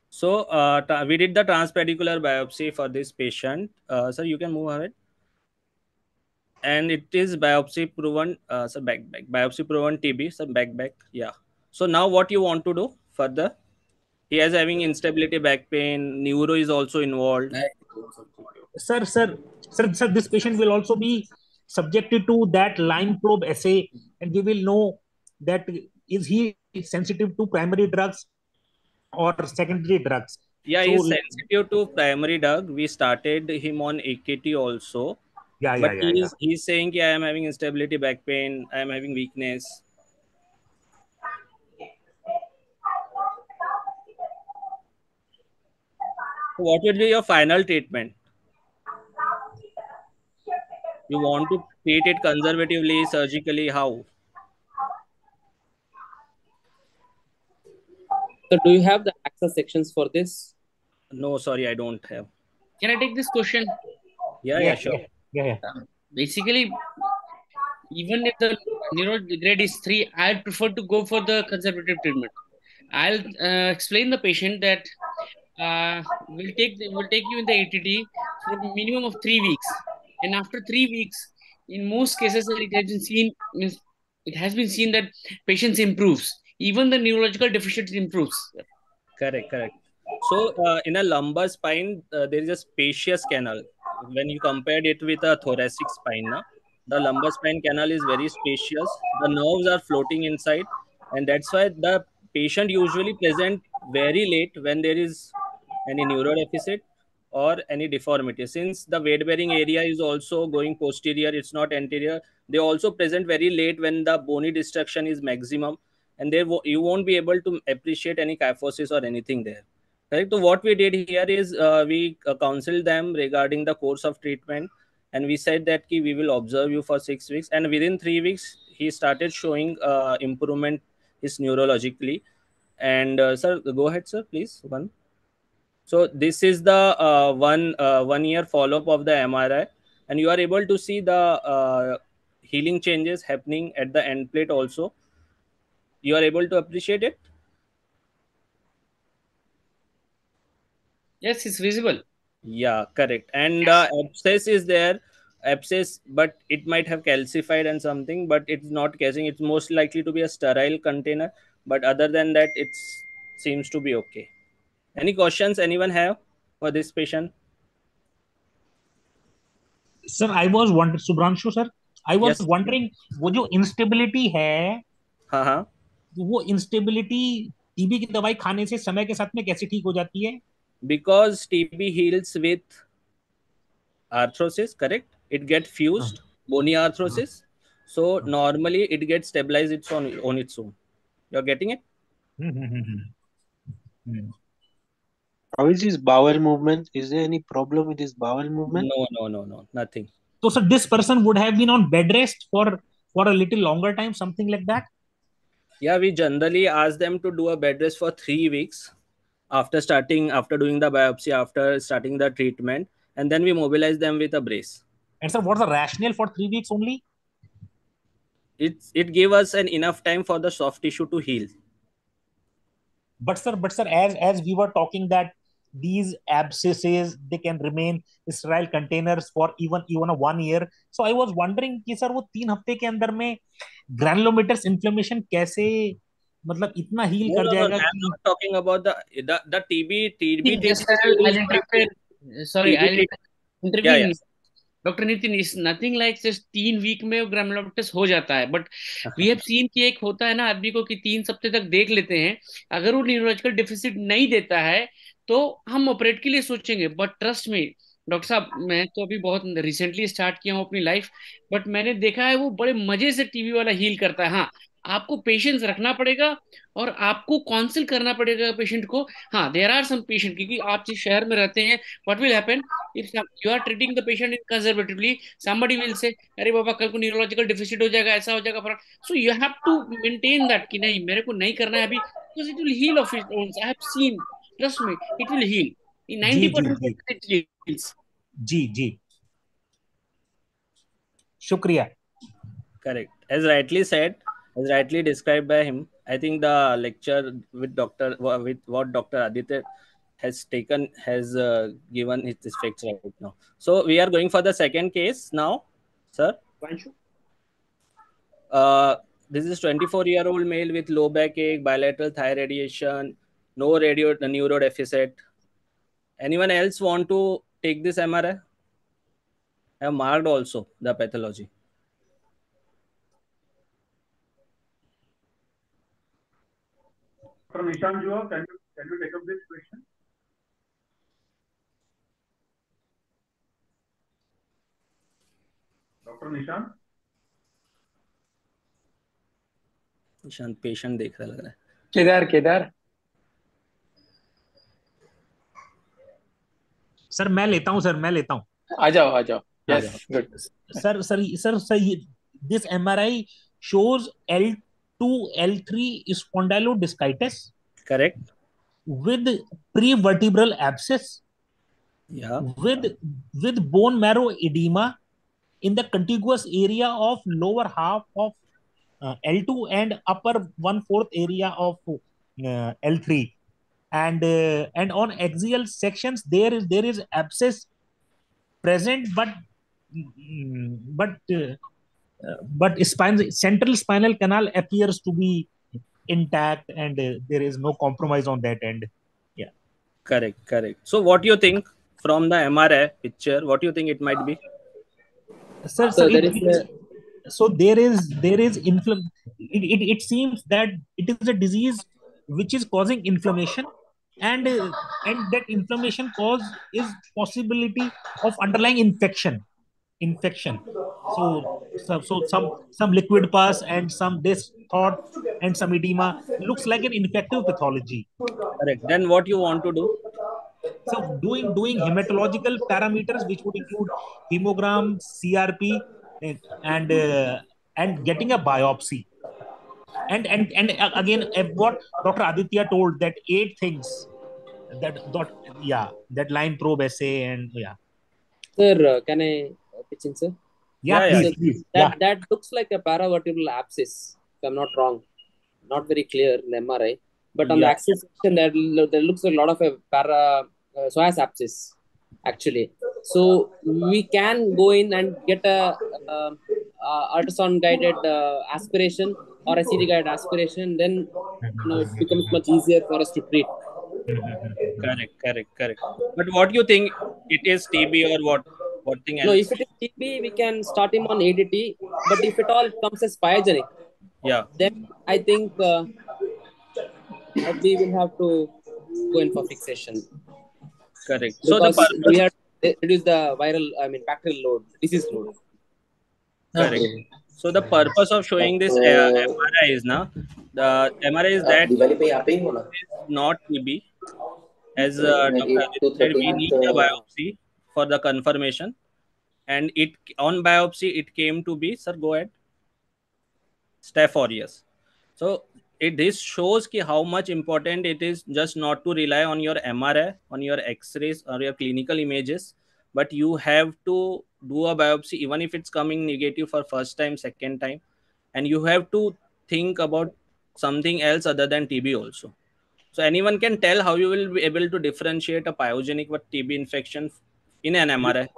Speaker 15: So, uh, we did the transpedicular biopsy for this patient. Uh, sir, you can move ahead. And it is biopsy proven, uh, so back, back, biopsy proven TB, so back, back. Yeah. So, now what you want to do further? He is having instability back pain, neuro is also involved.
Speaker 5: sir sir sir sir this patient will also be subjected to that line probe assay and we will know that is he sensitive to primary drugs or secondary drugs
Speaker 15: Yeah,
Speaker 5: So-
Speaker 15: he's sensitive to primary drug. We started him on AKT also.
Speaker 5: yeah
Speaker 15: but
Speaker 5: yeah yeah,
Speaker 15: he's he's saying yeah, I am having instability back pain, I am having weakness. What will be your final treatment? You want to treat it conservatively, surgically, how?
Speaker 13: So do you have the axial sections for this?
Speaker 15: No, sorry, I don't have.
Speaker 6: Can I take this question?
Speaker 15: Yeah,
Speaker 5: yeah
Speaker 15: yeah, sure.
Speaker 5: yeah yeah, yeah.
Speaker 6: Basically, even if the neuro grade is three, I'd prefer to go for the conservative treatment. I'll uh, explain the patient that uh, we'll take we'll take you in the ATT for minimum of three weeks, and after three weeks, in most cases, it has been seen it has been seen that patients improves. Even the neurological deficiency improves.
Speaker 15: Correct, correct. So, uh, in a lumbar spine, uh, there is a spacious canal. When you compared it with a thoracic spine, na, the lumbar spine canal is very spacious. The nerves are floating inside, and that's why the patient usually present very late when there is any neurodeficit or any deformity. Since the weight bearing area is also going posterior, it's not anterior. They also present very late when the bony destruction is maximum, and wo- you won't be able to appreciate any kyphosis or anything there. Correct. So what we did here is uh, we uh, counseled them regarding the course of treatment, and we said that ki, we will observe you for six weeks, and within three weeks he started showing uh, improvement is neurologically. And uh, sir, go ahead, sir, please. One. So this is the uh, one uh, one year follow up of the MRI, and you are able to see the uh, healing changes happening at the end plate also. You are able to appreciate it.
Speaker 6: Yes, it's visible.
Speaker 15: Yeah, correct. And uh, abscess is there, abscess, but it might have calcified and something, but it's not casing. It's most likely to be a sterile container. But other than that, it seems to be okay. Any questions anyone have for this patient?
Speaker 5: Sir I was wonder Subhranshu sir I was
Speaker 15: Yes.
Speaker 5: Wondering वो जो instability है
Speaker 15: हाँ हाँ
Speaker 5: वो instability TB की दवाई खाने से समय के साथ में कैसे ठीक हो जाती है
Speaker 15: because TB heals with arthrosis, correct? It gets fused, bony arthrosis. So normally it gets stabilized its on on its own. You're getting it?
Speaker 14: How is his bowel movement? Is there any problem with his bowel movement?
Speaker 15: No, no, no, no, nothing.
Speaker 5: So, sir, this person would have been on bed rest for for a little longer time, something like that.
Speaker 15: Yeah, we generally ask them to do a bed rest for three weeks after starting, after doing the biopsy, after starting the treatment, and then we mobilize them with a brace.
Speaker 5: And sir, what's the rationale for three weeks only?
Speaker 15: It it gave us an enough time for the soft tissue to heal.
Speaker 5: But sir, but sir, as as we were talking that these abscesses they can remain sterile containers for even even a one year. So I was wondering कि sir वो तीन हफ़्ते के अंदर में granulomatous inflammation कैसे मतलब इतना heal
Speaker 15: No,
Speaker 5: कर
Speaker 15: no, no,
Speaker 5: जाएगा
Speaker 15: I'm not talking about the the, the TB TB treatment
Speaker 6: I'll. Sorry, I'll intervene.
Speaker 15: yeah, yeah.
Speaker 6: Doctor Nitin is nothing like just तीन वीक में वो ग्रामेलोमेटस हो जाता है बट वी हैव सीन कि एक होता है ना आदमी को कि तीन सप्ताह तक देख लेते हैं अगर वो न्यूरोलॉजिकल डिफिसिट नहीं देता है तो हम ऑपरेट के लिए सोचेंगे बट ट्रस्ट में डॉक्टर साहब, मैं तो अभी बहुत रिसेंटली स्टार्ट किया हूँ अपनी लाइफ बट मैंने देखा है वो बड़े मज़े से टीवी वाला हील करता है। हाँ आपको पेशेंस रखना पड़ेगा और आपको काउंसिल करना पड़ेगा पेशेंट को। हाँ देर आर सम पेशेंट क्योंकि आप जिस शहर में रहते हैं what will happen if you are treating the patient in conservatively somebody will say, अरे बाबा, कल को न्यूरोलॉजिकल डिफिसिट हो जाएगा, ऐसा हो जाएगा फ़र्क so you have to maintain that कि नहीं, मेरे को नहीं करना है अभी because it will heal of I have seen Trust me, it will heal.
Speaker 5: In
Speaker 6: 90% it heals.
Speaker 5: G, G. Shukriya.
Speaker 15: Correct. As rightly said, as rightly described by him, I think the lecture with Dr. with what Dr. Aditya has taken has uh, given its effects right now. So we are going for the second case now, sir. Uh, this is 24 year old male with low back ache, bilateral thigh radiation, no radio neuro deficit. Anyone else want to take this MRI? I have marked also the pathology.
Speaker 2: Dr. Nishan Jua, can you, can you take up this question? Dr. Nishan?
Speaker 15: शांत patient देख रहा लग रहा है
Speaker 12: Kedar Kedar
Speaker 5: sir मैं लेता हूँ sir मैं लेता हूँ।
Speaker 12: आ जाओ आ जाओ। Sir sir
Speaker 5: sir sir this M R I shows L two L three spondylodiscitis
Speaker 15: correct
Speaker 5: with prevertebral abscess with with bone marrow oedema in the contiguous area of lower half of L two and upper one fourth area of L three and uh, and on axial sections there is there is abscess present but mm, but uh, but spine central spinal canal appears to be intact and uh, there is no compromise on that end. Yeah.
Speaker 15: Correct correct. So what do you think from the mri picture? What do you think it might be?
Speaker 5: Sir,
Speaker 13: So
Speaker 5: sir
Speaker 13: there
Speaker 5: it-
Speaker 13: is a-
Speaker 5: so there is there is infl it, it, it seems that it is a disease which is causing inflammation and uh, and that inflammation cause is possibility of underlying infection. Infection. So so, so some some liquid pus and some this thought and some edema looks like an infective pathology.
Speaker 15: Correct. Then what you want to do?
Speaker 5: So doing doing hematological parameters which would include hemogram crp and uh, and getting a biopsy and and and uh, again what dr aditya told that eight things that that yeah that line probe assay and yeah
Speaker 13: Sir, uh, can I uh, pitch in, sir?
Speaker 5: Yeah, Yeah, yeah. please,
Speaker 13: So
Speaker 5: please.
Speaker 13: That,
Speaker 5: Yeah.
Speaker 13: that looks like a paravertebral abscess, if I'm not wrong. Not very clear in the MRI. But on the
Speaker 15: Yeah.
Speaker 13: axis section, there, there looks a lot of a para uh, psoas abscess, actually. So we can go in and get a uh, uh, ultrasound guided uh, aspiration or a CT guided aspiration. Then you know, it becomes much easier for us to treat.
Speaker 15: correct correct correct but what do you think it is tb or what what thing else
Speaker 13: No, if it is TB, we can start him on ATT. But if it all comes as pyogenic,
Speaker 15: yeah
Speaker 13: then I think uh, we will have to go in for fixation.
Speaker 15: correct so
Speaker 13: Because
Speaker 15: purpose
Speaker 13: we have to reduce the viral, I mean, bacterial load, disease load.
Speaker 15: correct so the purpose of showing this uh, mri is now the mri is that is not tb as uh, Dr. Said we need a biopsy for the confirmation. And it on biopsy it came to be sir go ahead. Staph aureus. So it this shows ki how much important it is just not to rely on your mri on your x-rays or your clinical images but you have to do a biopsy even if it's coming negative for first time second time. And you have to think about something else other than tb also. So anyone can tell how you will be able to differentiate a pyogenic with tb infection in an mri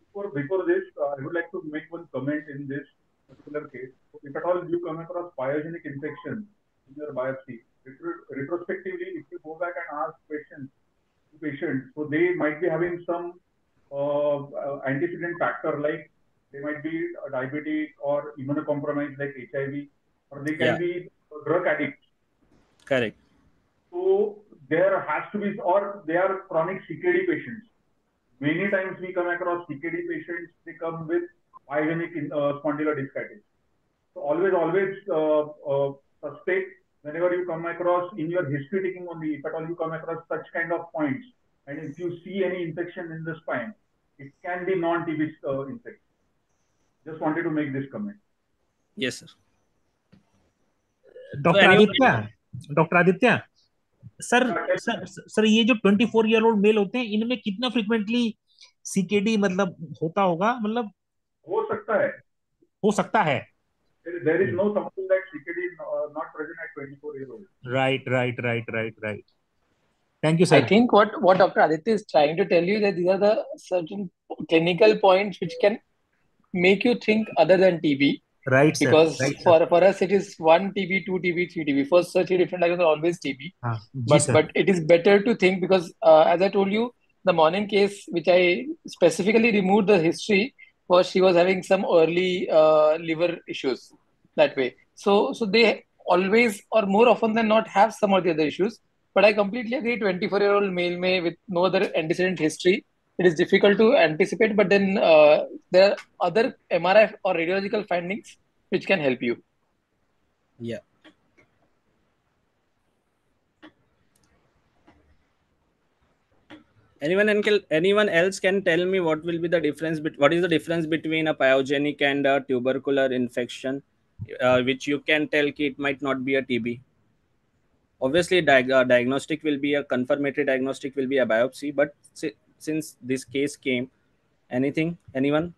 Speaker 2: before, before this uh, i would like to make one comment in this particular case. If at all you come across pyogenic infection in your biopsy retrospectively if you go back and ask to patients so they might be having some antecedent factor like they might be diabetic or immunocompromised like HIV, or they can
Speaker 15: Yeah.
Speaker 2: be drug addicts.
Speaker 15: correct
Speaker 2: So there has to be, or they are chronic CKD patients. Many times we come across CKD patients, they come with pyogenic uh, spondylodiscitis. So always, always uh, uh, suspect whenever you come across in your history taking only, if at all you come across such kind of points, and if you see any infection in the spine, it can be non-TB uh, infection. Just wanted to make this comment.
Speaker 15: yes sir doctor
Speaker 5: Aditya doctor Aditya sir sir sir ये जो 24 year old mail होते हैं इनमें कितना frequently CKD मतलब होता होगा मतलब
Speaker 2: हो सकता है
Speaker 5: हो सकता है
Speaker 2: There, is no something like CKD uh, not present at 24 years old.
Speaker 5: Right right right right right Thank you, sir.
Speaker 12: I think what, what Dr. Aditya is trying to tell you that these are the certain clinical points which can make you think other than TB.
Speaker 5: Right. Sir.
Speaker 12: Because
Speaker 5: right,
Speaker 12: for, sir. for us it is one TB, two TB, three TB. For such different diagnosis always TB.
Speaker 5: Ah,
Speaker 12: but but it is better to think because uh, as I told you, the morning case which I specifically removed the history was she was having some early uh, liver issues that way. So so they always or more often than not have some of the other issues but I completely agree. 24 year old male may with no other antecedent history. It is difficult to anticipate, but then uh, there are other MRI or radiological findings which can help you.
Speaker 15: yeah anyone can, anyone else can tell me what will be the difference bet- what is the difference between a pyogenic and a tubercular infection uh, which you can tell it might not be a tb obviously diag- uh, diagnostic will be a confirmatory diagnostic will be a biopsy but si- since this case came anything anyone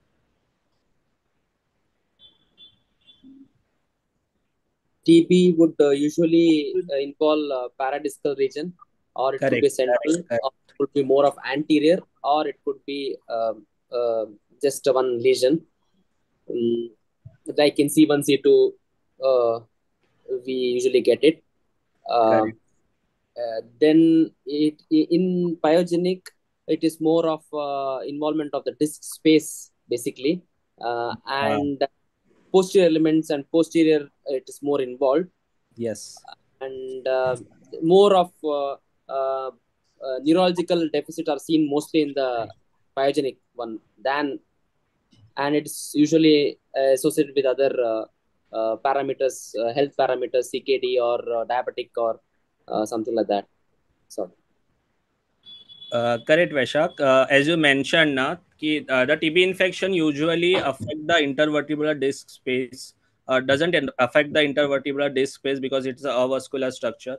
Speaker 13: TB would uh, usually uh, involve uh, paradiscal region, or it could be central,
Speaker 15: correct, correct.
Speaker 13: or it could be more of anterior, or it could be um, uh, just one lesion. Um, like in C1, C2, uh, we usually get it. Uh, uh, then it in pyogenic, it is more of uh, involvement of the disc space basically, uh, and posterior elements and posterior it is more involved.
Speaker 15: Yes.
Speaker 13: And uh, more of uh, neurological deficit are seen mostly in the pyogenic one than and it's usually associated with other uh, parameters uh, health parameters ckd or uh, diabetic or uh, something like that so
Speaker 15: Uh, correct, Vaishak. Uh, as you mentioned, na, ki, uh, the TB infection usually affect the intervertebral disc space. Uh, doesn't affect the intervertebral disc space because it's a avascular structure.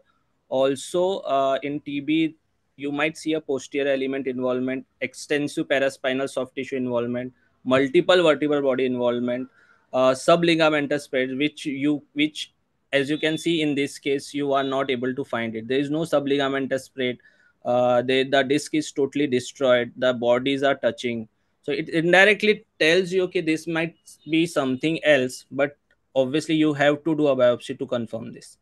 Speaker 15: Also, uh, in TB, you might see a posterior element involvement, extensive paraspinal soft tissue involvement, multiple vertebral body involvement, uh, subligamentous spread, which you which as you can see in this case, you are not able to find it. There is no subligamentous spread uh, they, the disc is totally destroyed the bodies are touching so it indirectly tells you okay this might be something else but obviously you have to do a biopsy to confirm this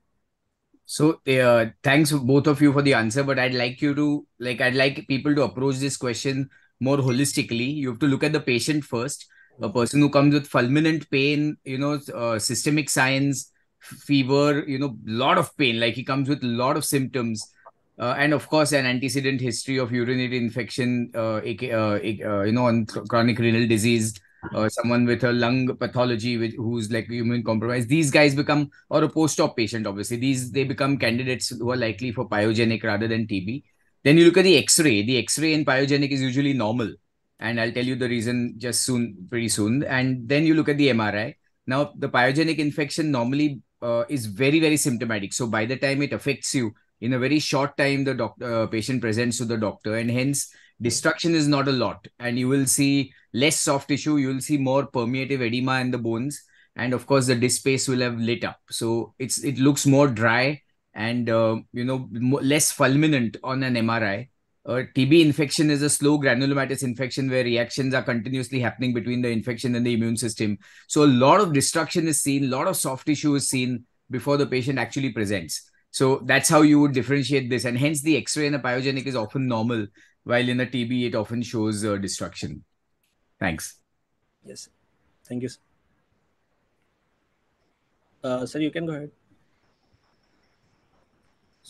Speaker 3: So uh, thanks both of you for the answer, but I'd like you to like I'd like people to approach this question more holistically. You have to look at the patient first. A person who comes with fulminant pain, you know, uh, systemic signs, fever, you know, a lot of pain. Like he comes with a lot of symptoms, uh, and of course an antecedent history of urinary infection, uh, uh, uh, you know, and chronic renal disease. Uh, someone with a lung pathology which, who's like immune compromised. These guys become or a post-op patient obviously. These they become candidates who are likely for pyogenic rather than tb then you look at the x-ray. The x-ray in pyogenic is usually normal and i'll tell you the reason just soon pretty soon and then you look at the mri now the pyogenic infection normally uh, is very very symptomatic so by the time it affects you in a very short time the doctor uh, patient presents to the doctor and hence destruction is not a lot, and you will see less soft tissue. You will see more permeative edema in the bones, and of course, the disc space will have lit up. So it's it looks more dry and uh, you know less fulminant on an MRI. Uh, TB infection is a slow granulomatous infection where reactions are continuously happening between the infection and the immune system. So a lot of destruction is seen, a lot of soft tissue is seen before the patient actually presents. So that's how you would differentiate this, and hence the X-ray in a pyogenic is often normal, while in a TB it often shows uh, destruction. Thanks.
Speaker 15: Yes, thank you. Uh, sir, you can go ahead.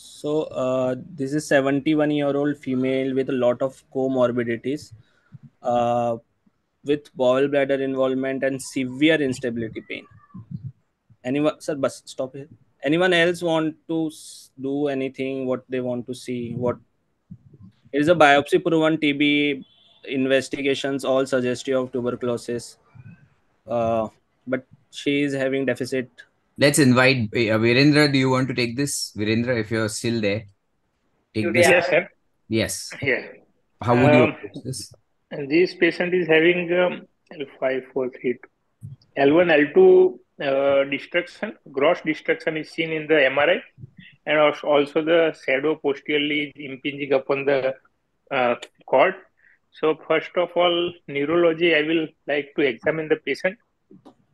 Speaker 15: So uh, this is 71 year old female with a lot of comorbidities, uh, with bowel bladder involvement and severe instability pain. Anyone, sir, bus stop here. Anyone else want to do anything? What they want to see? What is a biopsy proven TB investigations all suggestive of tuberculosis, uh, but she is having deficit
Speaker 3: Let's invite uh, Virendra. Do you want to take this, Virendra? If you're still there, take this.
Speaker 7: Yes, sir.
Speaker 3: Yes.
Speaker 7: Yeah.
Speaker 3: How would you
Speaker 7: Um,
Speaker 3: approach this?
Speaker 7: And this patient is having um, L5, 4, 3, 2. L1, L2 uh, destruction, gross destruction is seen in the MRI, and also the shadow posteriorly is impinging upon the uh, cord. So, first of all, neurology, I will like to examine the patient,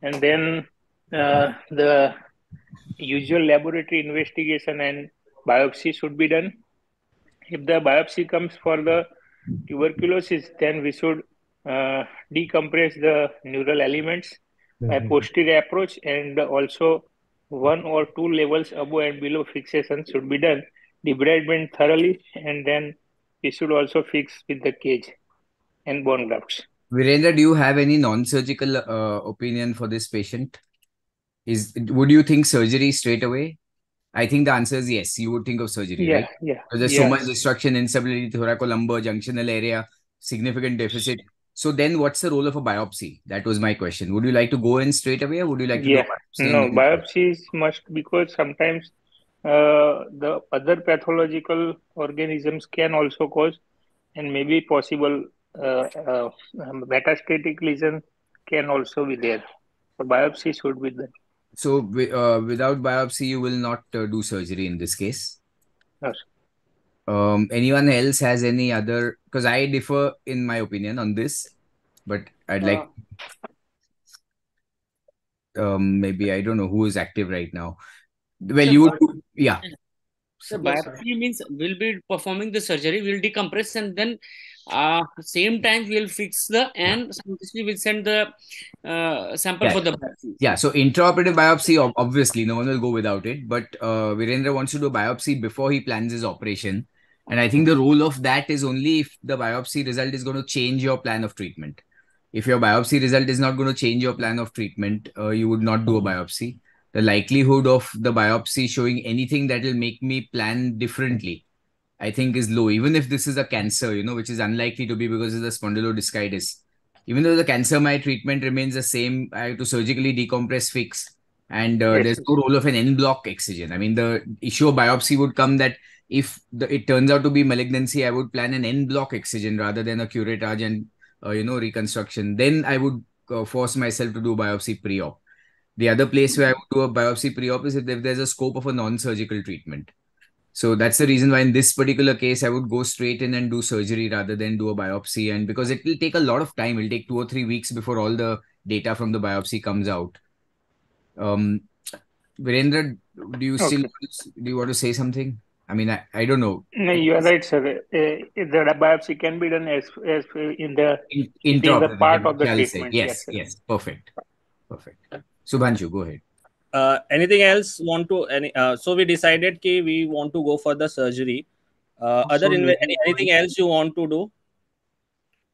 Speaker 7: and then uh, the usual laboratory investigation and biopsy should be done. If the biopsy comes for the tuberculosis, then we should uh, decompress the neural elements by
Speaker 16: Mhm.
Speaker 7: posterior approach and also one or two levels above and below fixation should be done, debridement thoroughly, and then we should also fix with the cage and bone grafts.
Speaker 3: Virendra, do you have any non-surgical uh, opinion for this patient? Is would you think surgery straight away? I think the answer is yes. You would think of surgery,
Speaker 7: Yeah,
Speaker 3: right?
Speaker 7: yeah,
Speaker 3: Because there's so much destruction, instability, thoracolumbar, junctional area, significant deficit. So then, what's the role of a biopsy? That was my question. Would you like to go in straight away, or would you like to
Speaker 7: Yeah,
Speaker 3: biopsy?
Speaker 7: no, biopsies must because sometimes uh, the other pathological organisms can also cause, and maybe possible uh, uh, metastatic lesion can also be there. So biopsy should be done.
Speaker 3: So, uh, without biopsy, you will not uh, do surgery in this case.
Speaker 7: Yes.
Speaker 3: Um, anyone else has any other? Because I differ in my opinion on this, but I'd like um maybe I don't know who is active right now. Well,
Speaker 6: Sir,
Speaker 3: you would,
Speaker 6: but-
Speaker 3: yeah.
Speaker 6: So biopsy means we'll be performing the surgery, we'll decompress and then uh same time we'll fix the and simultaneously we'll send the uh, sample
Speaker 3: Yeah.
Speaker 6: for the biopsy.
Speaker 3: Yeah, so intraoperative biopsy, obviously, no one will go without it. But uh, Virendra wants to do a biopsy before he plans his operation. And I think the role of that is only if the biopsy result is going to change your plan of treatment. If your biopsy result is not going to change your plan of treatment, uh, you would not do a biopsy. The likelihood of the biopsy showing anything that will make me plan differently, I think, is low. Even if this is a cancer, you know, which is unlikely to be because of the spondylodiscitis even though the cancer my treatment remains the same i have to surgically decompress fix and uh,
Speaker 7: Yes,
Speaker 3: there's no role of an en bloc excision. I mean the issue of biopsy would come that if the, it turns out to be malignancy i would plan an en bloc excision rather than a curettage and uh, you know reconstruction. Then i would uh, force myself to do biopsy pre-op. The other place where i would do a biopsy pre-op is if there's a scope of a non-surgical treatment so that's the reason why in this particular case, I would go straight in and do surgery rather than do a biopsy. And because it will take a lot of time, it'll take two or three weeks before all the data from the biopsy comes out. Um, Virendra, do you still do you want to say something? I mean, I, I don't know.
Speaker 7: No, you are right, sir. Uh, the biopsy can be done as, as in the
Speaker 3: In,
Speaker 7: it is the part of the
Speaker 3: shall I say.
Speaker 7: treatment.
Speaker 3: Yes,
Speaker 7: sir.
Speaker 3: yes, perfect, perfect. Subhanshu, go ahead.
Speaker 15: Uh, anything else want to any uh, so we decided ki we want to go for the surgery uh, other
Speaker 14: soon
Speaker 15: inve-
Speaker 14: will
Speaker 15: any, anything else you want to do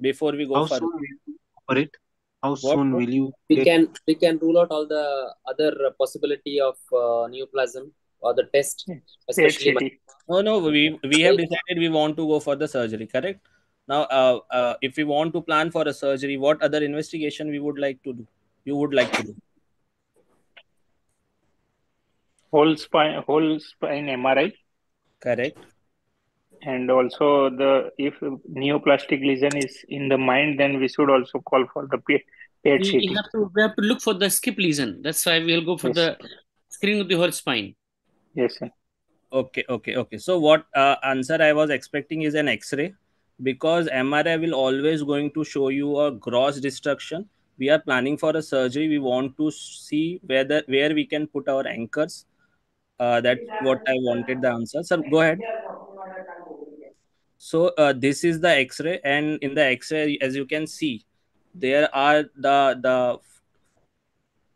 Speaker 15: before we go
Speaker 14: How
Speaker 15: further
Speaker 14: soon will you? How
Speaker 15: What,
Speaker 14: soon will you
Speaker 13: We
Speaker 14: get?
Speaker 13: can we can rule out all the other possibility of uh, neoplasm or the test, especially
Speaker 7: HCT.
Speaker 15: no no we we have decided we want to go for the surgery correct now uh, uh, if we want to plan for a surgery what other investigation we would like to do you would like to do
Speaker 7: Whole spine, whole spine MRI,
Speaker 15: correct
Speaker 7: and also the if neoplastic lesion is in the mind, then we should also call for the PET
Speaker 6: We,
Speaker 7: CT.
Speaker 6: we have to we have to look for the skip lesion. That's why we'll go for
Speaker 7: Yes.
Speaker 6: the screening of the whole spine.
Speaker 7: Yes, sir.
Speaker 15: Okay, okay, okay. So what uh, answer I was expecting is an X-ray because MRI will always going to show you a gross destruction. We are planning for a surgery. We want to see whether where we can put our anchors. Uh, that's what I wanted the answer. Sir, go ahead. So uh, this is the X-ray, and in the X-ray, as you can see, there are the the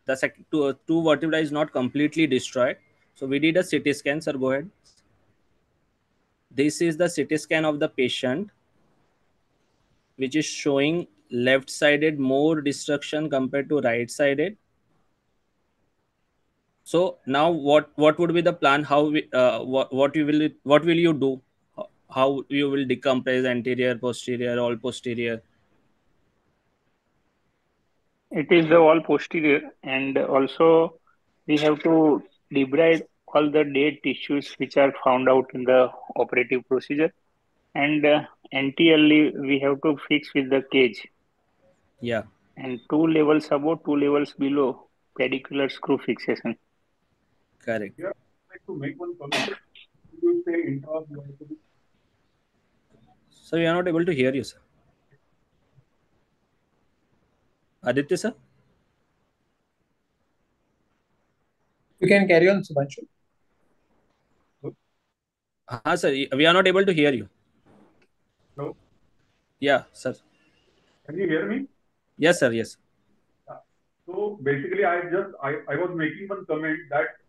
Speaker 15: the sec- two, two vertebrae is not completely destroyed. So we did a CT scan. Sir, go ahead. This is the CT scan of the patient, which is showing left-sided more destruction compared to right-sided. So now, what what would be the plan? How we, uh, what what you will what will you do? How you will decompress anterior, posterior, all posterior?
Speaker 7: It is the all posterior, and also we have to debride all the dead tissues which are found out in the operative procedure, and uh, anteriorly we have to fix with the cage,
Speaker 15: Yeah.
Speaker 7: and two levels above, two levels below, pedicular screw fixation.
Speaker 15: Correct.
Speaker 2: Here, I'd like to make one comment. You say intra
Speaker 15: So we are not able to hear you, sir. Aditya, sir.
Speaker 12: You can carry on, Subhanshu.
Speaker 15: हाँ sir, we are not able to hear you.
Speaker 2: No.
Speaker 15: Yeah, sir.
Speaker 2: Can you hear me?
Speaker 15: Yes, sir. Yes.
Speaker 2: So basically, I just I, I was making one comment that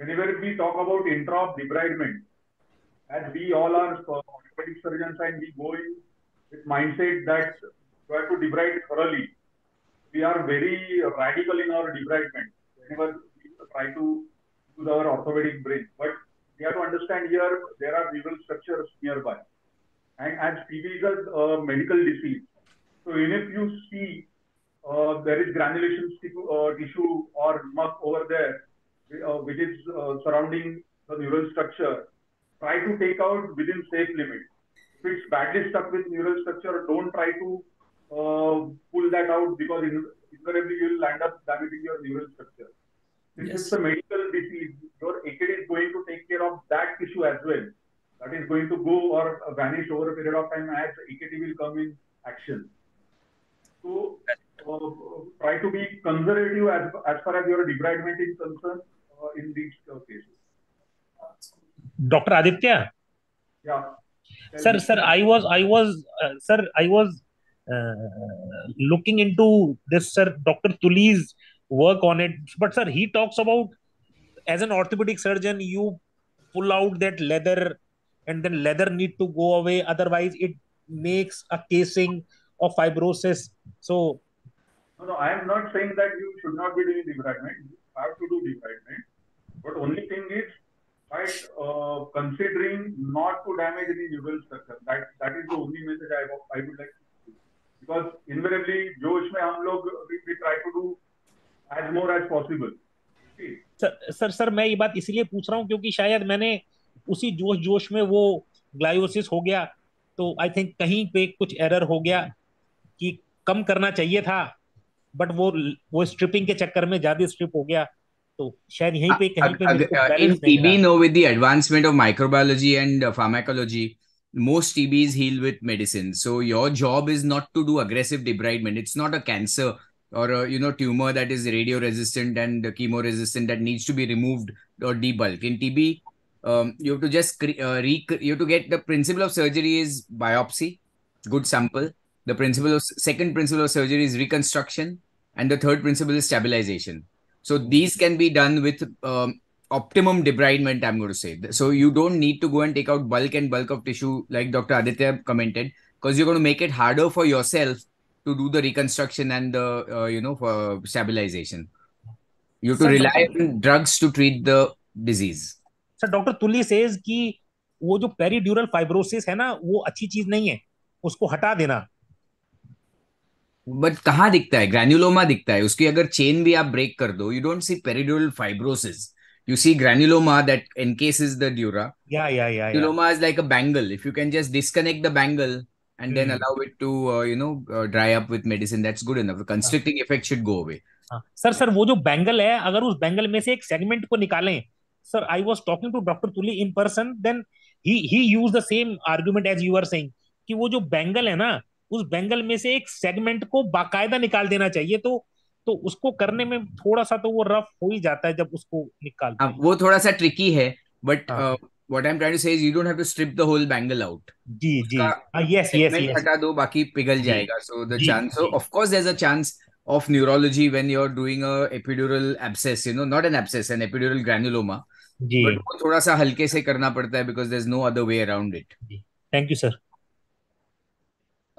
Speaker 2: whenever we talk about intra debridement, as we all are uh, orthopedic surgeons and we go in with mindset that we have to debride thoroughly. We are very radical in our debridement whenever we try to use our orthopedic brain. But we have to understand here there are neural structures nearby. And as TB is a medical disease, so even if you see uh, there is granulation tissue, uh, tissue or muck over there, which is uh, surrounding the neural structure. Try to take out within safe limit. If it's badly stuck with neural structure, don't try to uh, pull that out because in- invariably you will end up damaging your neural structure. Since
Speaker 15: Yes.
Speaker 2: it's a medical disease, your AKT is going to take care of that tissue as well. That is going to go or vanish over a period of time as AKT will come in action. So uh, try to be conservative as, as far as your debridement is concerned uh, in these uh, cases.
Speaker 5: Dr. Aditya,
Speaker 2: Yeah. Tell
Speaker 5: sir,
Speaker 2: me.
Speaker 5: sir, I was, I was, uh, sir, I was uh, looking into this, sir, Dr. Tuli's work on it. But, sir, he talks about as an orthopedic surgeon, you pull out that leather and then leather need to go away. Otherwise, it makes a casing of fibrosis. So,
Speaker 2: No, no, I am not saying that you should not be doing debridement. You have to do debridement. But only thing is, right, uh, considering not to damage the neural structure. That that is the only message I, I would like to give. Because invariably, जोश में हम लोग we, we try to do as more as possible.
Speaker 5: Sir sir sir मैं ये बात इसलिए पूछ रहा हूँ क्योंकि शायद मैंने उसी जोश जोश में वो ग्लायोसिस हो गया तो आई थिंक कहीं पे कुछ एरर हो गया कि कम करना चाहिए था बट वो वो स्ट्रिपिंग के चक्कर में ज़्यादा स्ट्रिप हो गया तो शायद यहीं पे कहीं पे मेरे को
Speaker 3: Uh, in
Speaker 5: बैलेंस नहीं
Speaker 3: TB,
Speaker 5: मिला
Speaker 3: no, with the advancement of microbiology and uh, pharmacology, most TBs heal with medicine. So your job is not to do aggressive debridement. It's not a cancer or a you know tumor that is radio resistant and chemo resistant that needs to be removed or debulk. In TB, um, you have to just cre- uh, rec- you have to get the principle of surgery is biopsy, good sample. The principle of second principle of surgery is reconstruction, and the third principle is stabilization. So these can be done with um, optimum debridement. I'm going to say so. You don't need to go and take out bulk and bulk of tissue like Dr. Aditya commented, because you're going to make it harder for yourself to do the reconstruction and the uh, you know for stabilization. You have to
Speaker 5: Sir,
Speaker 3: rely on drugs to treat the disease.
Speaker 5: Sir doctor Tuli says कि वो जो पेरिड्यूरल fibrosis है ना वो अच्छी चीज़ नहीं है उसको हटा देना
Speaker 3: बट कहाँ दिखता है ग्रैन्युलोमा दिखता है उसकी अगर चेन भी आप ब्रेक कर दो you don't see peridural fibrosis You see granuloma that encases the dura.
Speaker 5: Yeah, yeah, yeah, yeah.
Speaker 3: Granuloma is like a bangle. If you can just disconnect the bangle and then
Speaker 5: Hmm.
Speaker 3: allow it to, uh, you know, uh, dry up with medicine, that's good enough. The constricting uh. effect should go away.
Speaker 5: हाँ sir sir वो जो bangle है अगर उस bangle में से एक segment को निकालें sir I was talking to doctor Tuli in person then he he use the same argument as you are saying कि वो जो बैंगल है ना उस बैंगल में से एक सेगमेंट को बाकायदा निकाल देना चाहिए तो तो उसको करने में थोड़ा सा तो वो रफ हो ही जाता है जब उसको निकालते
Speaker 3: हाँ,
Speaker 5: हैं
Speaker 3: वो थोड़ा सा ट्रिकी है। But what I am trying to say you don't have to strip the whole bangle out
Speaker 5: जी जी। यस यस यस
Speaker 3: हटा दो बाकी पिघल जाएगा। सो द चांस so
Speaker 5: जी।
Speaker 3: of course there's a chance of neurology when you're doing a epidural abscess you know not an abscess an epidural granuloma.
Speaker 5: जी।
Speaker 3: But वो थोड़ा सा हल्के से करना पड़ता है because there's no other way around it.
Speaker 5: Thank you sir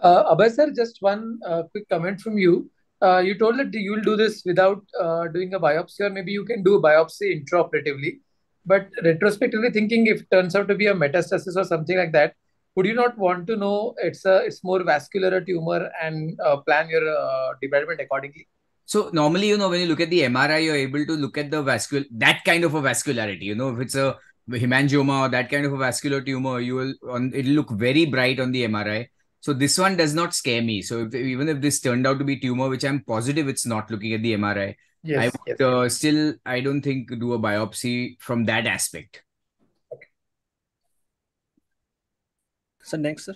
Speaker 12: Uh, Abhay sir, just one uh, quick comment from you. Uh, you told that you will do this without uh, doing a biopsy, or maybe you can do a biopsy intraoperatively. But retrospectively thinking, if it turns out to be a metastasis or something like that, would you not want to know it's a it's more vascular a tumor and uh, plan your uh, development accordingly?
Speaker 3: So normally, you know, when you look at the MRI, you're able to look at the vascul that kind of a vascularity. You know, if it's a hemangioma or that kind of a vascular tumor, you will on it'll look very bright on the MRI. So this one does not scare me. So if, even if this turned out to be tumor, which I'm positive it's not looking at the MRI, I
Speaker 12: Yes,
Speaker 3: would
Speaker 12: yes.
Speaker 3: uh, still I don't think do a biopsy from that aspect.
Speaker 15: So next, sir.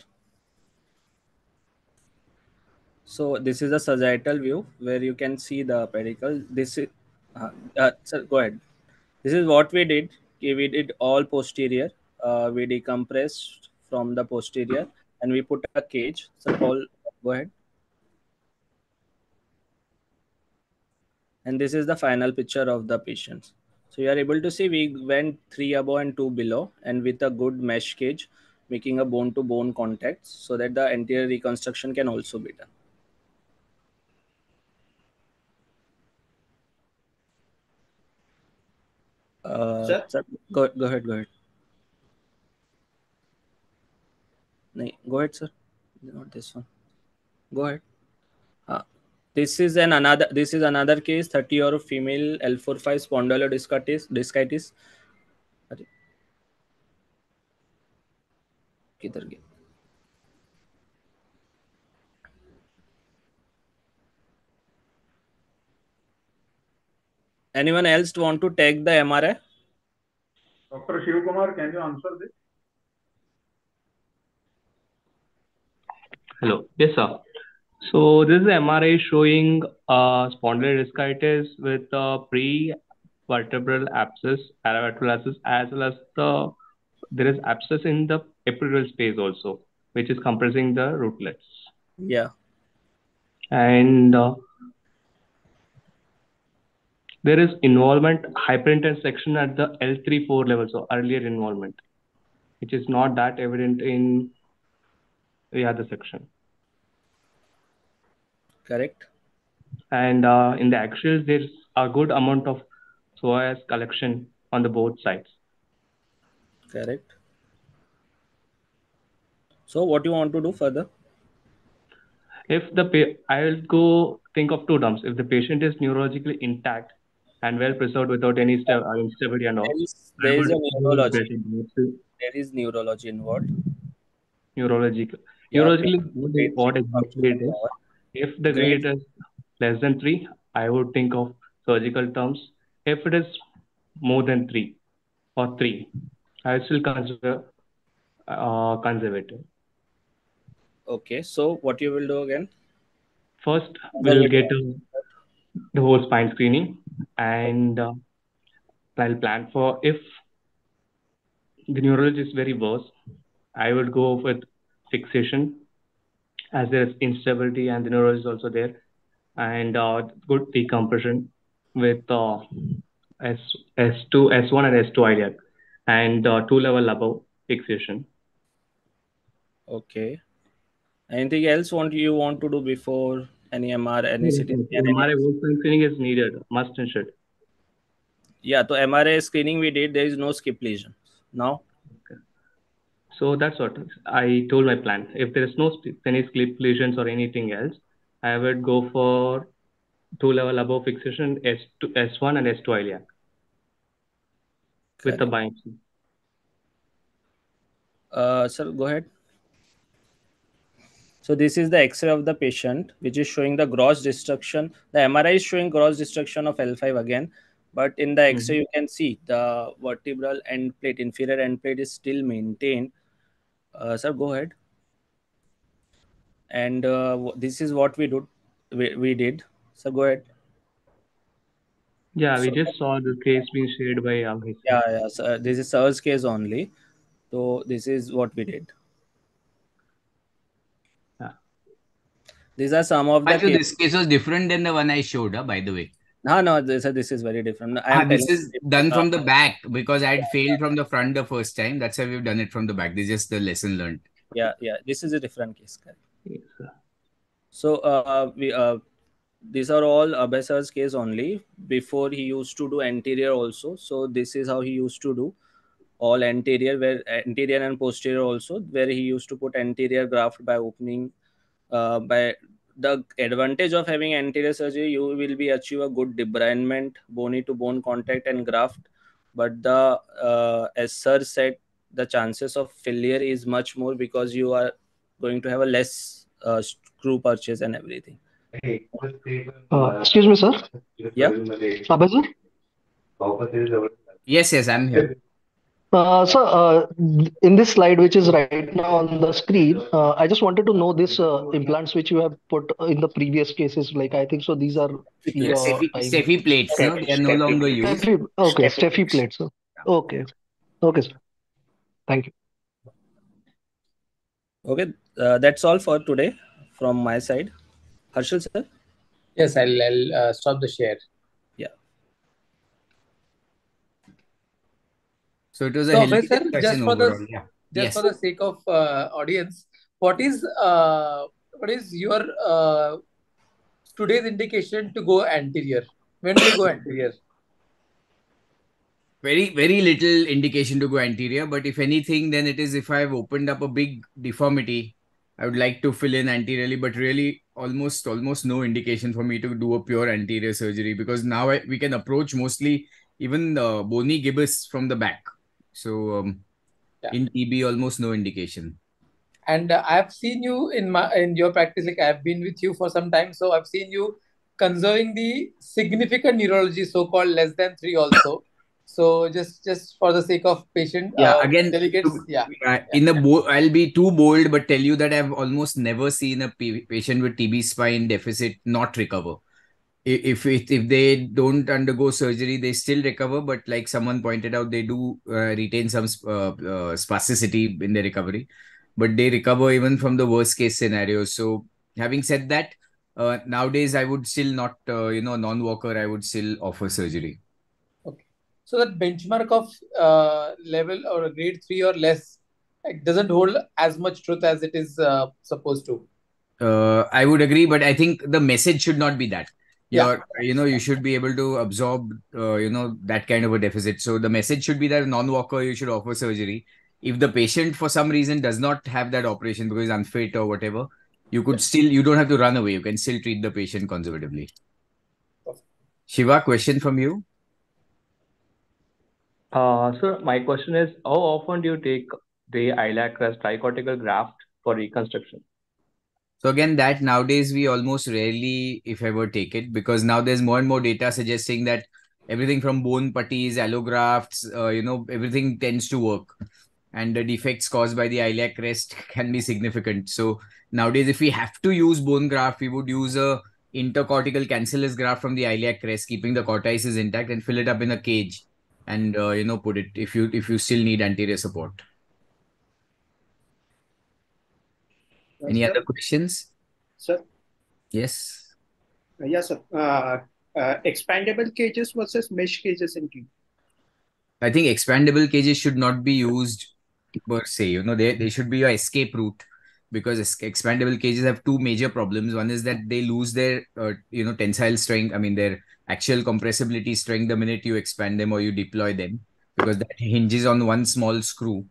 Speaker 15: So this is a sagittal view where you can see the pedicle. This is, uh, uh, sir, go ahead. This is what we did. We did all posterior. Uh, we decompressed from the posterior and we put a cage. So Paul, go ahead. And this is the final picture of the patients. So you are able to see we went three above and two below and with a good mesh cage, making a bone to bone contact so that the anterior reconstruction can also be done. Uh,
Speaker 11: Sir?
Speaker 15: sir, go, go ahead, go ahead. Nahi, go ahead, sir. Not this one. Go ahead. Uh, this is an another. This is another case. Thirty year female L45 spondylodiscitis. Discitis. अरे, किधर गया Anyone else want to take the MRI?
Speaker 2: Dr. Shiv Kumar, can you answer this?
Speaker 16: Hello. Yes, sir. So this is MRI showing uh, spondylodiscitis with a pre-vertebral abscess, paravertebral abscess, as well as the there is abscess in the epidural space also, which is compressing the rootlets.
Speaker 15: Yeah.
Speaker 16: And uh, there is involvement, hyperintense section at the L3-4 level, so earlier involvement, which is not that evident in the other section.
Speaker 15: Correct.
Speaker 16: And uh, in the axials, there's a good amount of psoas collection on the both sides.
Speaker 15: Correct. So what do you want to do further?
Speaker 16: If the pa- I will go think of two terms. If the patient is neurologically intact and well preserved without any sta- uh, instability and all,
Speaker 15: there is, there is a neurology. There is neurology involved.
Speaker 16: neurological.
Speaker 15: Yeah,
Speaker 16: Neurologically,
Speaker 15: patient
Speaker 16: what exactly it is. If the
Speaker 15: grade
Speaker 16: is less than three, I would think of surgical terms. If it is more than three or three, I still consider uh, conservative.
Speaker 15: Okay, so what you will do again?
Speaker 16: First, we'll get uh, the whole spine screening, and uh, I'll plan for if the neurology is very worse, I would go with fixation as there is instability and the neurology is also there, and uh, good decompression with uh, S S2, S1, and S2 iliac, and uh, two level above fixation.
Speaker 15: Okay. Anything else want you want to do before any MR, any CT
Speaker 16: yes.
Speaker 15: scan, any
Speaker 16: MRI screening is needed, must and should.
Speaker 15: Yeah, so MRI screening we did, there is no skip lesion. Now,
Speaker 16: So that's what I told my plan. If there is no any skip lesions or anything else, I would go for two level above fixation S2, S1 and S2 iliac. with the biopsy.
Speaker 15: Uh, sir, go ahead. So this is the X-ray of the patient, which is showing the gross destruction. The MRI is showing gross destruction of L5 again, but in the X-ray you can see the vertebral end plate, inferior end plate is still maintained. Uh, sir, go ahead. And uh, this is what we do. We, we did. So go ahead.
Speaker 16: Yeah, we
Speaker 15: So-
Speaker 16: just saw the case being shared by Abhay.
Speaker 15: Yeah, yeah. So this is Sir's case only. So this is what we did.
Speaker 16: Yeah.
Speaker 15: These are some of the
Speaker 3: Actually,
Speaker 15: cases.
Speaker 3: this case was different than the one I showed, huh, by the way.
Speaker 15: No, no, this, this is very different. I
Speaker 3: Ah, this is done from the back because I had failed from the front the first time. That's why we've done it from the back. This is just the lesson learned.
Speaker 15: Yeah, yeah. This is a different case.
Speaker 16: Yes.
Speaker 15: So uh, we uh, these are all Abhay sir's case only. Before he used to do anterior also. So this is how he used to do all anterior, where anterior and posterior also, where he used to put anterior graft by opening. Uh, by the advantage of having anterior surgery, you will be achieve a good debridement, bony to bone contact and graft. But the uh, as Sir said, the chances of failure is much more because you are going to have a less uh, screw purchase and everything.
Speaker 9: Uh, excuse me, sir.
Speaker 15: Yeah.
Speaker 9: Abhay, sir?
Speaker 3: Yes, yes, I'm here.
Speaker 9: Uh, so, uh, in this slide, which is right now on the screen, uh, I just wanted to know this uh, implants which you have put in the previous cases. Like, I think so. These are
Speaker 3: Yeah,
Speaker 9: your
Speaker 3: Steffee,
Speaker 9: I-
Speaker 3: Steffee plates, no? They are no longer used.
Speaker 9: Steffee, okay, Steffee plates. sir. Okay, okay, sir. Thank you.
Speaker 15: Okay, uh, that's all for today from my side. Harshal sir?
Speaker 12: Yes, I'll, I'll uh, stop the share.
Speaker 3: So it was a
Speaker 12: So,
Speaker 3: healthy
Speaker 12: sir, just for the.
Speaker 3: Yeah.
Speaker 12: just
Speaker 3: Yes.
Speaker 12: for the sake of uh, audience, what is uh, what is your uh, today's indication to go anterior? When do you go anterior?
Speaker 3: Very, very little indication to go anterior, but if anything, then it is if I've opened up a big deformity, I would like to fill in anteriorly, but really almost almost no indication for me to do a pure anterior surgery because now I, we can approach mostly even the bony gibbus from the back. So um,
Speaker 12: Yeah.
Speaker 3: in TB, almost no indication.
Speaker 12: And uh, I've seen you in my in your practice, like I've been with you for some time, so I've seen you conserving the significant neurology, so-called less than three also. So just just for the sake of patient
Speaker 3: Yeah,
Speaker 12: uh,
Speaker 3: again,
Speaker 12: delegates,
Speaker 3: to-
Speaker 12: yeah.
Speaker 3: Uh, in the bo- I'll be too bold, but tell you that I've almost never seen a p- patient with TB spine deficit not recover. If it, if they don't undergo surgery, they still recover. But like someone pointed out, they do uh, retain some sp- uh, uh, spasticity in their recovery, but they recover even from the worst case scenarios. So having said that, uh, nowadays I would still not, uh, you know, non-walker. I would still offer surgery.
Speaker 12: okay So that benchmark of uh, level or grade three or less doesn't hold as much truth as it is uh, supposed to.
Speaker 3: Uh, I would agree, but I think the message should not be that.
Speaker 12: Yeah.
Speaker 3: You're, you know, you should be able to absorb, uh, you know, that kind of a deficit. So the message should be that non-walker, you should offer surgery. If the patient for some reason does not have that operation because he's unfit or whatever, you could still, you don't have to run away. You can still treat the patient conservatively. Shiva, question from you?
Speaker 16: Uh, so my question is, how often do you take the iliac crest tricortical graft for reconstruction?
Speaker 3: So again, that nowadays we almost rarely, if ever, take it because now there's more and more data suggesting that everything from bone putties, allografts, uh, you know, everything tends to work, and the defects caused by the iliac crest can be significant. So nowadays, if we have to use bone graft, we would use a intercortical cancellous graft from the iliac crest, keeping the cortices intact, and fill it up in a cage, and uh, you know, put it if you if you still need anterior support. Any
Speaker 11: sir?
Speaker 3: other questions?
Speaker 11: Sir,
Speaker 3: Yes.
Speaker 11: uh, yes, sir. Uh, uh, expandable cages versus mesh cages in TB.
Speaker 3: I think expandable cages should not be used per se. You know, they, they should be your escape route because expandable cages have two major problems. One is that they lose their, uh, you know, tensile strength. I mean, their actual compressibility strength the minute you expand them or you deploy them because that hinges on one small screw.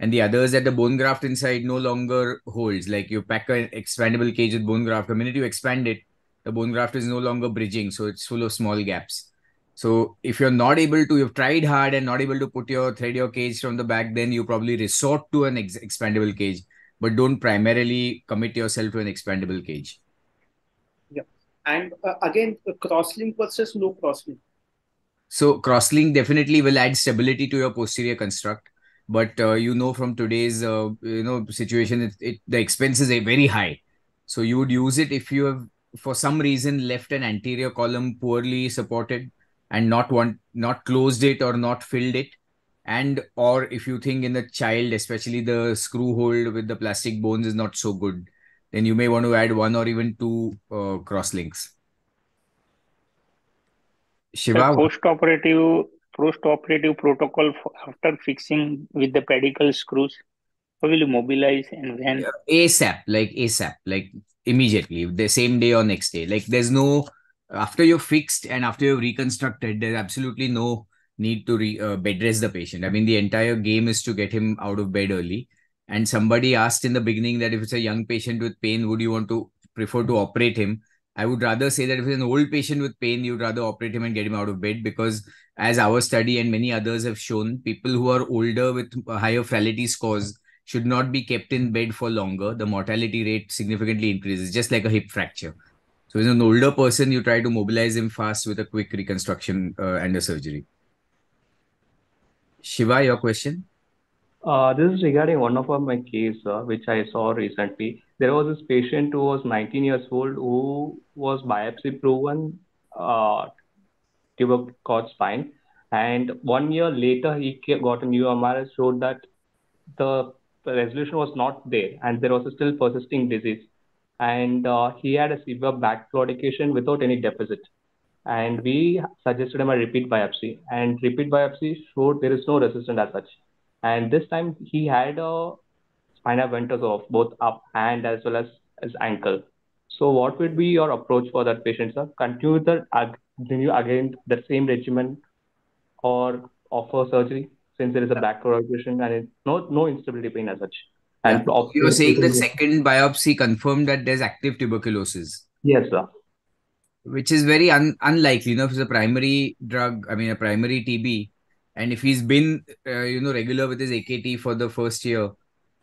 Speaker 3: And the other is that the bone graft inside no longer holds. Like you pack an expandable cage with bone graft, the minute you expand it, the bone graft is no longer bridging. So it's full of small gaps. So if you're not able to, you've tried hard and not able to put your thread your cage from the back, then you probably resort to an ex- expandable cage, but don't primarily commit yourself to an expandable cage.
Speaker 11: Yeah, and uh, again, crosslink versus no cross link.
Speaker 3: So cross link definitely will add stability to your posterior construct, but uh, you know from today's uh, you know situation, it, it the expenses are very high. So you would use it if you have for some reason left an anterior column poorly supported and not want not closed it or not filled it. And or if you think in the child especially the screw hold with the plastic bones is not so good then you may want to add one or even two uh, cross links. Shiva?
Speaker 7: Post-operative post-operative protocol for after fixing with the pedicle screws how will you mobilize and when
Speaker 3: asap like asap like immediately the same day or next day like there's no after you're fixed and after you've reconstructed, there's absolutely no need to re, uh, bed rest the patient. I mean, the entire game is to get him out of bed early. And somebody asked in the beginning that if it's a young patient with pain, would you want to prefer to operate him? I would rather say that if it's an old patient with pain, you'd rather operate him and get him out of bed because, as our study and many others have shown, people who are older with higher frailty scores should not be kept in bed for longer. The mortality rate significantly increases, just like a hip fracture. So, as an older person, you try to mobilize him fast with a quick reconstruction uh, and a surgery. Shiva, your question?
Speaker 16: Uh, this is regarding one of my case, uh, which I saw recently. There was this patient who was 19 years old who was biopsy proven uh, spine. And one year later, he got a new MRI showed that the resolution was not there and there was a still persisting disease and uh, he had a severe back claudication without any deficit. And we suggested him a repeat biopsy, and repeat biopsy showed there is no resistance as such. And this time he had a spina ventosa of both up hand as well as his ankle. So what would be your approach for that patient, sir? Continue the continue again the same regimen, or offer surgery since there is a back claudication and it, no no instability pain as such. And
Speaker 3: yeah. you're saying the second biopsy confirmed that there's active tuberculosis.
Speaker 16: Yes, sir.
Speaker 3: Which is very un- unlikely. You know, if it's a primary drug, I mean, a primary TB, and if he's been, uh, you know, regular with his AKT for the first year,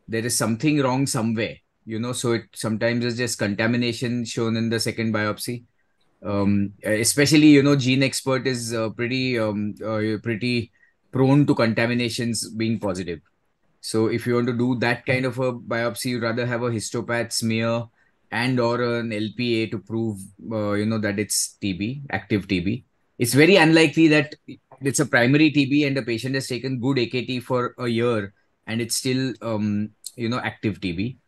Speaker 3: there is something wrong somewhere. You know, so it sometimes is just contamination shown in the second biopsy. Um, especially, you know, GeneXpert is uh, pretty, um, uh, pretty prone to contaminations being positive. So if you want to do that kind of a biopsy, you'd rather have a histopath smear and or an LPA to prove, uh, you know, that it's TB, active TB. It's very unlikely that it's a primary TB and the patient has taken good AKT for a year and it's still, um, you know, active TB.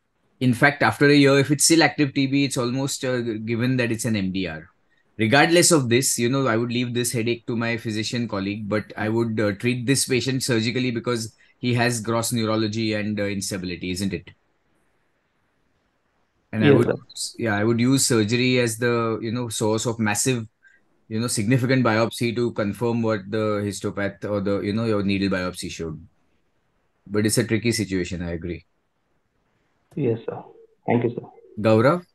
Speaker 3: In fact, after a year, if it's still active TB, it's almost uh, given that it's an MDR. Regardless of this, you know, I would leave this headache to my physician colleague, but I would uh, treat this patient surgically because he has gross neurology and uh, instability, isn't it? And yes, I would, sir. yeah, I would use surgery as the you know source of massive, you know, significant biopsy to confirm what the histopath or the you know your needle biopsy showed. But it's a tricky situation. I agree.
Speaker 16: Yes, sir. Thank you, sir.
Speaker 3: Gaurav.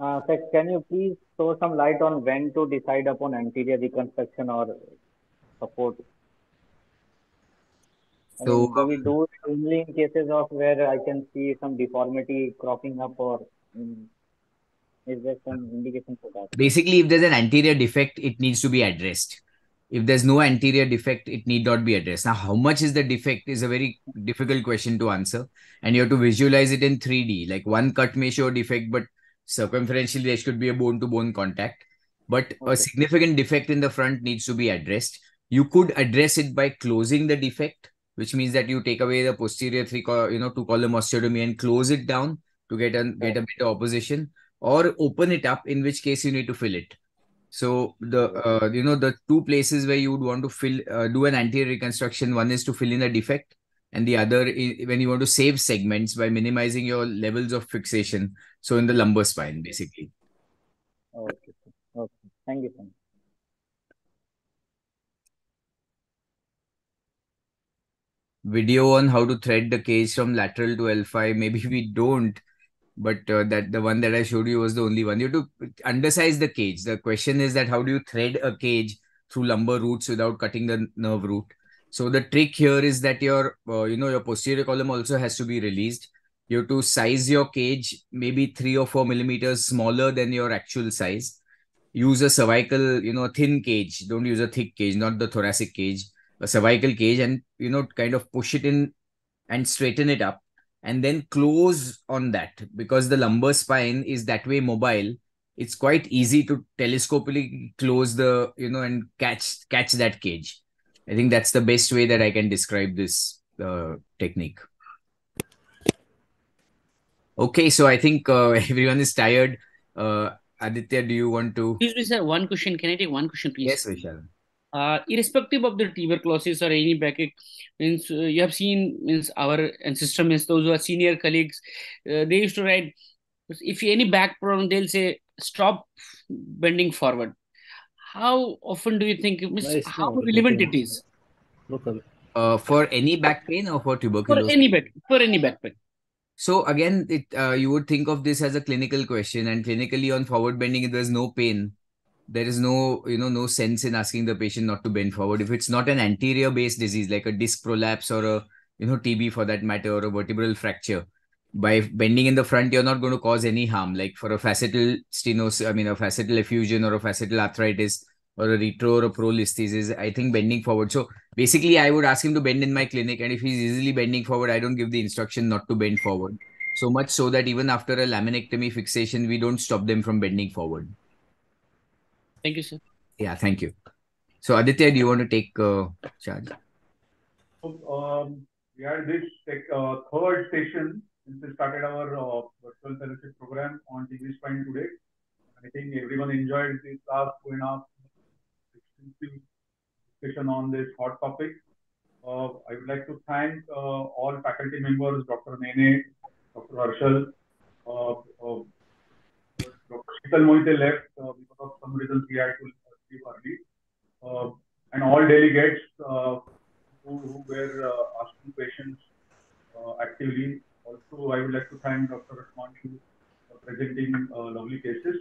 Speaker 10: Uh, sir, can you please throw some light on when to decide upon anterior reconstruction or support. So, do we do it only in cases of where I can see some deformity cropping up, or um, is there some indication for that?
Speaker 3: Basically, if there's an anterior defect, it needs to be addressed. If there's no anterior defect, it need not be addressed. Now, how much is the defect is a very difficult question to answer, and you have to visualize it in 3D. Like one cut may show defect, but circumferentially there should be a bone-to-bone contact. But okay. a significant defect in the front needs to be addressed you could address it by closing the defect, which means that you take away the posterior three, you know, two column osteotomy and close it down to get a get a better opposition, or open it up, in which case you need to fill it. So the uh, you know the two places where you would want to fill uh, do an anterior reconstruction. One is to fill in a defect, and the other is when you want to save segments by minimizing your levels of fixation. So in the lumbar spine, basically.
Speaker 10: Okay. Okay. Thank you. Thank you.
Speaker 3: video on how to thread the cage from lateral to L5. Maybe we don't. But uh, that the one that I showed you was the only one. You have to undersize the cage. The question is that how do you thread a cage through lumbar roots without cutting the nerve root? So the trick here is that your uh, you know your posterior column also has to be released. You have to size your cage maybe three or four millimeters smaller than your actual size. Use a cervical, you know, thin cage. Don't use a thick cage, not the thoracic cage. A cervical cage, and you know, kind of push it in and straighten it up and then close on that because the lumbar spine is that way mobile it's quite easy to telescopically close the you know and catch catch that cage i think that's the best way that i can describe this uh, technique okay so i think uh, everyone is tired uh, aditya do you want to
Speaker 6: Excuse me, sir. One question. Can I take one question, please?
Speaker 3: yes vishal
Speaker 6: uh, irrespective of the tuberculosis or any backache, means uh, you have seen means our ancestor means those who are senior colleagues, uh, they used to write if any back problem, they'll say stop bending forward. How often do you think means, how relevant it is?
Speaker 3: Uh, for any back pain or for
Speaker 6: for
Speaker 3: tuberculosis
Speaker 6: any back for any back pain?
Speaker 3: So again, it uh, you would think of this as a clinical question, and clinically on forward bending, if there's no pain, there is no you know no sense in asking the patient not to bend forward. If it's not an anterior based disease like a disc prolapse or a you know TB for that matter or a vertebral fracture, by bending in the front, you're not going to cause any harm. Like for a facetal stenosis, I mean a facetal effusion or a facetal arthritis or a retro or a prolisthesis, I think bending forward. So basically, I would ask him to bend in my clinic, and if he's easily bending forward, I don't give the instruction not to bend forward. So much so that even after a laminectomy fixation, we don't stop them from bending forward.
Speaker 6: Thank you, sir.
Speaker 3: Yeah, thank you. So Aditya, do you want to take uh, charge?
Speaker 2: Um, we had this tech, uh, third session since we started our uh, virtual fellowship program on TB spine today. I think everyone enjoyed this last two and a half extensive discussion on this hot topic. Uh, I would like to thank uh, all faculty members, Dr. Nene, Dr. Harshal, uh, Sheetal Mohite left uh, because of some reasons he had to leave early, uh, and all delegates uh, who, who were uh, asking questions uh, actively. Also, I would like to thank Dr. Rasmanshu for presenting uh, lovely cases.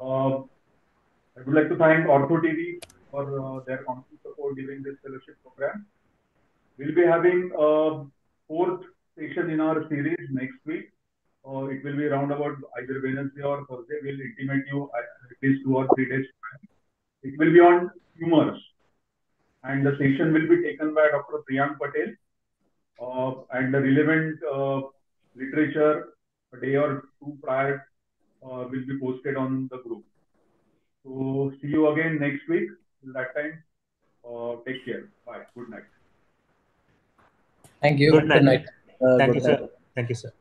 Speaker 2: I would like to thank Ortho TV for their constant support during this fellowship program. We'll be having a fourth session in our series next week. Uh, it will be around about either Wednesday or Thursday. We'll intimate you at at least two or three days. It will be on tumors. And the session will be taken by Dr. Priyank Patel. Uh, and the relevant uh, literature a day or two prior uh, will be posted on the group. So see you again next week. Till that time, uh, take care. Bye. Good night.
Speaker 12: Thank you.
Speaker 5: Good night.
Speaker 12: Good night. Uh,
Speaker 5: Thank
Speaker 12: good
Speaker 5: you,
Speaker 12: night.
Speaker 5: sir. Thank you, sir.